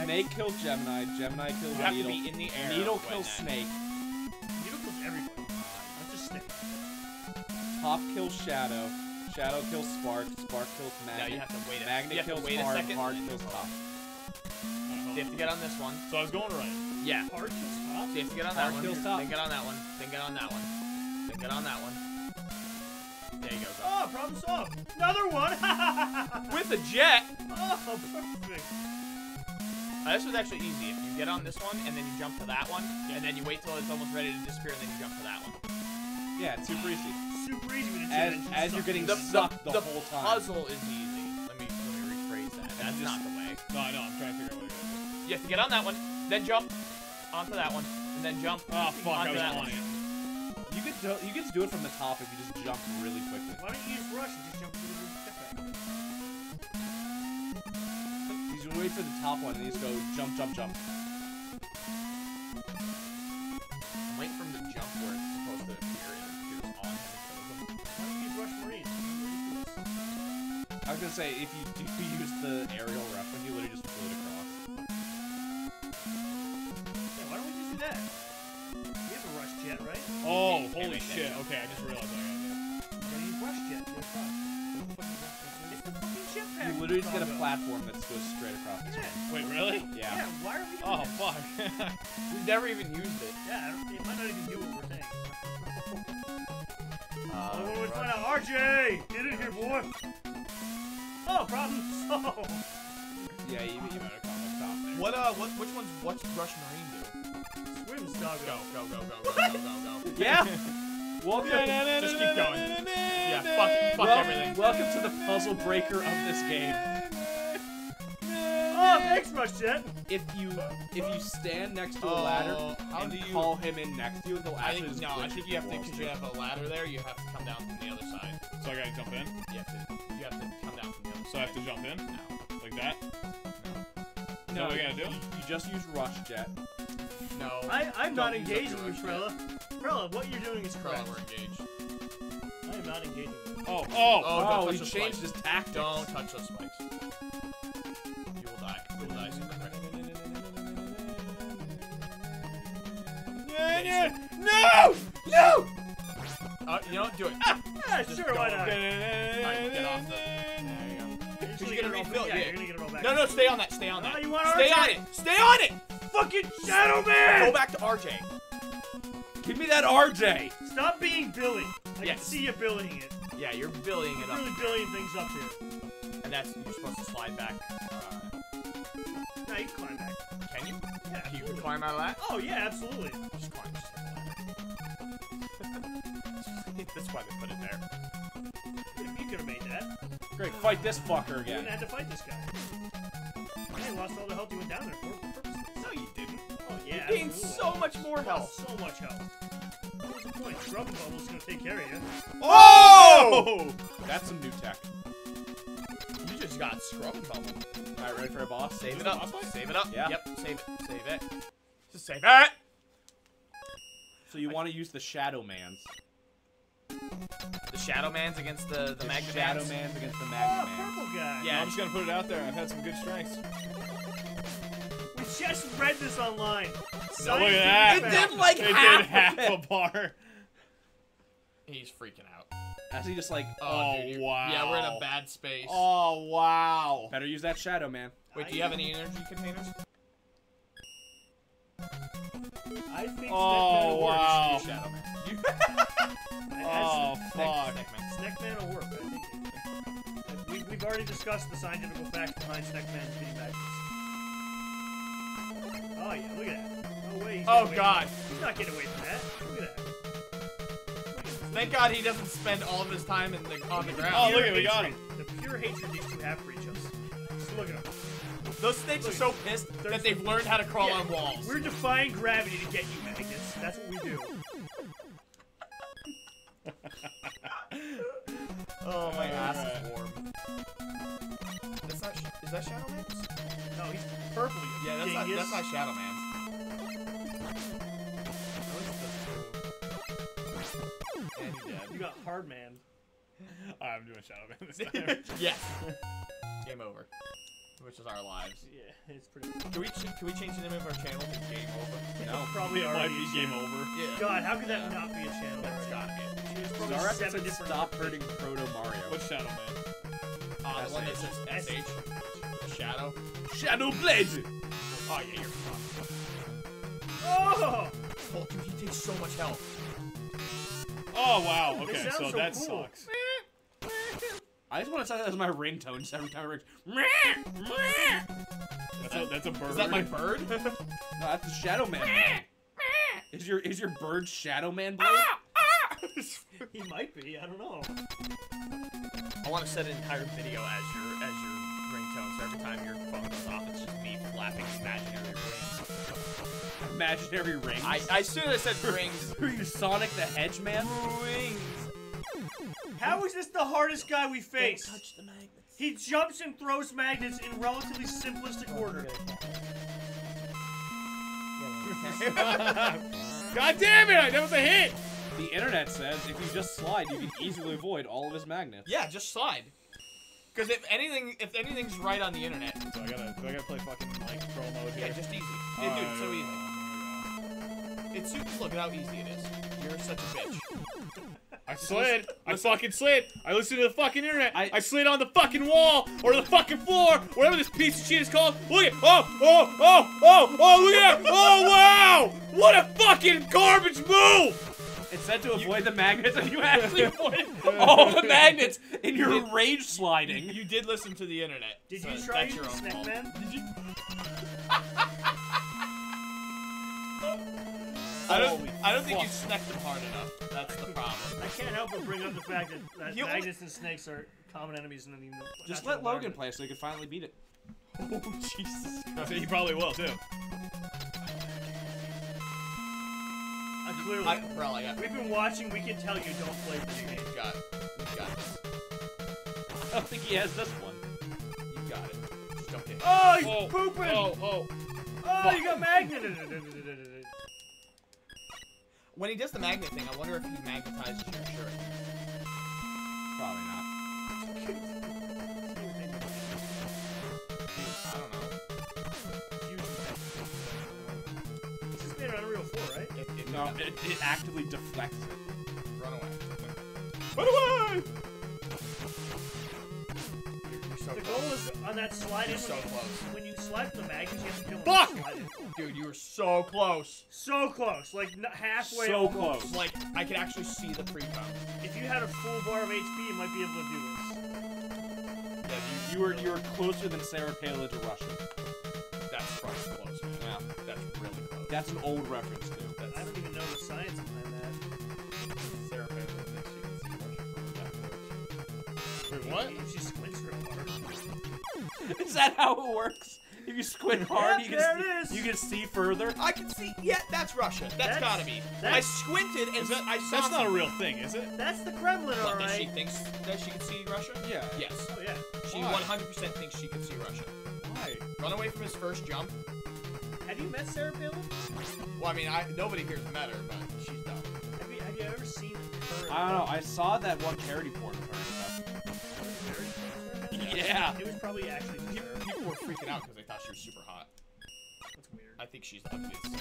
Snake kills Gemini. Gemini kills You have to Needle. be in the air. Needle when kills Snake. Needle kills everybody. Not just Snake. Top kills Shadow. Shadow kills Spark. Spark kills Now Magnet. you have to wait. A, Magnet kills wait Hard. a second. Hard kills move Top. You have to get on this one. So I was going right. Yeah. Hard kills top. So you have to get on Hard that one. kills top. Then get on that one. Then get on that one. Then get on that one. There you go. go. Oh, problem solved. Another one. With a jet. oh, perfect. Uh, this was actually easy. If you get on this one and then you jump to that one, and then you wait till it's almost ready to disappear, and then you jump to that one. Yeah, it's super easy. Super easy when it's As, as you're getting The, sucked the, the whole time. puzzle is easy. Let me let me rephrase that. That's not the way. No, I know. I'm trying to figure out what I gotta do. You have to get on that one, then jump onto that one, and then jump Oh fuck! I onto was that on one. it. You could do, you could do it from the top if you just jump really quickly. Why don't you use rush and just just wait for the top one and you just go jump, jump, jump. Wait from the jump where it's supposed to appear and it appears on him and kills him. Why don't you use rush marine? I was gonna say if you do use the aerial reference, you literally just float across. Yeah, why don't we just do that? We have a rush jet, right? Oh, holy shit. okay. I just realized I do. We're gonna use rush jet. Literally just get a platform that goes straight across. the Yeah. screen. Wait, really? Yeah. Yeah, why are we doing Oh this? fuck. We've never even used it. Yeah, I don't, it might not even do what we're saying. Uh, oh, we find out RJ! Get in here, boy! Oh, problem solved! Yeah, you, you better come up top there. what uh, what which one's what's Rush Marine do? Swims, doggo. Go go go go go go go go. Yeah. Welcome, Just keep going. Yeah, fuck, fuck wel- everything. welcome to the puzzle breaker of this game. Oh, thanks, rush jet! If you if you stand next to a Oh, ladder how and do you- call him in next to you, he'll I actually think just no, I think you have to because you have a ladder there. You have to come down from the other side. So I gotta jump in. You have to you have to come down from the other So I have to jump in No, like that. Is that what I gotta do? You, you just use rush jet. No. I, I'm Don't not use up engaging you, rush Prella. Prella, what you're doing is Krella, correct. we're engaged. I am not engaging you. Oh, oh. Oh, Oh, don't touch he changed spikes. his tactics. Don't touch those spikes. You will die. You will die super quick. No! No! Uh, you know, what? do it. Yeah, Just sure, why not? Alright, get off the. There you go. You're You're gonna gonna get it refill Yeah, yeah. you're gonna get it all back. No, no, stay on that. Stay on Oh, that. you want Stay on it. Stay on it. Fucking Shadow Man! Go back to RJ. Give me that RJ. Stop being Billy. I Yes. can see you billying it. Yeah, you're billying it You're up, really billying things up here. and that's you're supposed to slide back. Uh, Now you can climb back. can you? Yeah, You can absolutely. climb out of that. Oh, yeah, absolutely. Just climb. Just That's why they put it there. You could have made that. Great, fight this fucker again. You wouldn't again. have to fight this guy. I lost all the health you went down there for. No, you didn't. Oh, yeah, You gained absolutely. so much more You health. lost So much health. What's the point? Scrub Bubble's gonna take care of you. Oh! That's some new tech. You just got scrub bubble. Alright, ready for a boss? Save Is it it up. boss fight? Save it up. Yeah. Yep. Save it. Save it. Just save it. So you want to use the Shadow Mans. The Shadow Man's against the the The Magna Shadow Mans. Mans against the Oh, Magna Mans. purple guy. Yeah. I'm just gonna put it out there. I've had some good strengths. We just read this online. No, look at that. It did like It half. did half a bar. He's freaking out. As he just like, Oh, oh dude, wow. Yeah, we're in a bad space. Oh wow. better use that Shadow Man. Wait, do you have any energy containers? I think Oh will work. wow. You Shadow Man. You Oh fuck. Snackman. Snackman will work, I think. We, we've already discussed the scientific facts behind Snackman's being magic. Oh yeah, look at that. No way. Oh god. He's not getting away from that. Look at that. Thank God he doesn't spend all of his time in the on the ground. Oh, look at we got hatred- The pure hatred these two have for each other. Just look at them. Those snakes are so pissed that they've learned how to crawl on walls. We're defying gravity to get you, magnets. That's what we do. Oh, my uh, ass is warm. That's not. Sh- is that Shadow Man's? No, he's purple. Yeah, that's not. dingus. That's not Shadow Man's. And. You got hard man. I'm doing Shadow Man this time. yes. Game over. Which is our lives. Yeah, it's pretty. Can we ch- can we change the name of our channel to Game Over? no, Probably it might already be game over. Yeah. God, how could that not be a channel? That's already? gotta it. There's probably Zarek seven different. stop hurting Proto Mario. What's Shadow Man? Uh, the one that SH. says SH. Shadow. Shadow Blade! Oh yeah, you're fucked. Oh! Oh, dude, he takes so much health. Oh wow. Okay, so, so that cool. sucks. I just want to set that as my ringtone just every time I ring. No, That's a that's a bird. Is that my bird? that's the Shadow Man. blade. Is your is your bird Shadow Man ah, blade? Ah! He might be. I don't know. I want to set an entire video as your as your ringtone, so every time your phone goes off, it's just me flapping imaginary rings. Imaginary rings. I, I as soon as I said rings, Are you Sonic the Hedge Man? rings. How is this the hardest guy we face? Touch the magnets. He jumps and throws magnets in relatively simplistic order. God damn it! That was a hit. The internet says if you just slide, you can easily avoid all of his magnets. Yeah, just slide. Because if anything, if anything's right on the internet, So I gotta do I gotta play fucking like pro mode yeah, just easy. Yeah, dude, oh it's so easy. Oh, It's su- look at how easy it is. You're such a bitch. I slid. I fucking slid. I listened to the fucking internet. I, I- slid on the fucking wall or the fucking floor, whatever this piece of shit is called. Look at oh oh oh oh oh look at that! Oh wow! What a fucking garbage move! It said to avoid the magnets, and you actually avoided all the magnets in your rage sliding. You did listen to the internet. Did so you try that's your own Snack fault. Man? Did you? I don't. I don't think you fuck. snacked them hard enough. That's the problem. I can't help but bring up the fact that, that You only- magnets and snakes are common enemies in the game. Just natural let Logan environment. play so he can finally beat it. Oh Jesus I said he probably will too. Uh, clearly, I, bro, I got. we've been watching. We can tell you don't play this game. You got. You got this. I don't think he has this one. You got it. Just don't get. Oh, he's pooping! Oh oh. Oh, you got magnet. When he does the magnet thing, I wonder if he magnetizes your shirt. Probably not. I don't know. This is made on Unreal 4, right? It, it, No, it, it actively deflects it. Run away. Run away! So The close. goal is on that slide in. So when you- close. When you slide from the magnets, you have to kill. Fuck! with slide in. Dude, you were so close. So close, like halfway. So almost. close. Like, I could actually see the pre-com. If you had a full bar of HP, you might be able to do this. Yeah, You were you were closer than Sarah Palin to Russia. That's fucking close. Yeah. That's really close. That's an old reference too. I don't even know the science behind that. Sarah Palin thinks she can see Russia from backwards. Wait, what? She squints. Is that how it works? If you squint hard, Yep, you can it see, is. you can see further. I can see. Yeah, that's Russia. That's, That's- gotta be. I squinted and that, I saw. that's not a real thing, is it? That's the Kremlin, What, that she alright. thinks that she can see Russia? Yeah. Yes. Oh yeah. She 100% thinks she can see Russia. Why? Run away from his first jump. Have you met Sarah Palin? Well, I mean, I nobody here's met her, but she's dumb. Have you, have you ever seen her? I don't know. I saw that one parody porn of her and stuff. Yeah. It was probably actually People, her. people were freaking out because they thought she was super hot. That's weird. I think she's ugly as.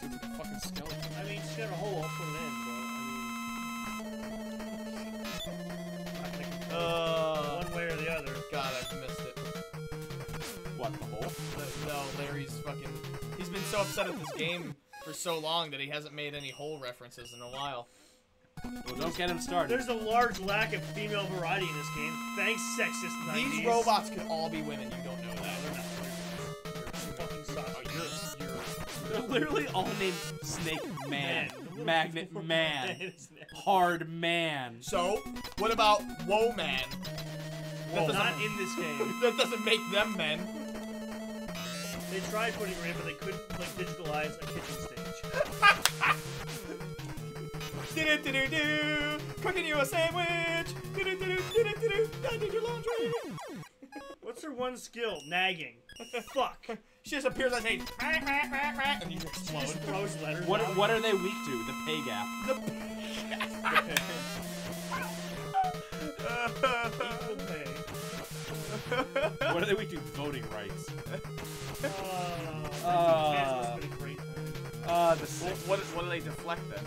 She's like a fucking skeleton. I mean, she's got a hole. I'll put it in, but I mean, I think Uh, one way or the other. God, I've missed it. What the hole? No, no, Larry's fucking. He's been so upset at this game for so long that he hasn't made any hole references in a while. Well, don't get him started. There's a large lack of female variety in this game. Thanks, sexist 90s. These robots could all be women. You don't know that. they're not. Fucking Oh, sausage. you're, you're They're literally all named Snake Man. Man. Magnet Man. It's next. Hard Man. So, what about Woe Man? That doesn't, Not in this game. that doesn't make them men. They tried putting her in, but they couldn't like digitalize a kitchen stage. Do-do-do-do-do. Cooking you a sandwich. Do-do-do-do-do-do-do. I did your laundry. What's her one skill? Nagging. Fuck. She just appears on stage. And you She explode. just throws letters. What out. what are they weak to? The pay gap. Equal pay. What are they weak to? Voting rights. Uh, Uh, Japan must have been a great time. Uh, the What, what, what do they deflect then?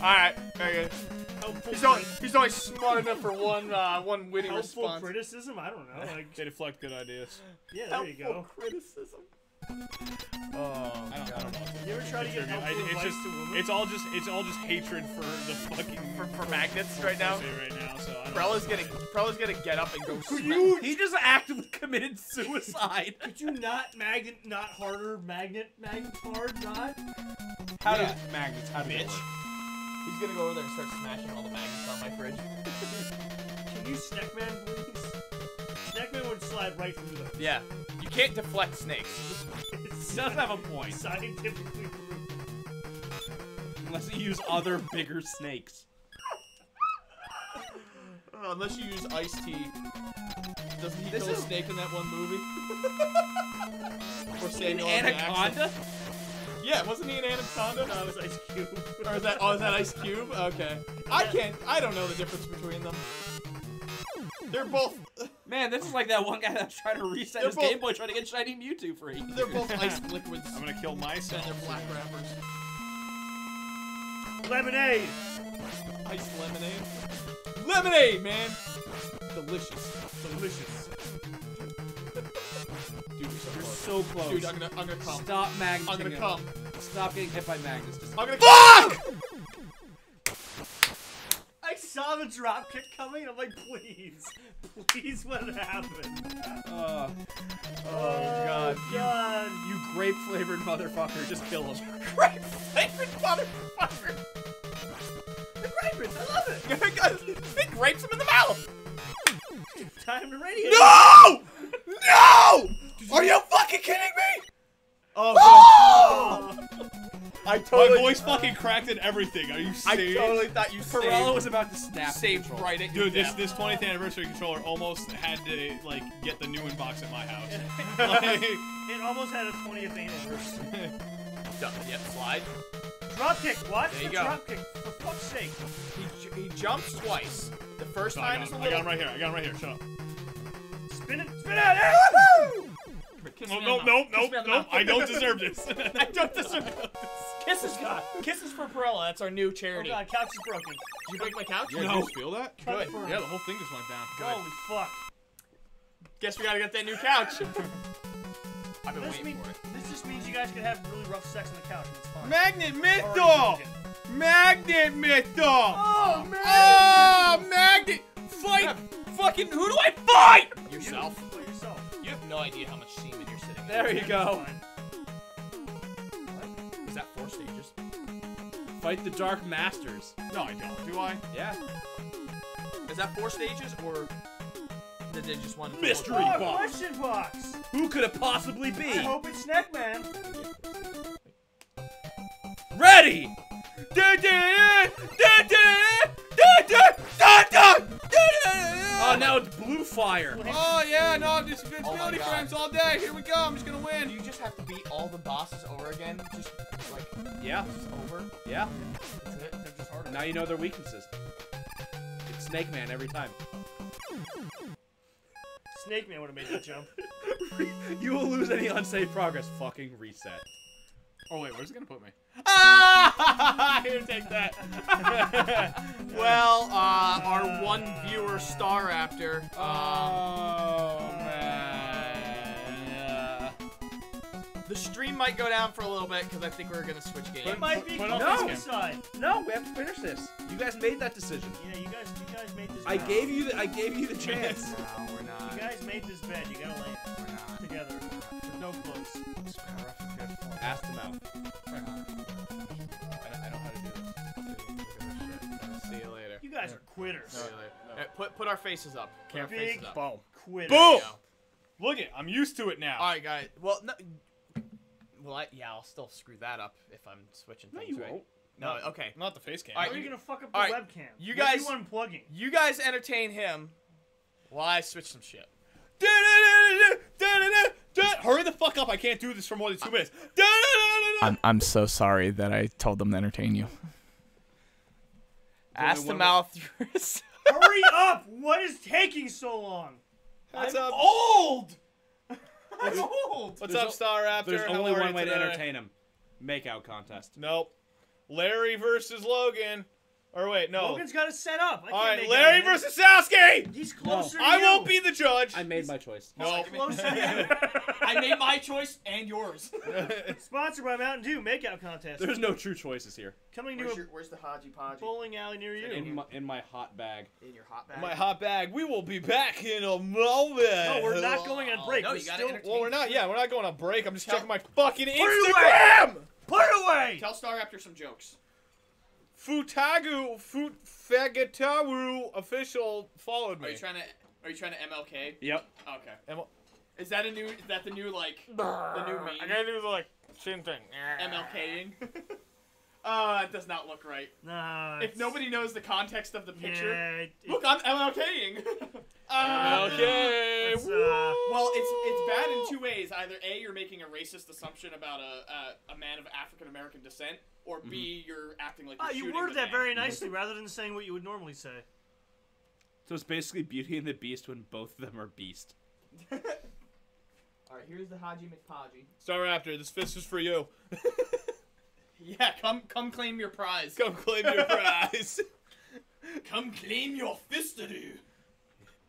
Alright, very good. Helpful, He's only, he's only smart enough for one uh, one witty helpful response. criticism? I don't know. Like, They deflect good ideas. yeah, there you Helpful go. criticism. Oh, I don't, I don't know. You ever try to get Contribute. I- it's advice just, to women? it's all just, it's all just hatred for the fucking For, for magnets right now. right now. So Prella's gonna Prella's gonna get up and go smack. He just actively committed suicide. Could you not magnet, not harder, magnet, magnet hard, not? How Yeah. does magnets? How do they Bitch. Work? He's gonna go over there and start smashing all the magnets on my fridge. Can you Snackman, please? Snackman would slide right through them. Yeah. You can't deflect snakes. It's Does have a point. scientifically proven. Unless you use other bigger snakes. Uh, unless you use iced tea. Doesn't he This kill a snake in that one movie? or An Samuel L. Jackson. anaconda? Yeah, wasn't he an anaconda? No, it was Ice Cube. Or is that oh is that Ice Cube? Okay. I can't I don't know the difference between them. They're both Man, this is like that one guy that's trying to reset They're his both- Game Boy trying to get shiny Mewtwo free. they're both ice liquids. I'm gonna kill mice and myself. they're black wrappers. Lemonade! Ice lemonade. Lemonade, man! Delicious. Delicious. Dude, you're so You're close. so close. Dude, I'm gonna I'm gonna come. Stop magneting I'm gonna him. Stop getting hit by magnets. Just I'm gonna FUCK! I saw the drop kick coming, and I'm like, please. Please let it happen. uh, Oh, God. God. you grape flavored motherfucker, just kill him. grape-flavored motherfucker! The grapes, I love it. Big grapes him in the mouth! Time to radiate. No! No! Are you fucking kidding me? Oh, Oh! I My totally, voice fucking cracked and everything. Are you I totally thought you Perella saved, was about to snap. saved control. right at your Dude, this this 20th anniversary controller almost had to like get the new inbox at my house. Like, It almost had a 20th anniversary. Duh, Yep, slide. Drop kick, watch There the you go. drop kick, for fuck's sake. He, he jumps twice. The first I, time got is a him, I got him right here. I got him right here. Shut up. Spin it, spin it, yeah! Kiss No, me no, on the no, mouth. no, me on no. I don't deserve this. I don't deserve this. Kisses, God. kisses for Perella. That's our new charity. Oh charity. god, couch is broken. Did you break my couch? Yeah, no. you guys feel that? Good. Confirm. Yeah, the whole thing just went down. Holy fuck. Guess we gotta get that new couch. I've been This, waiting mean, for it. this just means you guys can have really rough sex on the couch and it's fine. Magnet Already broken. Magnet Mytho! Oh, ah, man! Oh, Magnet! Fight! Fucking who do I fight? Yourself. Put yourself. You have no idea how much semen you're sitting in. There you go. Is that four stages? Fight the Dark Masters. No, I don't. Do I? Yeah. Is that four stages or did they just one? Mystery Oh, box. question box! Who could it possibly be? I be? hope it's Snackman. Ready! Oh, oh, now it's blue fire. Oh, yeah, no, just invincibility oh frames all day. Here we go. I'm just going to win. Do you just have to beat all the bosses over again? Just, like, yeah. Just over? Yeah. Now you know their weaknesses. It's Snake Man every time. Snake Man would have made that jump. you will lose any unsafe progress. Fucking reset. Oh wait, where's it gonna put me? Ah! Here, take that. well, uh, our one viewer star after. Um, Oh man. The stream might go down for a little bit because I think we're gonna switch games. It might be put it on No. No, we have to finish this. You guys made that decision. Yeah, you guys, you guys made this. I bed. gave you the I gave you the chance. No, we're not. You guys made this bed. You gotta lay it We're not. together with no clothes. Ask them out. I know, I know how to do this. See you later. You guys are quitters. See you later. Uh, put put our faces up. Put our Big faces up. Boom. Quitters. Boom! Look it, I'm used to it now. All right, guys. Well, no. Well, I, yeah, I'll still screw that up if I'm switching No, things. you right? won't. No, No. okay. Not the face cam. All How are you you- gonna fuck up the all right, webcam? you guys- you unplugging? You guys entertain him while I switch some shit. Hurry the fuck up! I can't do this for more than two minutes. I'm I'm so sorry that I told them to entertain you. only Ask the mouth yours. Hurry up! What is taking so long? What's I'm up? old. I'm old. What's There's up, o- Star Raptor? There's How only one you way to entertain him. Makeout contest. Nope. Larry versus Logan. Or wait, no. Logan's got it set up. I All can't right, make Larry out versus Sasuke. He's closer to I you. won't be the judge. I made my choice. No. closer you. I made my choice and yours. Sponsored by Mountain Dew Makeout Contest. There's no true choices here. Coming to Where's, a where's the Haji Podgy? bowling alley near you. In my, in my hot bag. In your hot bag. My hot bag. We will be back in a moment. no, we're not going on break. No, we're you gotta still... Well, we're not. Yeah, we're not going on break. I'm just Tell- checking my fucking it Instagram. Put it away! Tell Star after some jokes. Futagu Futfagataru official followed me. Are me. you trying to? Are you trying to MLK? Yep. Oh, okay. M- Is that a new? Is that the new like the new meme? I gotta do the like same thing. MLKing. uh, it does not look right. Nah. If it's- nobody knows the context of the picture, Yeah, it- it- look, I'm MLKing. uh, Okay. It's, uh, Well, it's it's bad in two ways. Either a, you're making a racist assumption about a a, a man of African American descent, or b, you're acting like you're Ah, you worded that man. very nicely rather than saying what you would normally say. So it's basically Beauty and the Beast when both of them are beast. All right, here's the Haji McPodgy. Star Raptor, this fist is for you. Yeah, come come claim your prize. Come claim your prize. Come claim your fistaroo.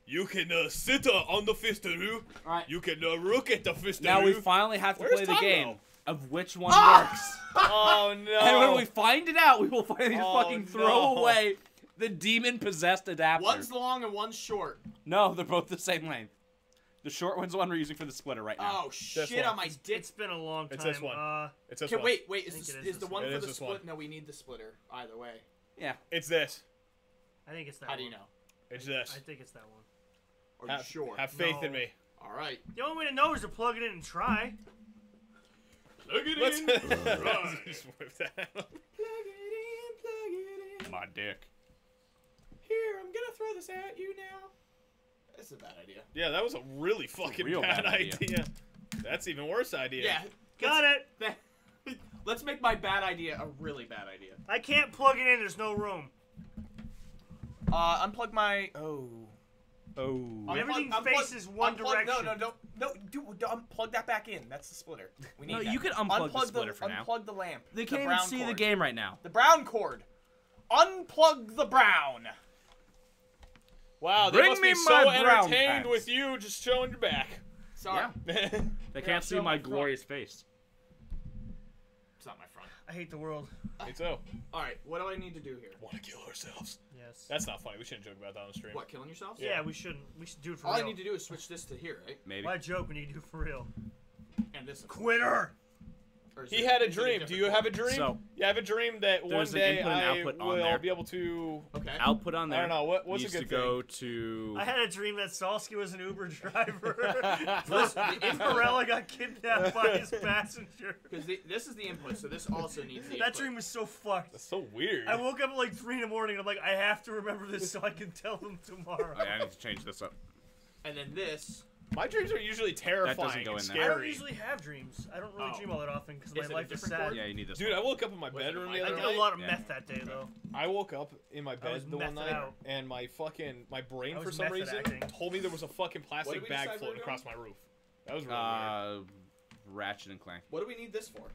You can uh, sit uh, on the fistaroo. Alright. You can uh, look at the fistaroo. Now we finally have to Where's play the Tom, game though? of which one Ah! works. Oh no! And when we find it out, we will finally just Oh, fucking throw no. away the demon possessed adapter. One's long and one's short. No, they're both the same length. The short one's the one we're using for the splitter right now. Oh shit one. on my dick. It's been a long time. It's this one. Uh, it's this Okay, one. wait, wait. Is, this, it is, is the one one. For the this split? one. No, we need the splitter. Either way. Yeah. It's this. I think it's that one. How one. do you know? It's this. I think it's that one. Are you sure? Have faith in me. All right. The only way to know is to plug it in and try. Plug it Let's in. just whip that out. Plug it in, plug it in. My dick. Here, I'm gonna throw this at you now. That's a bad idea. Yeah, that was a really fucking real bad, bad idea. idea. That's even worse idea. Yeah. Got it. it. Let's make my bad idea a really bad idea. I can't plug it in. There's no room. Uh, unplug my. Oh. Oh. Everything faces one No, direction. no, don't. No, do, don't that back in. That's the splitter. We need No, that. you can unplug the splitter the, for now. Unplug the lamp. They can't even brown see the game right now. The brown cord. Unplug the brown. Wow, they Bring must me be so my brown entertained pants. with you just showing your back. Sorry. Yeah. They can't see show my my front. glorious face. It's not my front. I hate the world. Me too. All right. What do I need to do here? Want to kill ourselves? Yes. That's not funny. We shouldn't joke about that on the stream. What? Killing yourselves? yeah, we shouldn't. We should do it for real. All real. I need to do is switch this to here, right? Maybe. Why joke when you do it for real? And this. Quitter. Or is He had a is it dream. Do you have a dream? So- you have a dream that one There's an day I output on will there. be able to. Okay. Output on there. I don't know, what- what's a needs good to go to. I had a dream that Salsky was an Uber driver. Listen, the Varela got kidnapped by his passenger. Because this is the input, so this also needs the That input. dream was so fucked. That's so weird. I woke up at like 3 in the morning and I'm like, I have to remember this so I can tell them tomorrow. Oh, yeah, I need to change this up. And then this. My dreams are usually terrifying go and in there. I don't usually have dreams. I don't really Oh. dream all that often because my life is sad. cord? Yeah, you need this. Dude, one. I woke up in my Wait, bedroom I the I did night. a lot of Yeah. meth that day though. I woke up in my I bed the one night, out. and my fucking my brain for some reason acting. told me there was a fucking plastic bag floating across my roof. That was really weird. Uh, Ratchet and Clank. What do we need this for?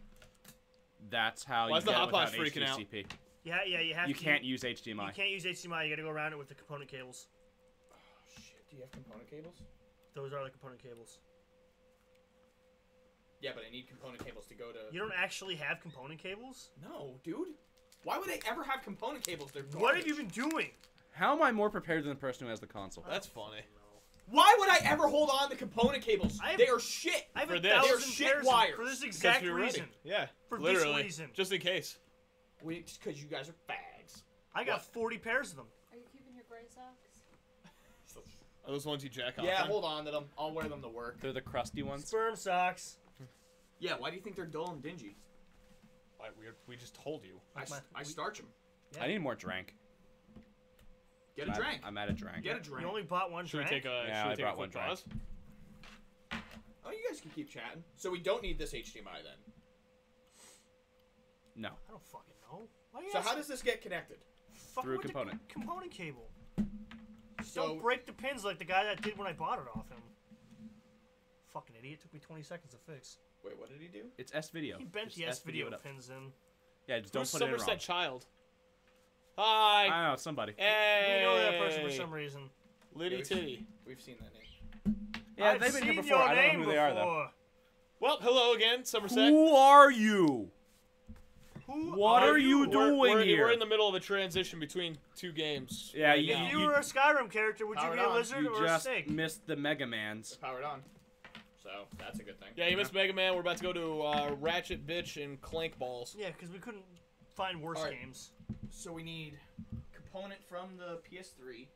That's how Why you is the get it hotbox without freaking out? HDCP. Yeah, yeah, you have You to. can't use HDMI. You can't use HDMI. You got to go around it with the component cables. Oh shit, do you have component cables? Those are the component cables. Yeah, but I need component cables to go to. You don't actually have component cables? No, dude. Why would they ever have component cables? They're What have you been doing? How am I more prepared than the person who has the console? That's funny. Why would I ever hold on to component cables? Have- they are shit. I have For a this. thousand They're shit pairs of- wires. for this exact we were ready. reason. Yeah. For this literally. reason. Just in case. We, just because you guys are fags. I got What? 40 pairs of them. Are you keeping your gray socks? Are those ones you jack off? Yeah, in? hold on to them. I'll wear them to work. They're the crusty ones. Sperm socks. Yeah, why do you think they're dull and dingy? Why, we, we just told you. I, s- my- I we- starch them. I need more drink. Get a I'm, drink. I'm out of drink. Get a drink. You only bought one Should we take a, Yeah, should we I take a brought quick one pause? Oh, you guys can keep chatting. So we don't need this HDMI then. No. I don't fucking know. Why you So how does this get connected? Fuck through a component. component cable. So Don't break the pins like the guy that did when I bought it off him. Fucking idiot. Took me 20 seconds to fix. wait, what did he do? It's S video. He bent Just the S video it pins in. Yeah, just don't Who's put it in Somerset wrong. Child? Hi. I don't know, somebody. Hey. We know that person for some reason. Liddy Yeah, we- titty. We've seen that name. Yeah, I've they've been here before. I don't know name who they are though. Well, hello again, Somerset. Who are you? Who What are you We're- doing we're, here? We're in the middle of a transition between two games. Yeah, right you- If you were a Skyrim character, would you be a on. lizard You or a just snake? missed the Mega Mans. Powered on. So that's a good thing. Yeah, you missed Mega Man. We're about to go to uh, Ratchet Bitch and Clank Balls. Yeah, because we couldn't find worse Alright. games. So we need component from the PS3,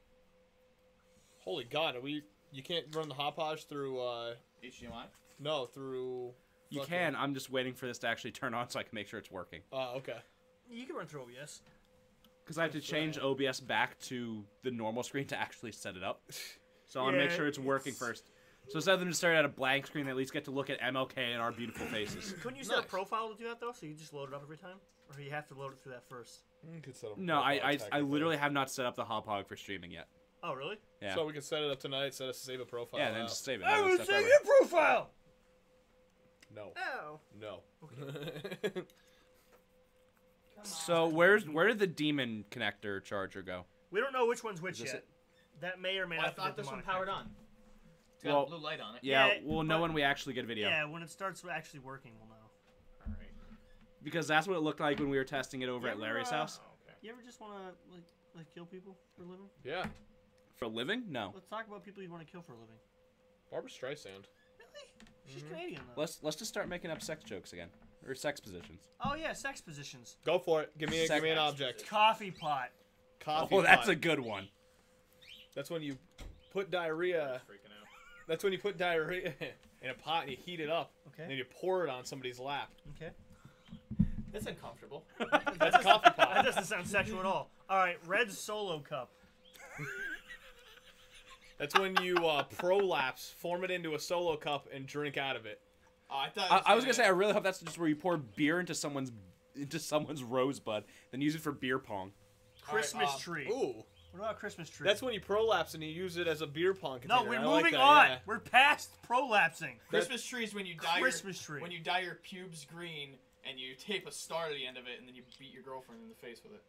Holy God, are we? You can't run the Hauppauge through. uh HDMI. No, through. You fucking- can. I'm just waiting for this to actually turn on so I can make sure it's working. Oh, okay. You can run through OBS. Because I have to change OBS back to the normal screen to actually set it up. So I want to make sure it's working first. So instead of them just starting at a blank screen, they at least get to look at MLK and our beautiful faces. Couldn't you set a profile to do that though? So you just load it up every time, or you have to load it through that first? No, I, I, I literally have not set up the Hauppauge for streaming yet. Oh, really? Yeah. So we can set it up tonight. Set us to save a profile. yeah, then just save it. I No was stuff your profile. No. Oh. No. So where's where did the demon connector charger go? We don't know which one's which Is this yet. That may or may Well, I not. be thought this one powered connector. on. It's got Well, a blue light on it. Yeah, Yeah, we'll know when we actually get a video. Yeah, when it starts actually working, we'll know. All right. Because that's what it looked like when we were testing it over You at ever, Larry's uh, house. Okay. You ever just want to like like kill people for a living? yeah. For a living? No. Let's talk about people you'd want to kill for a living. Barbra Streisand. Really? She's mm-hmm. Canadian though. Let's let's just start making up sex jokes again. Or sex positions. Oh yeah, sex positions. Go for it. Give me, a, give me an object. Coffee pot. Coffee. Oh, that's pot. a good one. That's when you put diarrhea. Freaking out. That's when you put diarrhea in a pot and you heat it up. Okay. And then you pour it on somebody's lap. Okay. That's uncomfortable. That's a coffee pot. That pot. doesn't sound sexual at all. All right, red solo cup. That's when you uh, prolapse, form it into a solo cup, and drink out of it. Oh, I thought. I, I was gonna say I really hope that's just where you pour beer into someone's into someone's rosebud, then use it for beer pong. All right, Christmas um, tree. Ooh, What about Christmas tree? that's when you prolapse and you use it as a beer pong No, we're I like moving that, on. yeah. We're past prolapsing. Christmas trees when you dye Christmas your, tree. when you dye your pubes green and you tape a star to the end of it and then you beat your girlfriend in the face with it.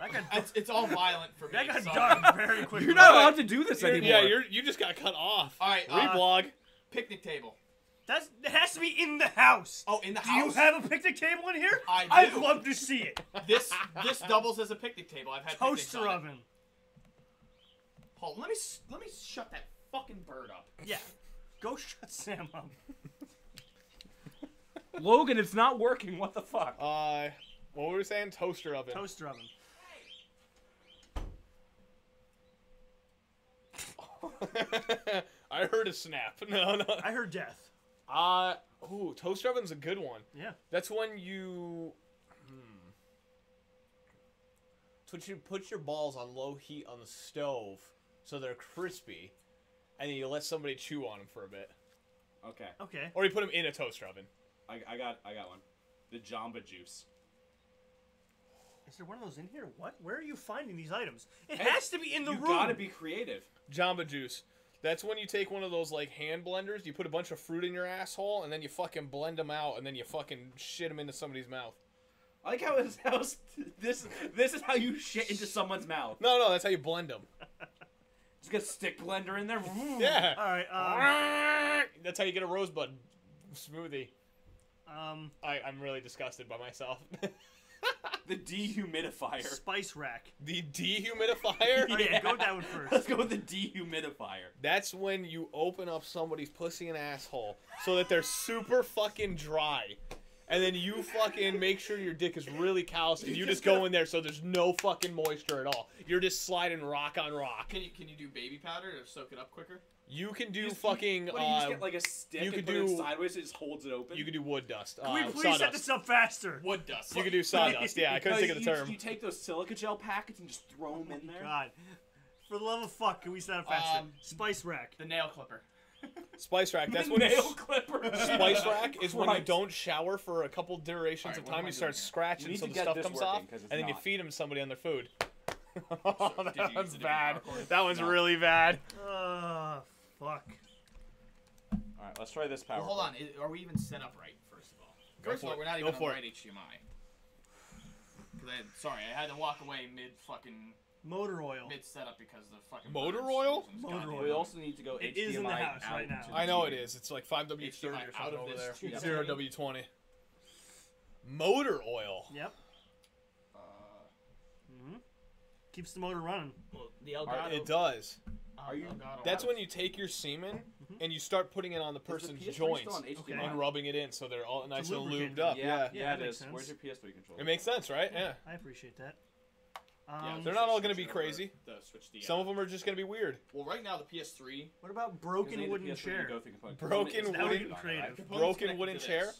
That got, It's, it's all violent for me. that got sorry. dark very quickly. You're not allowed to do this You're- anymore. yeah, you're, you just got cut off. All right, uh, Reblog. Picnic table. That's, it has to be in the house. Oh, in the house. Do you have a picnic table in here? I do. I'd love to see it. this this doubles as a picnic table. I've had picnics Toaster on it. oven. Paul, let me let me shut that fucking bird up. Yeah. Go shut Sam up. Logan, it's not working. What the fuck? Uh, what were we saying? Toaster oven. Toaster oven. I heard a snap. No, no. I heard death. Uh, ooh, toaster oven's a good one. Yeah. That's when you. Hmm. Put you put your balls on low heat on the stove so they're crispy, and then you let somebody chew on them for a bit, Okay, Okay. or you put them in a toaster oven. I, I got I got one. The Jamba Juice. Is there one of those in here? What? Where are you finding these items? It Hey, has to be in the you room. You gotta be creative. Jamba Juice. That's when you take one of those like hand blenders, you put a bunch of fruit in your asshole, and then you fucking blend them out, and then you fucking shit them into somebody's mouth. I like how it's how this this is how you shit into someone's mouth. No, no, that's how you blend them. Just get a stick blender in there. Yeah. All right. Um, That's how you get a rosebud Smoothie. Um, I, I'm really disgusted by myself. The dehumidifier. spice rack. the dehumidifier? Oh, yeah, go with that one first. Let's go with the dehumidifier. That's when you open up somebody's pussy and asshole so that they're super fucking dry. And then you fucking make sure your dick is really calloused and you just go in there so there's no fucking moisture at all. You're just sliding rock on rock. Can you can you do baby powder to soak it up quicker? You can do Just- fucking What do you just uh, get like a stick you and could put it do- sideways it just holds it open? you can do wood dust. Can we uh, please set this up faster? Wood dust. You can do sawdust. Yeah, I couldn't No, think of the you, term. You take those silica gel packets and just throw them in there. God. For the love of fuck, can we set up faster? Um, Spice rack. the nail clipper. Spice rack. That's The when you, nail clipper. Spice rack is when you don't shower for a couple durations Alright, of time. You start doing scratching You need so the stuff comes working, off, 'cause it's and then you feed them somebody on their food. Did you that one's it in your bad. That one's No. really bad. Uh, fuck. All right, let's try this power. Well, hold on. i- Are we even set up right? First of all. Go First of all, it. we're not Go even on the right HDMI. Cause I, sorry, I had to walk away mid fucking Motor oil. mid setup because the fucking Motor oil? Motor oil. We also need to go It HDMI is in the house out right now. I know it TV. is. It's like 5W30 or something out of over this there. tree. Zero W20. Motor oil. Yep. Uh, hmm Keeps the motor running. well, the Elgato. It does. Are you? Elgato That's when you take your semen and you start putting it on the Is the person's joints? Okay. and rubbing it in so they're all nice and lubed up. Yeah, Yeah. yeah, Yeah, it that is. Where's your PS3 controller? It makes sense, right? Yeah. I appreciate that. Yeah, Um, They're not all gonna be crazy. The, switch the, Some of them are just gonna be weird. Well, right now the PS3 what about broken wooden PS3 chair? go through component- Broken It's Now we're wooden- creative. Broken wooden chair.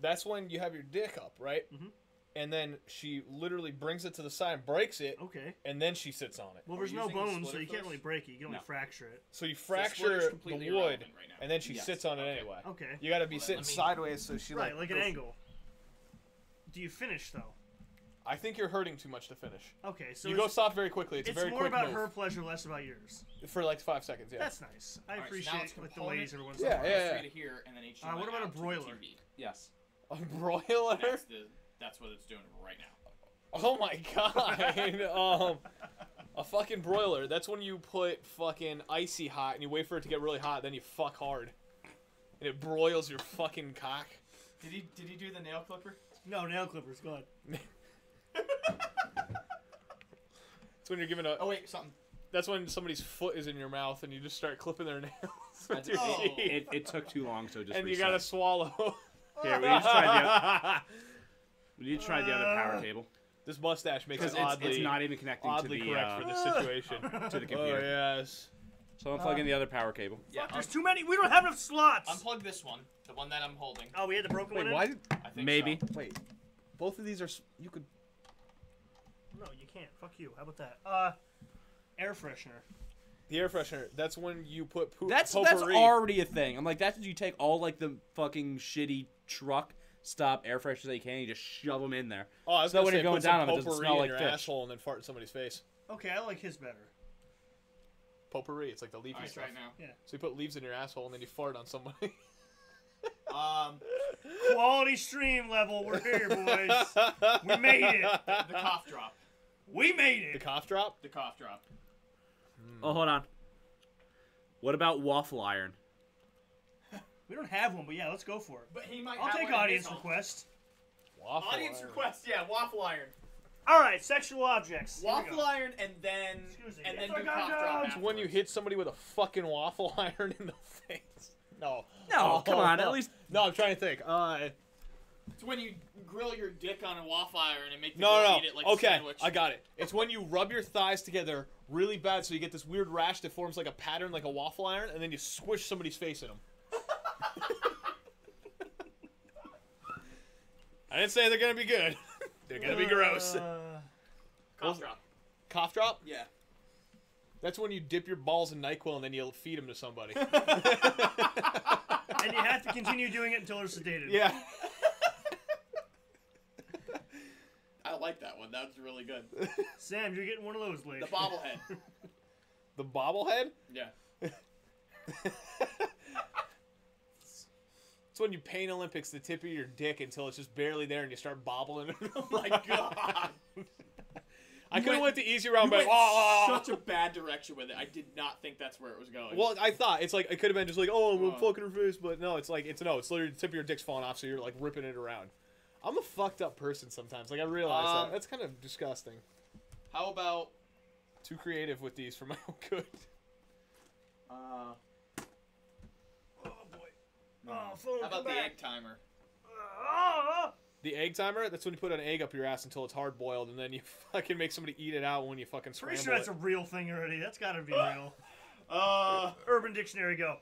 That's when you have your dick up, right? Mhm. And then she literally brings it to the side and breaks it, Okay. and then she sits on it. Well, there's no bones, so you can't really break it. You can only No. fracture it. So you fracture splitter's the wood, right and then she Yes. sits on it anyway. Okay. You got to be Well, sitting me- sideways so she Right, like, like an angle. Do you finish though? I think you're hurting too much to finish. Okay, so you go soft very quickly. It's, it's a very more quick about move her pleasure, less about yours. for like five seconds. Yeah. That's nice. I Alright, so now appreciate it's with component- delays every once Yeah, in a while. yeah. PS3 to here and then HDMI. Uh, what about a out to the broiler? Yes. a broiler. That's the that's what it's doing right now. Oh my god. um, a fucking broiler. That's when you put fucking icy hot and you wait for it to get really hot, then you fuck hard, and it broils your fucking cock. Did he did he do the nail clipper? No, nail clippers. Go ahead. It's when you're giving a. Oh wait, something. That's when somebody's foot is in your mouth and you just start clipping their nails. With your Oh. teeth. It, it took too long, so just and you reset. gotta swallow. Here, we need to try the. We need to try the other power cable this mustache makes because it it's, oddly, it's not even connecting to oddly the correct uh, for this situation. to the oh computer. yes. So I'm plugging the other power cable. Yeah, Fuck, there's too many. We don't have enough slots. unplug this one, the one that I'm holding. Oh, we had the broken Wait, one. in? why? Did, I think Maybe. so. wait, both of these are. s- You could. No, you can't. Fuck you. How about that? Uh, air freshener. The air freshener. That's when you put poop. That's that's already a thing. I'm like, that's when you take all like the fucking shitty truck stop air fresheners that you can, and you just shove them in there. Oh, I was So gonna when say, you're going put some down 'em, it doesn't smell in like your fish. asshole and then fart in somebody's face. Okay, I like his better. Potpourri. It's like the leafy All right, stuff. try it now. So you put leaves in your asshole and then you fart on somebody. Um, Quality stream level. We're here, boys. we made it. the cough drop. We made it. the cough drop. The cough drop. Oh, hold on. What about waffle iron? We don't have one, but yeah, let's go for it. But he might I'll have take one audience his request. Waffle Audience iron. request, yeah, waffle iron. All right, sexual objects. Here Waffle iron and then Excuse me. and then do cough drop It's when you hit somebody with a fucking waffle iron in the face. No. No, Oh, come on. no. At least No, I'm trying to think. Uh, It's when you grill your dick on a waffle iron and make the no, girl no, eat it like no. a Okay, sandwich. I got it. It's when you rub your thighs together really bad, so you get this weird rash that forms like a pattern, like a waffle iron, and then you squish somebody's face in them. I didn't say they're gonna be good. they're gonna be gross. Uh, cough drop. Cough drop. Yeah. That's when you dip your balls in Nyquil and then you feed them to somebody. and you have to continue doing it until they're sedated. yeah. I like that one. That's really good. Sam, you're getting one of those later. The bobblehead. The bobblehead. yeah. It's when you paint Olympics the tip of your dick until it's just barely there and you start bobbling. Oh my god. I could have went the easy route, You but went such a bad direction with it. I did not think that's where it was going. Well, I thought it's like it could have been just like, oh, I'm Oh. fucking her face, but no, it's like it's no, it's literally the tip of your dick's falling off, so you're like ripping it around. I'm a fucked up person sometimes. Like I realize Um, that. That's kind of disgusting. how about Too creative with these for my own good. uh, Oh boy. no. Oh, phone, how about the back. egg timer? Oh, The egg timer. That's when you put an egg up your ass until it's hard boiled, and then you fucking make somebody eat it out when you fucking scramble pretty sure that's it. a real thing already. That's got to be real. Uh, Urban Dictionary, go.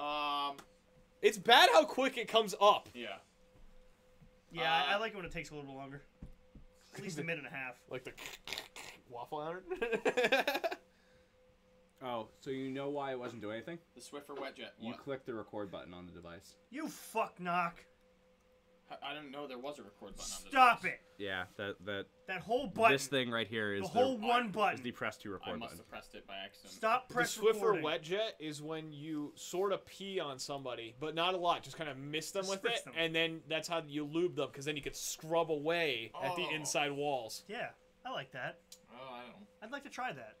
um, It's bad how quick it comes up. yeah. Yeah, I, I Uh, like it when it takes a little bit longer. At least a minute and a half. Like the waffle iron. Oh, so you know why it wasn't doing anything? The Swiffer wet jet. You What? clicked the record button on the device. You fuck knock. I- I didn't know there was a record button on this. Stop it. Yeah, that that That whole button. this thing right here is the whole one is button. the press to I record must button. have pressed it by accident. Stop the press Swiffer recording. wet jet is when you sort of pee on somebody, but not a lot. Just kind of miss them with Spritz it, them. and then that's how you lube them, because then you could scrub away at the Oh. inside walls. Yeah, I like that. Oh, I don't. I'd like to try that.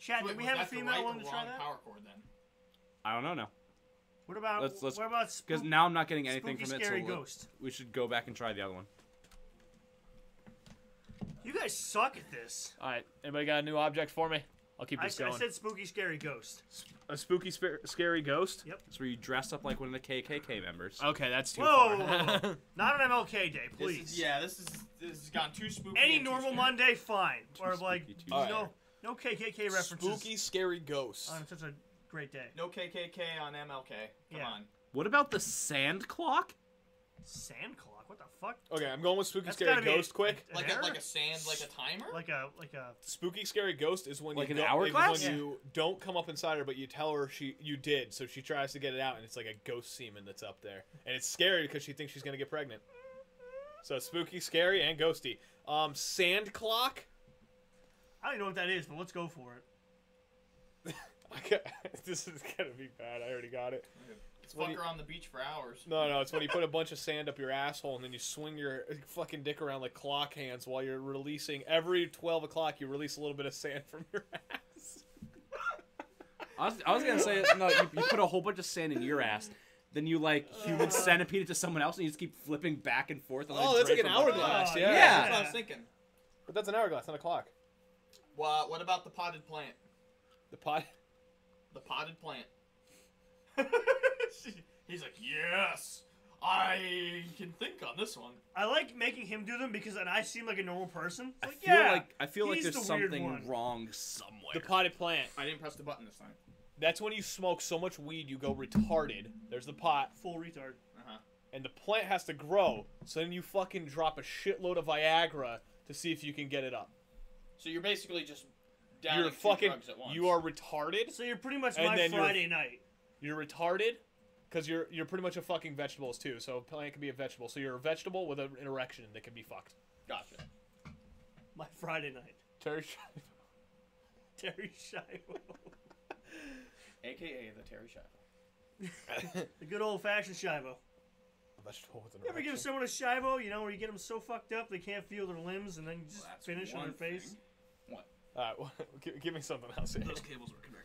Chad, Wait, did we was have a that the female right one or to try wrong that? Power cord then. I don't know now What about Let's- let's- what about because now I'm not getting anything spooky from it. So scary ghost? we should go back and try the other one. You guys suck at this. All right, anybody got a new object for me? I'll keep I, this I going. said spooky scary ghost. a spooky, spa- scary ghost. Yep. It's where you dress up like one of the KKK members. Okay, that's too Whoa, far. whoa, whoa. not an MLK day, This please. is, yeah, this is this has gone too spooky. Any too normal scary. Monday, fine. Or like spooky no, Tuesday. no KKK references spooky, scary ghost. on such a great day. No KKK on MLK. Come Yeah. on. What about the sand clock? Sand clock. What the fuck? Okay, I'm going with spooky, That's scary gotta be ghost. Quick. a- Like a, like a sand, like a timer. like a like a Spooky, scary ghost is when Like you an don't, hourglass? when Yeah. you don't come up inside her, but you tell her she you did, so she tries to get it out, and it's like a ghost semen that's up there, and it's scary because she thinks she's gonna get pregnant. So spooky, scary, and ghosty. Um, sand clock. I don't even know what that is, but let's go for it. I this is gonna be bad. I already got it. It's when fuck you- on the beach for hours. No, no, it's when you put a bunch of sand up your asshole and then you swing your fucking dick around like clock hands while you're releasing. Every 12 o'clock, you release a little bit of sand from your ass. I was, I was gonna say no. You, you put a whole bunch of sand in your ass, then you like human uh. centipede it to someone else, and you just keep flipping back and forth. And let Oh, it that's like an hourglass, Oh, yeah. yeah. That's what I was thinking. But that's an hourglass, not a clock. Well, what about the potted plant? The pot. The potted plant. He's like, yes, I can think on this one. I like making him do them because then I seem like a normal person. I Like, feel yeah, like I feel like he's there's the weird something one. wrong somewhere. The potted plant. I didn't press the button this time. That's when you smoke so much weed you go retarded. There's the pot. full retard. Uh-huh. And the plant has to grow. So then you fucking drop a shitload of Viagra to see if you can get it up. So you're basically just downing You're two fucking. drugs at once. You are retarded. So you're pretty much And my then you're- Friday night. You're retarded because you're you're pretty much a fucking vegetables too. So a plant can be a vegetable. So you're a vegetable with an erection that can be fucked. Gotcha. My Friday night. Terri, Schiavo. Terri Schiavo. AKA the Terri Schiavo. the good old fashioned Schiavo. a vegetable with an You ever give someone a Schiavo, you know, where you get them so fucked up they can't feel their limbs and then you just that's finish on their face? thing. What? All right, well, give, give me something else. here. Those cables were connected.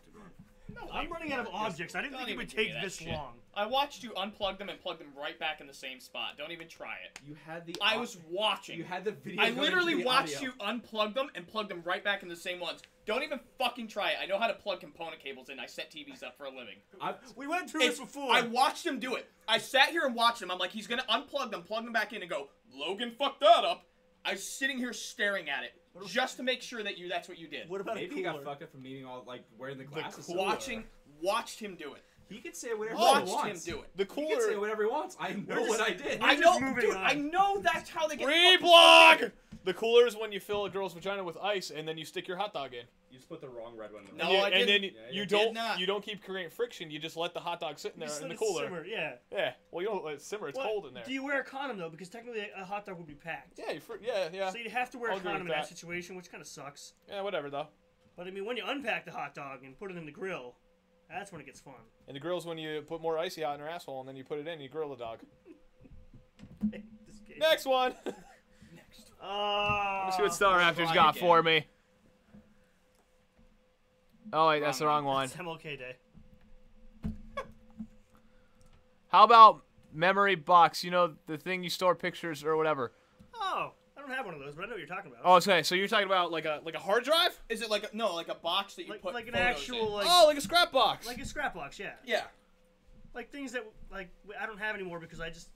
No, I'm running out of objects. I didn't Don't think it even would give me take that this shit. long. I watched you unplug them and plug them right back in the same spot. Don't even try it. You had the. I was watching. You had the video. I going literally into the watched audio. you unplug them and plug them right back in the same ones. Don't even fucking try it. I know how to plug component cables in. I set TVs up for a living. I, We went through It's- this before. I watched him do it. I sat here and watched him. I'm like, he's gonna unplug them, plug them back in, and go, Logan, fuck that up. I was sitting here staring at it just to make sure that you that's what you did. what about maybe a he got fucked up from meeting all like wearing the glasses. cooler. Watching, watched him do it. He could say whatever Watched he him wants. do it. The He can say cooler. whatever he wants. I know We're what I did. I know, moving dude. on. I know that's how they get. Reblog. The cooler is when you fill a girl's vagina with ice and then you stick your hot dog in. You just put the wrong red one. in No, and, you, I and then didn't. you, Yeah, you you don't not. you don't keep creating friction. You just let the hot dog sit in there Just in let the it cooler. simmer, yeah. Yeah. Well, you don't let it simmer. It's Well, cold in there. Do you wear a condom though? Because technically a hot dog would be packed. Yeah. You fr- yeah. Yeah. So you'd have to wear I'll a condom in that that. situation, which kind of sucks. Yeah. Whatever though. But I mean, when you unpack the hot dog and put it in the grill, that's when it gets fun. And the grill's when you put more icy hot in your asshole and then you put it in. and You grill the dog. Next one. Next. Uh, Let's see what Star Raptor's got again. for me. Oh wait, that's the Wrong wrong one. It's MLK Day. How about memory box? You know the thing you store pictures or whatever. Oh, I don't have one of those, but I know what you're talking about. Oh, okay. So you're talking about like a like a hard drive? Is it like a, no, like a box that you like, put like an actual in? like oh, like a scrap box. like a scrap box, yeah. Yeah. Like things that like I don't have anymore because I just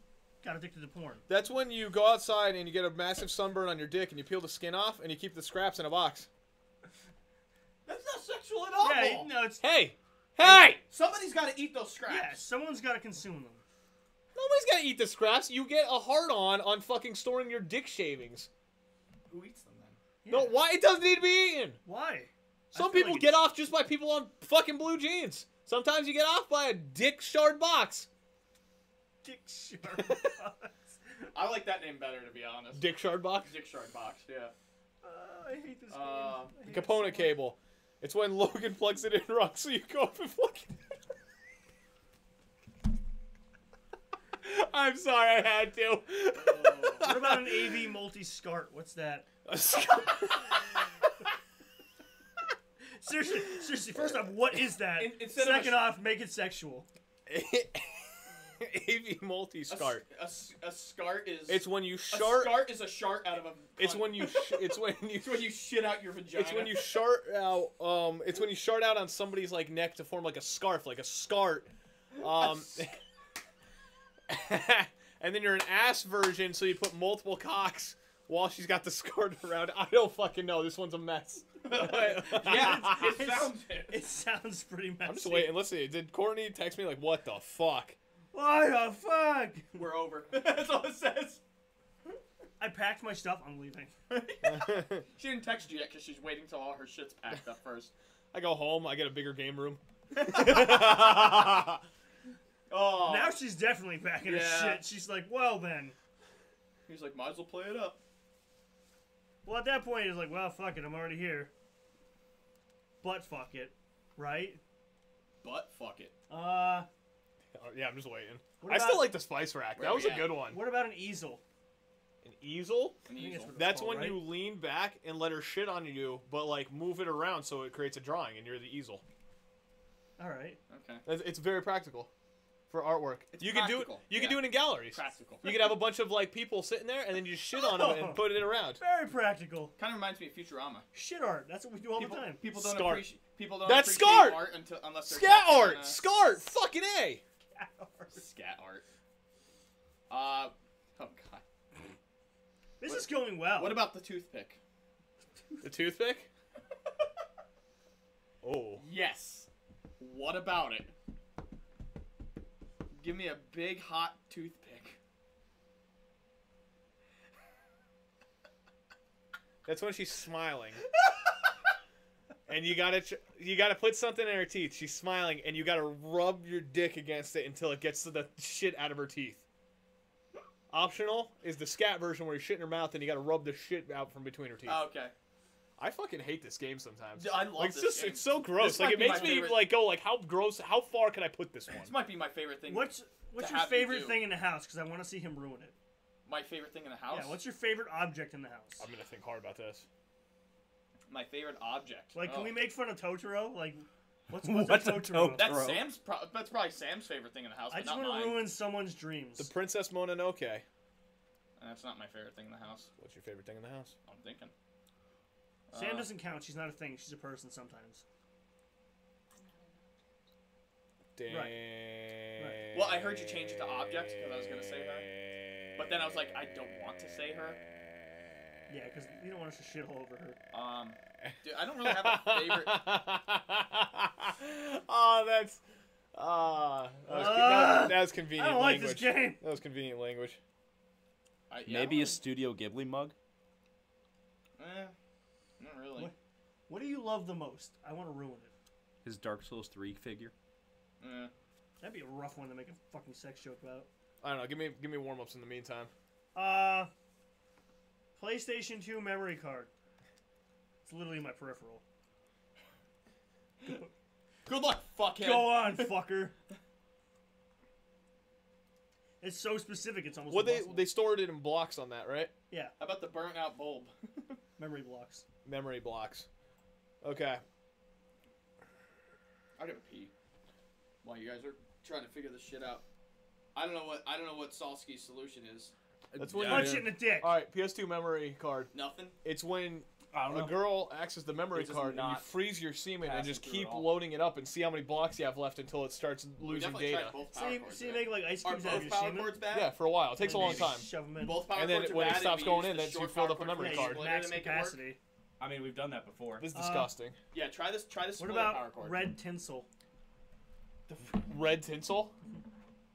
got addicted to porn. That's when you go outside and you get a massive sunburn on your dick and you peel the skin off and you keep the scraps in a box. That's not sexual at all. Yeah, no, it's Hey, hey! Somebody's got to eat those scraps. yeah. Someone's got to consume them. Nobody's gotta eat the scraps. You get a hard on on fucking storing your dick shavings. Who eats them then? No, Yeah. why? It doesn't need to be eaten. Why? Some feel people like get it's- off just by people on fucking blue jeans. Sometimes you get off by a dick shard box. Dick sharp. I like that name better, to be honest. Dick shard box? Dick Shard Box, yeah. Uh, I hate this game. Uh, I hate it so Capona much. cable. It's when Logan plugs it in wrong, so you go up and plug it in. I'm sorry, I had to. Oh. What about an AV multi scart? What's that? A Seriously, seriously. First off, what is that? In- instead of a Second off, make it sexual. AV multi A s- scart. a, scart is. It's when you shart. a shart. scart is a shart out of a. It's when you. Sh- it's when you. It's when you shit out your vagina. It's when you shart out. Um, it's when you shart out on somebody's like neck to form like a scarf, like a scart. Um, and then you're an ass version, so you put multiple cocks while she's got the skirt around. I don't fucking know. This one's a mess. yeah, it sounds it. It sounds pretty messy. I'm just waiting. Let's see. Did Courtney text me like, "What the fuck"? Why the fuck? We're over. That's all it says. I packed my stuff. I'm leaving. She didn't text you yet because she's waiting till all her shit's packed up first. I go home. I get a bigger game room. Oh. Now she's definitely packing her shit. She's like, well then. He's like, might as well play it up. Well, at that point, he's like, well, fuck it. I'm already here. But fuck it, right? But fuck it. Uh, Oh, yeah, I'm just waiting. What I still like the spice rack. Where That was we a at? good one. what about an easel? An easel. An think it's easel. what- That's called, when right? you lean back and let her shit on you, but like move it around so it creates a drawing, and you're the easel. All right. Okay. It's, it's very practical for artwork. It's you can do it. practical, You can yeah. do it in galleries. Practical. You can have a bunch of like people sitting there, and then you just shit on them and oh. put it around. Very practical. Kind of reminds me of Futurama. Shit art. That's what we do all People, the time. people don't Scart. appreciate. People don't That's appreciate scart! art until unless they're Scat captured art, in a- scart, fucking a. Scat art. Uh, oh god. This is going well. What about the toothpick? The toothpick. Oh, Yes. What about it? Give me a big hot toothpick. that's when she's smiling. And you gotta ch- you gotta put something in her teeth. She's smiling, and you gotta rub your dick against it until it gets to the shit out of her teeth. Optional is the scat version where you shit in her mouth and you gotta rub the shit out from between her teeth. Oh, okay. I fucking hate this game sometimes. I love like, it's this just game. it's so gross. This like it makes me favorite- like go like how gross. How far can I put this one? This might be my favorite thing. What's what's to your have you favorite do. thing in the house? Because I want to see him ruin it. my favorite thing in the house? Yeah. What's your favorite object in the house? I'm gonna think hard about this. My favorite object? Like, can Oh. we make fun of Totoro? Like, what's what's, What's a a Totoro? Totoro? That's Sam's. Pro- that's probably Sam's favorite thing in the house, I but just not want mine. to ruin someone's dreams. The Princess Mononoke. And that's not my favorite thing in the house. What's your favorite thing in the house? I'm thinking. Sam Uh, doesn't count. She's not a thing. She's a person sometimes. Damn. Right. Well, I heard you change it to objects 'cause I was gonna say her. But then I was like, I don't want to say her. Yeah, because you don't want us to shit all over her. Um, dude, I don't really have a favorite. oh, that's. Ah, that, was, Ah, that, that was I convenient don't like language. this game. That was convenient language. I, yeah, Maybe I a Studio Ghibli mug. don't- Eh, not really. What? What do you love the most? I want to ruin it. His Dark Souls 3 figure. Eh. That'd be a rough one to make a fucking sex joke about. I don't know. Give me give me warm ups in the meantime. Uh, PlayStation 2 memory card. It's literally my peripheral. Good luck, fuckhead. Go on, fucker. It's so specific. It's almost What they impossible. they stored it in blocks on that, right? yeah How about the burnt out bulb? memory blocks. Memory blocks. Okay. I gotta pee. While you guys are trying to figure this shit out. I don't know what I don't know what Salsky's solution is. That's when Punch you- it in the dick. All right, PS2 memory card. Nothing. It's when I don't a know. girl accesses the memory It does card and you not freeze your semen and just through at keep all. loading it up and see how many blocks you have left until it starts We losing definitely data. tried both So power you, cords. so you make like ice Are cubes out of both your power semen. cords bad? Yeah, for a while. It takes a long then time. Shove them in. Both power And then cords are when it bad, stops we going use in, the then you short fill power up a cord memory for Yeah, the card. splitter max make it work. capacity. I mean, we've done that before. This is Uh, disgusting. Yeah, try this. Try this. What splitter power about cord. red tinsel? The red tinsel.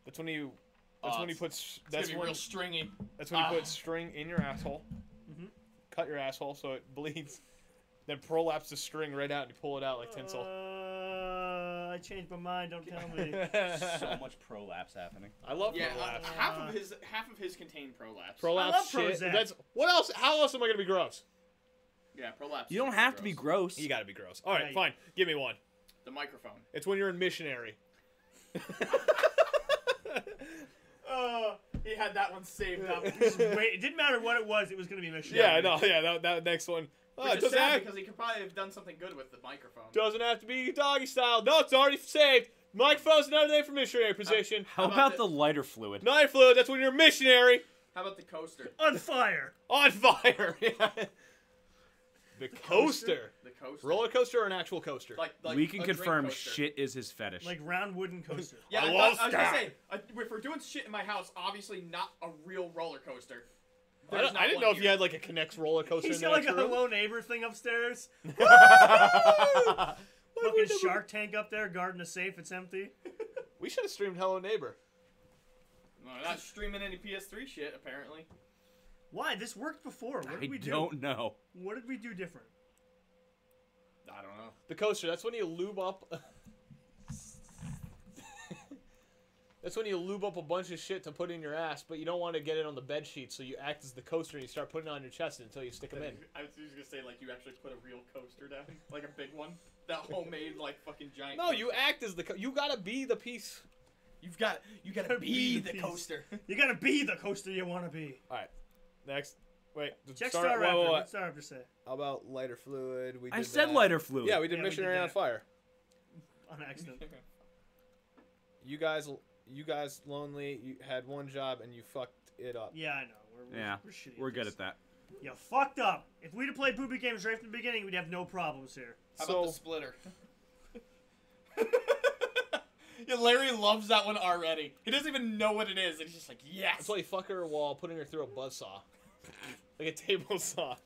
That's when you. That's Oh, when you it's- put. That's gonna be when. real stringy. That's when you Ah. put string in your asshole. Mhm. Cut your asshole so it bleeds. Then prolapse the string right out and you pull it out like tinsel. Uh, I changed my mind. Don't tell me. so much prolapse happening. I love Yeah, uh, prolapse. half of his half of his contain prolapse. Prolapse love shit. Prozac. That's what else? How else am I gonna be gross? yeah, prolapse. You don't is have to be gross. gross. You gotta be gross. All right, Right. fine. Give me one. The microphone. It's when you're in missionary. Oh, he had that one saved up. Just wait. It didn't matter what it was. It was gonna be Michigan. Yeah, no, yeah. That, that next one. Oh, Which it is doesn't sad have, because he could probably have done something good with the microphone. doesn't have to be doggy style. No, it's already saved. Microphone's another name for missionary position. How How about about the lighter fluid? Night fluid. That's when you're missionary How about the coaster? On fire. on fire. Yeah. The coaster. The coaster. Roller coaster or an actual coaster? Like, like we can confirm shit is his fetish. Like round wooden coaster. Yeah, I I, love I, I was gonna that. say, uh, if we're doing shit in my house, obviously not a real roller coaster. I, There's don't- I didn't one know if you had like a Connects roller coaster He's in got like a room. hello neighbor thing upstairs. Fucking would we- Shark Tank up there guarding a safe. It's empty. We should have streamed Hello Neighbor. No, not streaming any PS3 shit, apparently. Why? This worked before. What I did we do? I don't know. What did we do different? I don't know. The coaster. That's when you lube up. that's when you lube up a bunch of shit to put in your ass, but you don't want to get it on the bed sheet, so you act as the coaster and you start putting it on your chest until you stick them in. I was just gonna say, like, you actually put a real coaster down, like a big one, that homemade, like, fucking giant. No, you act as the. Co- you gotta be the piece. You've got, you gotta Gotta be be the the coaster. You gotta be the coaster you want to be. All right, next. Wait. Check start, Star wait, Raptor. wait, wait. What's Star Raptor say? How about lighter fluid? We I did said that. lighter fluid. Yeah, we did Yeah, we did missionary on that. fire. On accident. You guys, you guys, lonely. You had one job and you fucked it up. Yeah, I know. We're, we're, Yeah, we're shitty. We're good this. at that. You fucked up. If we'd have played poopy games right from the beginning, we'd have no problems here. How so about the splitter? yeah, Larry loves that one already. He doesn't even know what it is, and he's just like, yes. That's why you fuck her while putting her through a buzzsaw. like a table saw.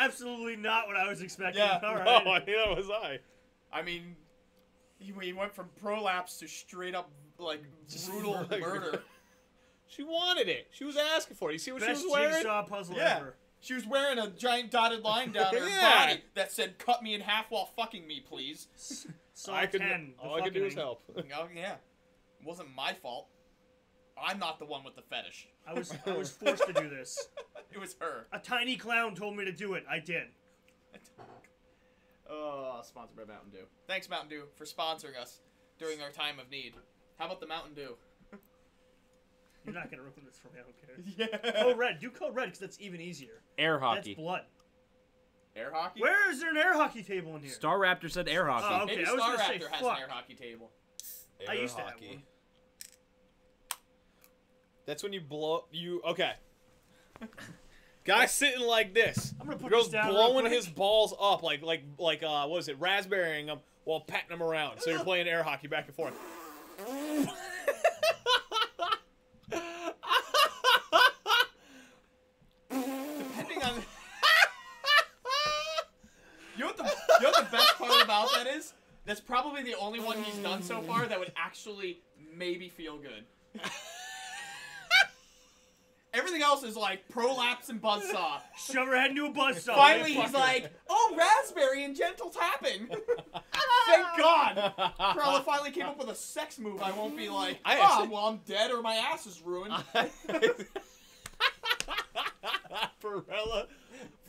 Absolutely not what I was expecting. Yeah, All No, right. I neither was I. I mean, he, he went from prolapse to straight up like brutal Like- murder. She wanted it. She was asking for it. You see what Best she was wearing? jigsaw puzzle Yeah. ever. She was wearing a giant dotted line down her Yeah. body that said "Cut me in half while fucking me, please." Saw I could. all I could do was help. oh yeah, it wasn't my fault. I'm not the one with the fetish. I was I was forced to do this. It was her. A tiny clown told me to do it. I did. Oh, sponsored by Mountain Dew. Thanks, Mountain Dew, for sponsoring us during our time of need. How about the Mountain Dew? You're not gonna ruin this for me. I don't care. Yeah. Code red. Do code red because that's even easier. Air hockey. That's hockey. blood. Air hockey. Where is there an air hockey table in here? Star Raptor said air oh, hockey. Oh, okay. Maybe I was Star gonna say Raptor has fuck. an air hockey table. I Air used to have hockey. one. That's when you blow. You okay? Guy sitting like this. I'm gonna put Girl's this down blowing his balls up like like like uh what was it raspberrying them while patting them around. So you're playing air hockey back and forth. Depending on. you know what the you know what the best part about that is? That's probably the only one he's done so far that would actually maybe feel good. Everything else is like prolapse and buzzsaw. Shove her head into a buzzsaw. Finally, he's like, "Oh, raspberry and gentle tapping." Thank God. Carla finally came up with a sex move. I won't be like, I "Oh, actually- well, I'm dead or my ass is ruined." Perella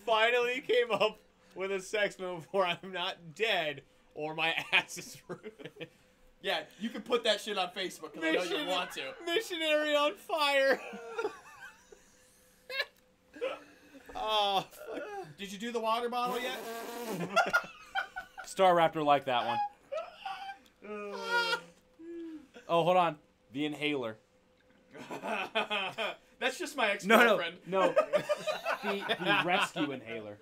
finally came up with a sex move where I'm not dead or my ass is ruined. yeah, you can put that shit on Facebook because I know you want to. Missionary on fire. Oh, fuck. did you do the water bottle yet? Star Raptor like that one. Oh, hold on. The inhaler. That's just my ex No, no, no. the, the rescue inhaler.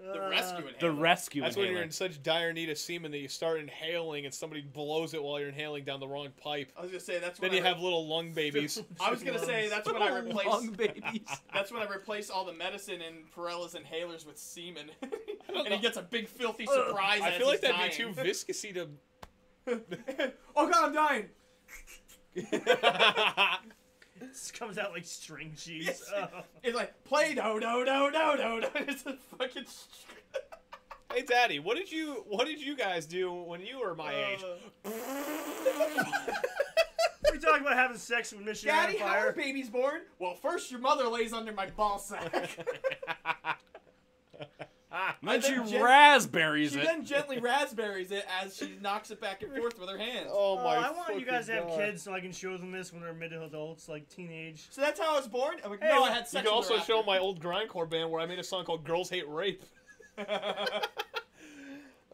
The ah. rescue inhaler. The rescue That's when you're in such dire need of semen that you start inhaling and somebody blows it while you're inhaling down the wrong pipe. I was gonna say that's when Then you I, have little lung babies. I was gonna say that's when I replace. Lung babies. That's when I replace all the medicine in Perella's inhalers with semen, and he gets a big filthy surprise. I as feel like he's that'd be too dying. viscousy to. oh god, I'm dying. This comes out like string cheese. Yes. Oh. It's like play do no no no no do. It's a fucking. hey, Daddy, what did you what did you guys do when you were my age? Uh, we talking about having sex with Michigan Daddy, on how are fire. babies born? Well, first your mother lays under my ball sack. Then she then gen- raspberries she it. then gently raspberries it as she knocks it back and forth with her hands. oh Oh, my! I want you guys to have God. kids so I can show them this when they're mid adults, like teenage. So that's how I was born. I'm like, Hey, no, I had You sex. can with her also show after. my old grindcore band where I made a song called "Girls Hate Rape."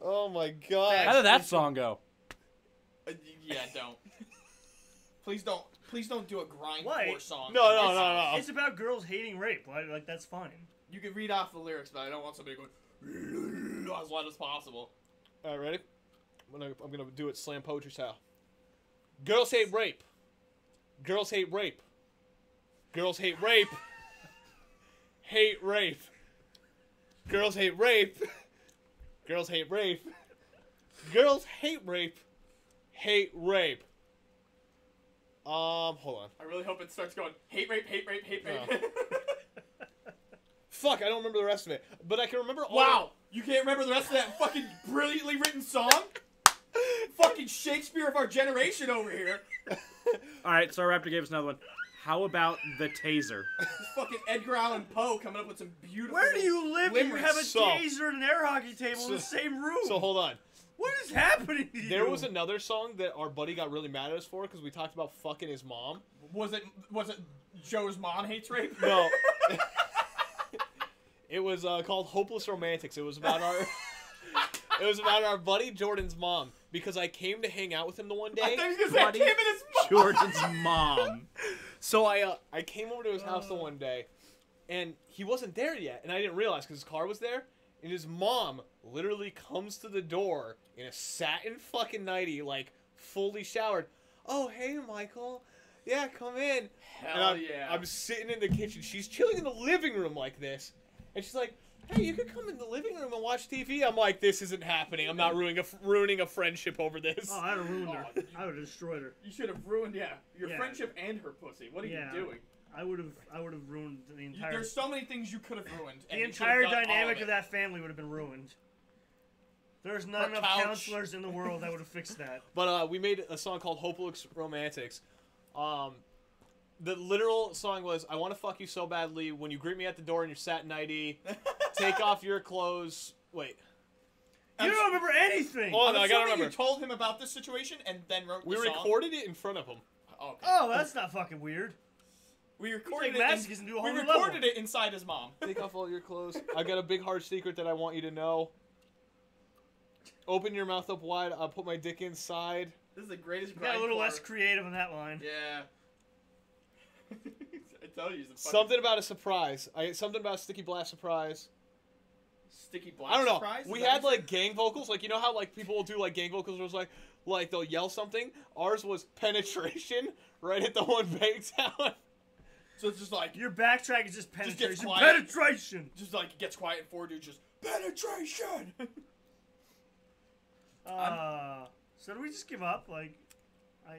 Oh my God! How did that song go? Uh, yeah, don't. Please don't. Please don't do a grindcore song. No, no, no, no. It's about girls hating rape. Like, like that's fine. You can read off the lyrics, but I don't want somebody going as loud as possible. All right, ready? I'm gonna I'm gonna do it slam poetry style. Girls hate rape. Girls hate rape. Girls hate rape. hate rape. Girls hate rape. Girls hate rape. Girls hate rape. Hate rape. Um, hold on. I really hope it starts going hate rape, hate rape, hate rape. Fuck, I don't remember the rest of it, but I can remember all. wow, you can't remember the rest of that fucking brilliantly written song? fucking Shakespeare of our generation over here. All right, Star Raptor gave us another one. How about the taser? This fucking Edgar Allan Poe coming up with some beautiful. Where do you live? You have a So- taser and an air hockey table in the same room. So hold on. what is happening to you? There was another song that our buddy got really mad at us for because we talked about fucking his mom. Was it was it Joe's mom hates rape? No. it was uh, called Hopeless Romantics. It was about our. it was about our buddy Jordan's mom because I came to hang out with him the one I day. thought he was gonna say I Buddy came in his mom. Jordan's mom. So I uh, I came over to his house the one day, and he wasn't there yet, and I didn't realize because his car was there, and his mom literally comes to the door in a satin fucking nightie, like fully showered. Oh hey Michael, yeah come in. and Hell I'm, yeah. I'm sitting in the kitchen. She's chilling in the living room like this, and she's like. Hey, you could come in the living room and watch TV. I'm like, this isn't happening. I'm not ruining a ruining a friendship over this. Oh, I'd have ruined her. Oh, I would have destroyed her. You should have ruined, yeah, your Yeah. friendship and her pussy. What are Yeah. you doing? I would have. I would have ruined the You- entire. There's so many things you could have ruined. and the you should have entire done all dynamic of, of it. that family would have been ruined. There's not Her enough couch. counselors in the world that would have fixed that. But uh, we made a song called Hopeless Romantics. Um, the literal song was, "I want to fuck you so badly when you greet me at the door in your satin nightie. Take off your clothes. Wait, You don't remember anything. Oh, I'm no, I gotta remember. You told him about this situation and then wrote we the song? recorded it in front of him. Oh, okay. Oh, that's not fucking weird. we recorded take it. massachusetts and we recorded level. it inside his mom. Take off all your clothes. I got a big hard secret that I want you to know. Open your mouth up wide. I'll put my dick inside. This is the greatest. Got a little grindcore. less creative in that line. Yeah. I tell you, he's a fucking Something about a surprise. I something about a sticky blast surprise. sticky blast. I don't know. surprise. We had like gang vocals, like you know how like people will do like gang vocals, where it's like like they'll yell something. Ours was penetration right at the one bang sound. So it's just like Your backtrack is just Just gets penetration. quiet. penetration. just like it gets quiet and four dudes just penetration. Uh, so do we just give up? Like, I.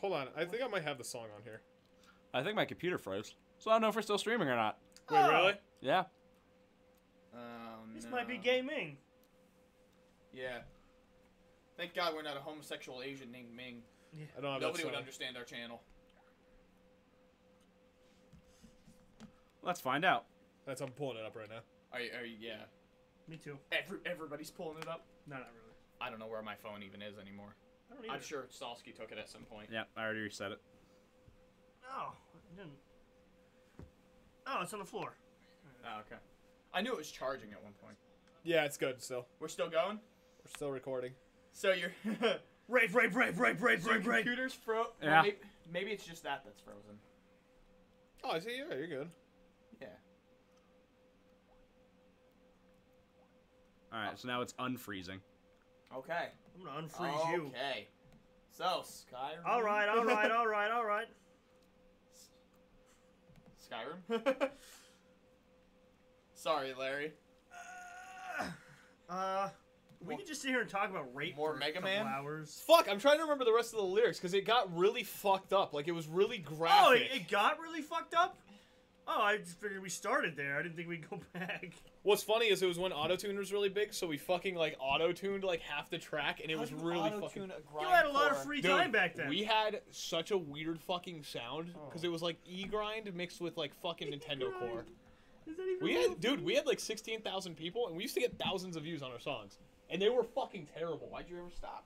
Hold on, I think I might have the song on here. I think my computer froze, so I don't know if we're still streaming or not. Wait, Oh. really? Yeah. Oh, This no. might be gaming. Yeah. Thank God we're not a homosexual Asian named Ming. I don't have Nobody that would understand our channel. Let's find out. That's I'm pulling it up right now. Are you, are you, yeah. Me too. Every, everybody's pulling it up. No, not really. I don't know where my phone even is anymore. I don't either. I'm sure Stalsky took it at some point. Yeah, I already reset it. No, I didn't. Oh, it's on the floor. Oh, okay. I knew it was charging at one point. Yeah, it's good still. We're still going? We're still recording. So you're Rave, rave, rave, rave, rave, So your rave, rave. computer's fro. Yeah. Maybe, maybe it's just that that's frozen. Oh, I see. Yeah, you're good. Yeah. All right, so now it's unfreezing. Okay. I'm gonna unfreeze you. Okay. So Skyrim. All right, all right, all right, all right. Skyrim. Sorry, Larry. Uh, we can just sit here and talk about rape More for Mega Man? hours. Fuck, I'm trying to remember the rest of the lyrics because it got really fucked up. Like it was really graphic. Oh, it, it got really fucked up. Oh, I just figured we started there. I didn't think we'd go back. What's funny is it was when autotune was really big, so we fucking like auto-tuned like half the track, and it was really fucking. You had a lot of free Dude, time back then. we had such a weird fucking sound because it was like E grind mixed with like fucking Nintendo Core. Is that even We real? had, dude, we had like sixteen thousand people, and we used to get thousands of views on our songs, and they were fucking terrible. Why'd you ever stop?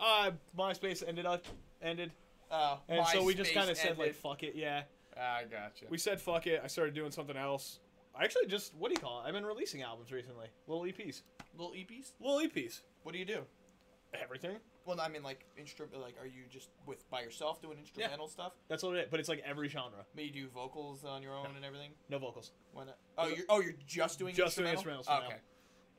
Uh, MySpace ended up ended, Oh, and so we just MySpace kind of said like, fuck it, yeah. Ah, I gotcha. We said fuck it. I started doing something else. I actually just what do you call it? I've been releasing albums recently, little EPs, little EPs. little EPs, What do you do? everything. Well, I mean, like instrument. Like, are you just with by yourself doing instrumental stuff? That's what it. is, But it's like every genre, But you do vocals on your own and everything. no vocals. Why not? Oh, you're oh you're just doing Just doing instrumental. instrumentals for now. okay.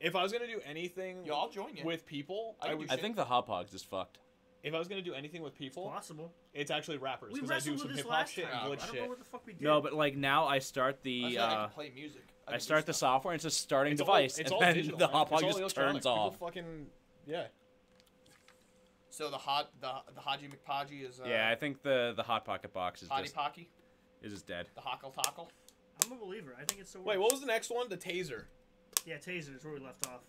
If I was gonna do anything Yo, I'll join you. with people, I I would. I think the hot pogs is fucked. If I was gonna do anything with people, Possible. it's actually rappers We because I do wrestled some hip this hop last shit time. and glitch I don't shit. know what the fuck we did. No, but like now I start the was like, I uh, can play music. I can do start the stuff. software and it's a starting It's all- device, it's and all then digital, the man. hot It's pog all just electronic. turns People off. Fucking yeah. So the hot the the Haji McPaji is uh, yeah, I think the the hot pocket box is Hottie just Pocky, is just dead. the Hockle Tockle. I'm a believer. I think it's so. Wait, what was the next one? The taser. Yeah, taser is where we left off.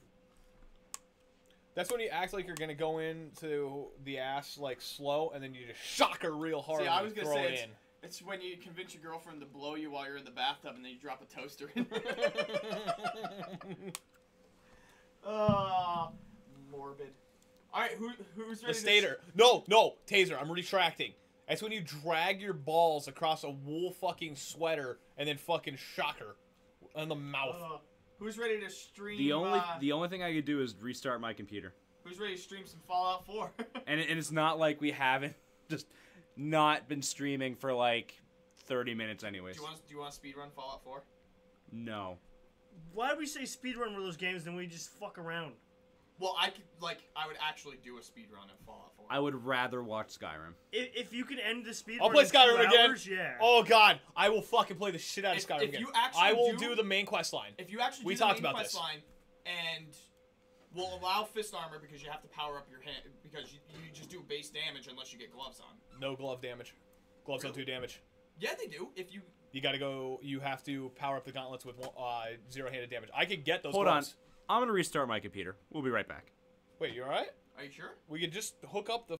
That's when you act like you're gonna go into the ass like slow, and then you just shock her real hard. See, I was gonna say it it's, in. it's when you convince your girlfriend to blow you while you're in the bathtub and then you drop a toaster in. uh, morbid. All right, who who's The ready? to stater. No, no, taser. I'm retracting. That's when you drag your balls across a wool fucking sweater and then fucking shock her in the mouth. Uh, who's ready to stream? The only uh, the only thing I could do is restart my computer, who's ready to stream some Fallout 4? and it, and it's not like we haven't just not been streaming for like thirty minutes anyways. do you want do you want to speed run Fallout 4? No, Why do we say speedrun one of those games then we just fuck around? Well, I could like I would actually do a speed run of Fallout 4. I would rather watch Skyrim. If, if you can end the speed, I'll play in two Skyrim again. hours, Yeah. Oh god, I will fucking play the shit out of If- Skyrim if again. you actually I will do- do the main quest line. If you actually We do talked the main about quest this. line and will allow fist armor because you have to power up your hand because you, you just do base damage unless you get gloves on. No glove damage. Gloves don't do damage. Yeah, they do. If you You gotta go. You have to power up the gauntlets with one- uh, zero-handed damage. I could get those. Hold gloves. On, I'm gonna restart my computer. We'll be right back. Wait, you alright? are you sure? We could just hook up the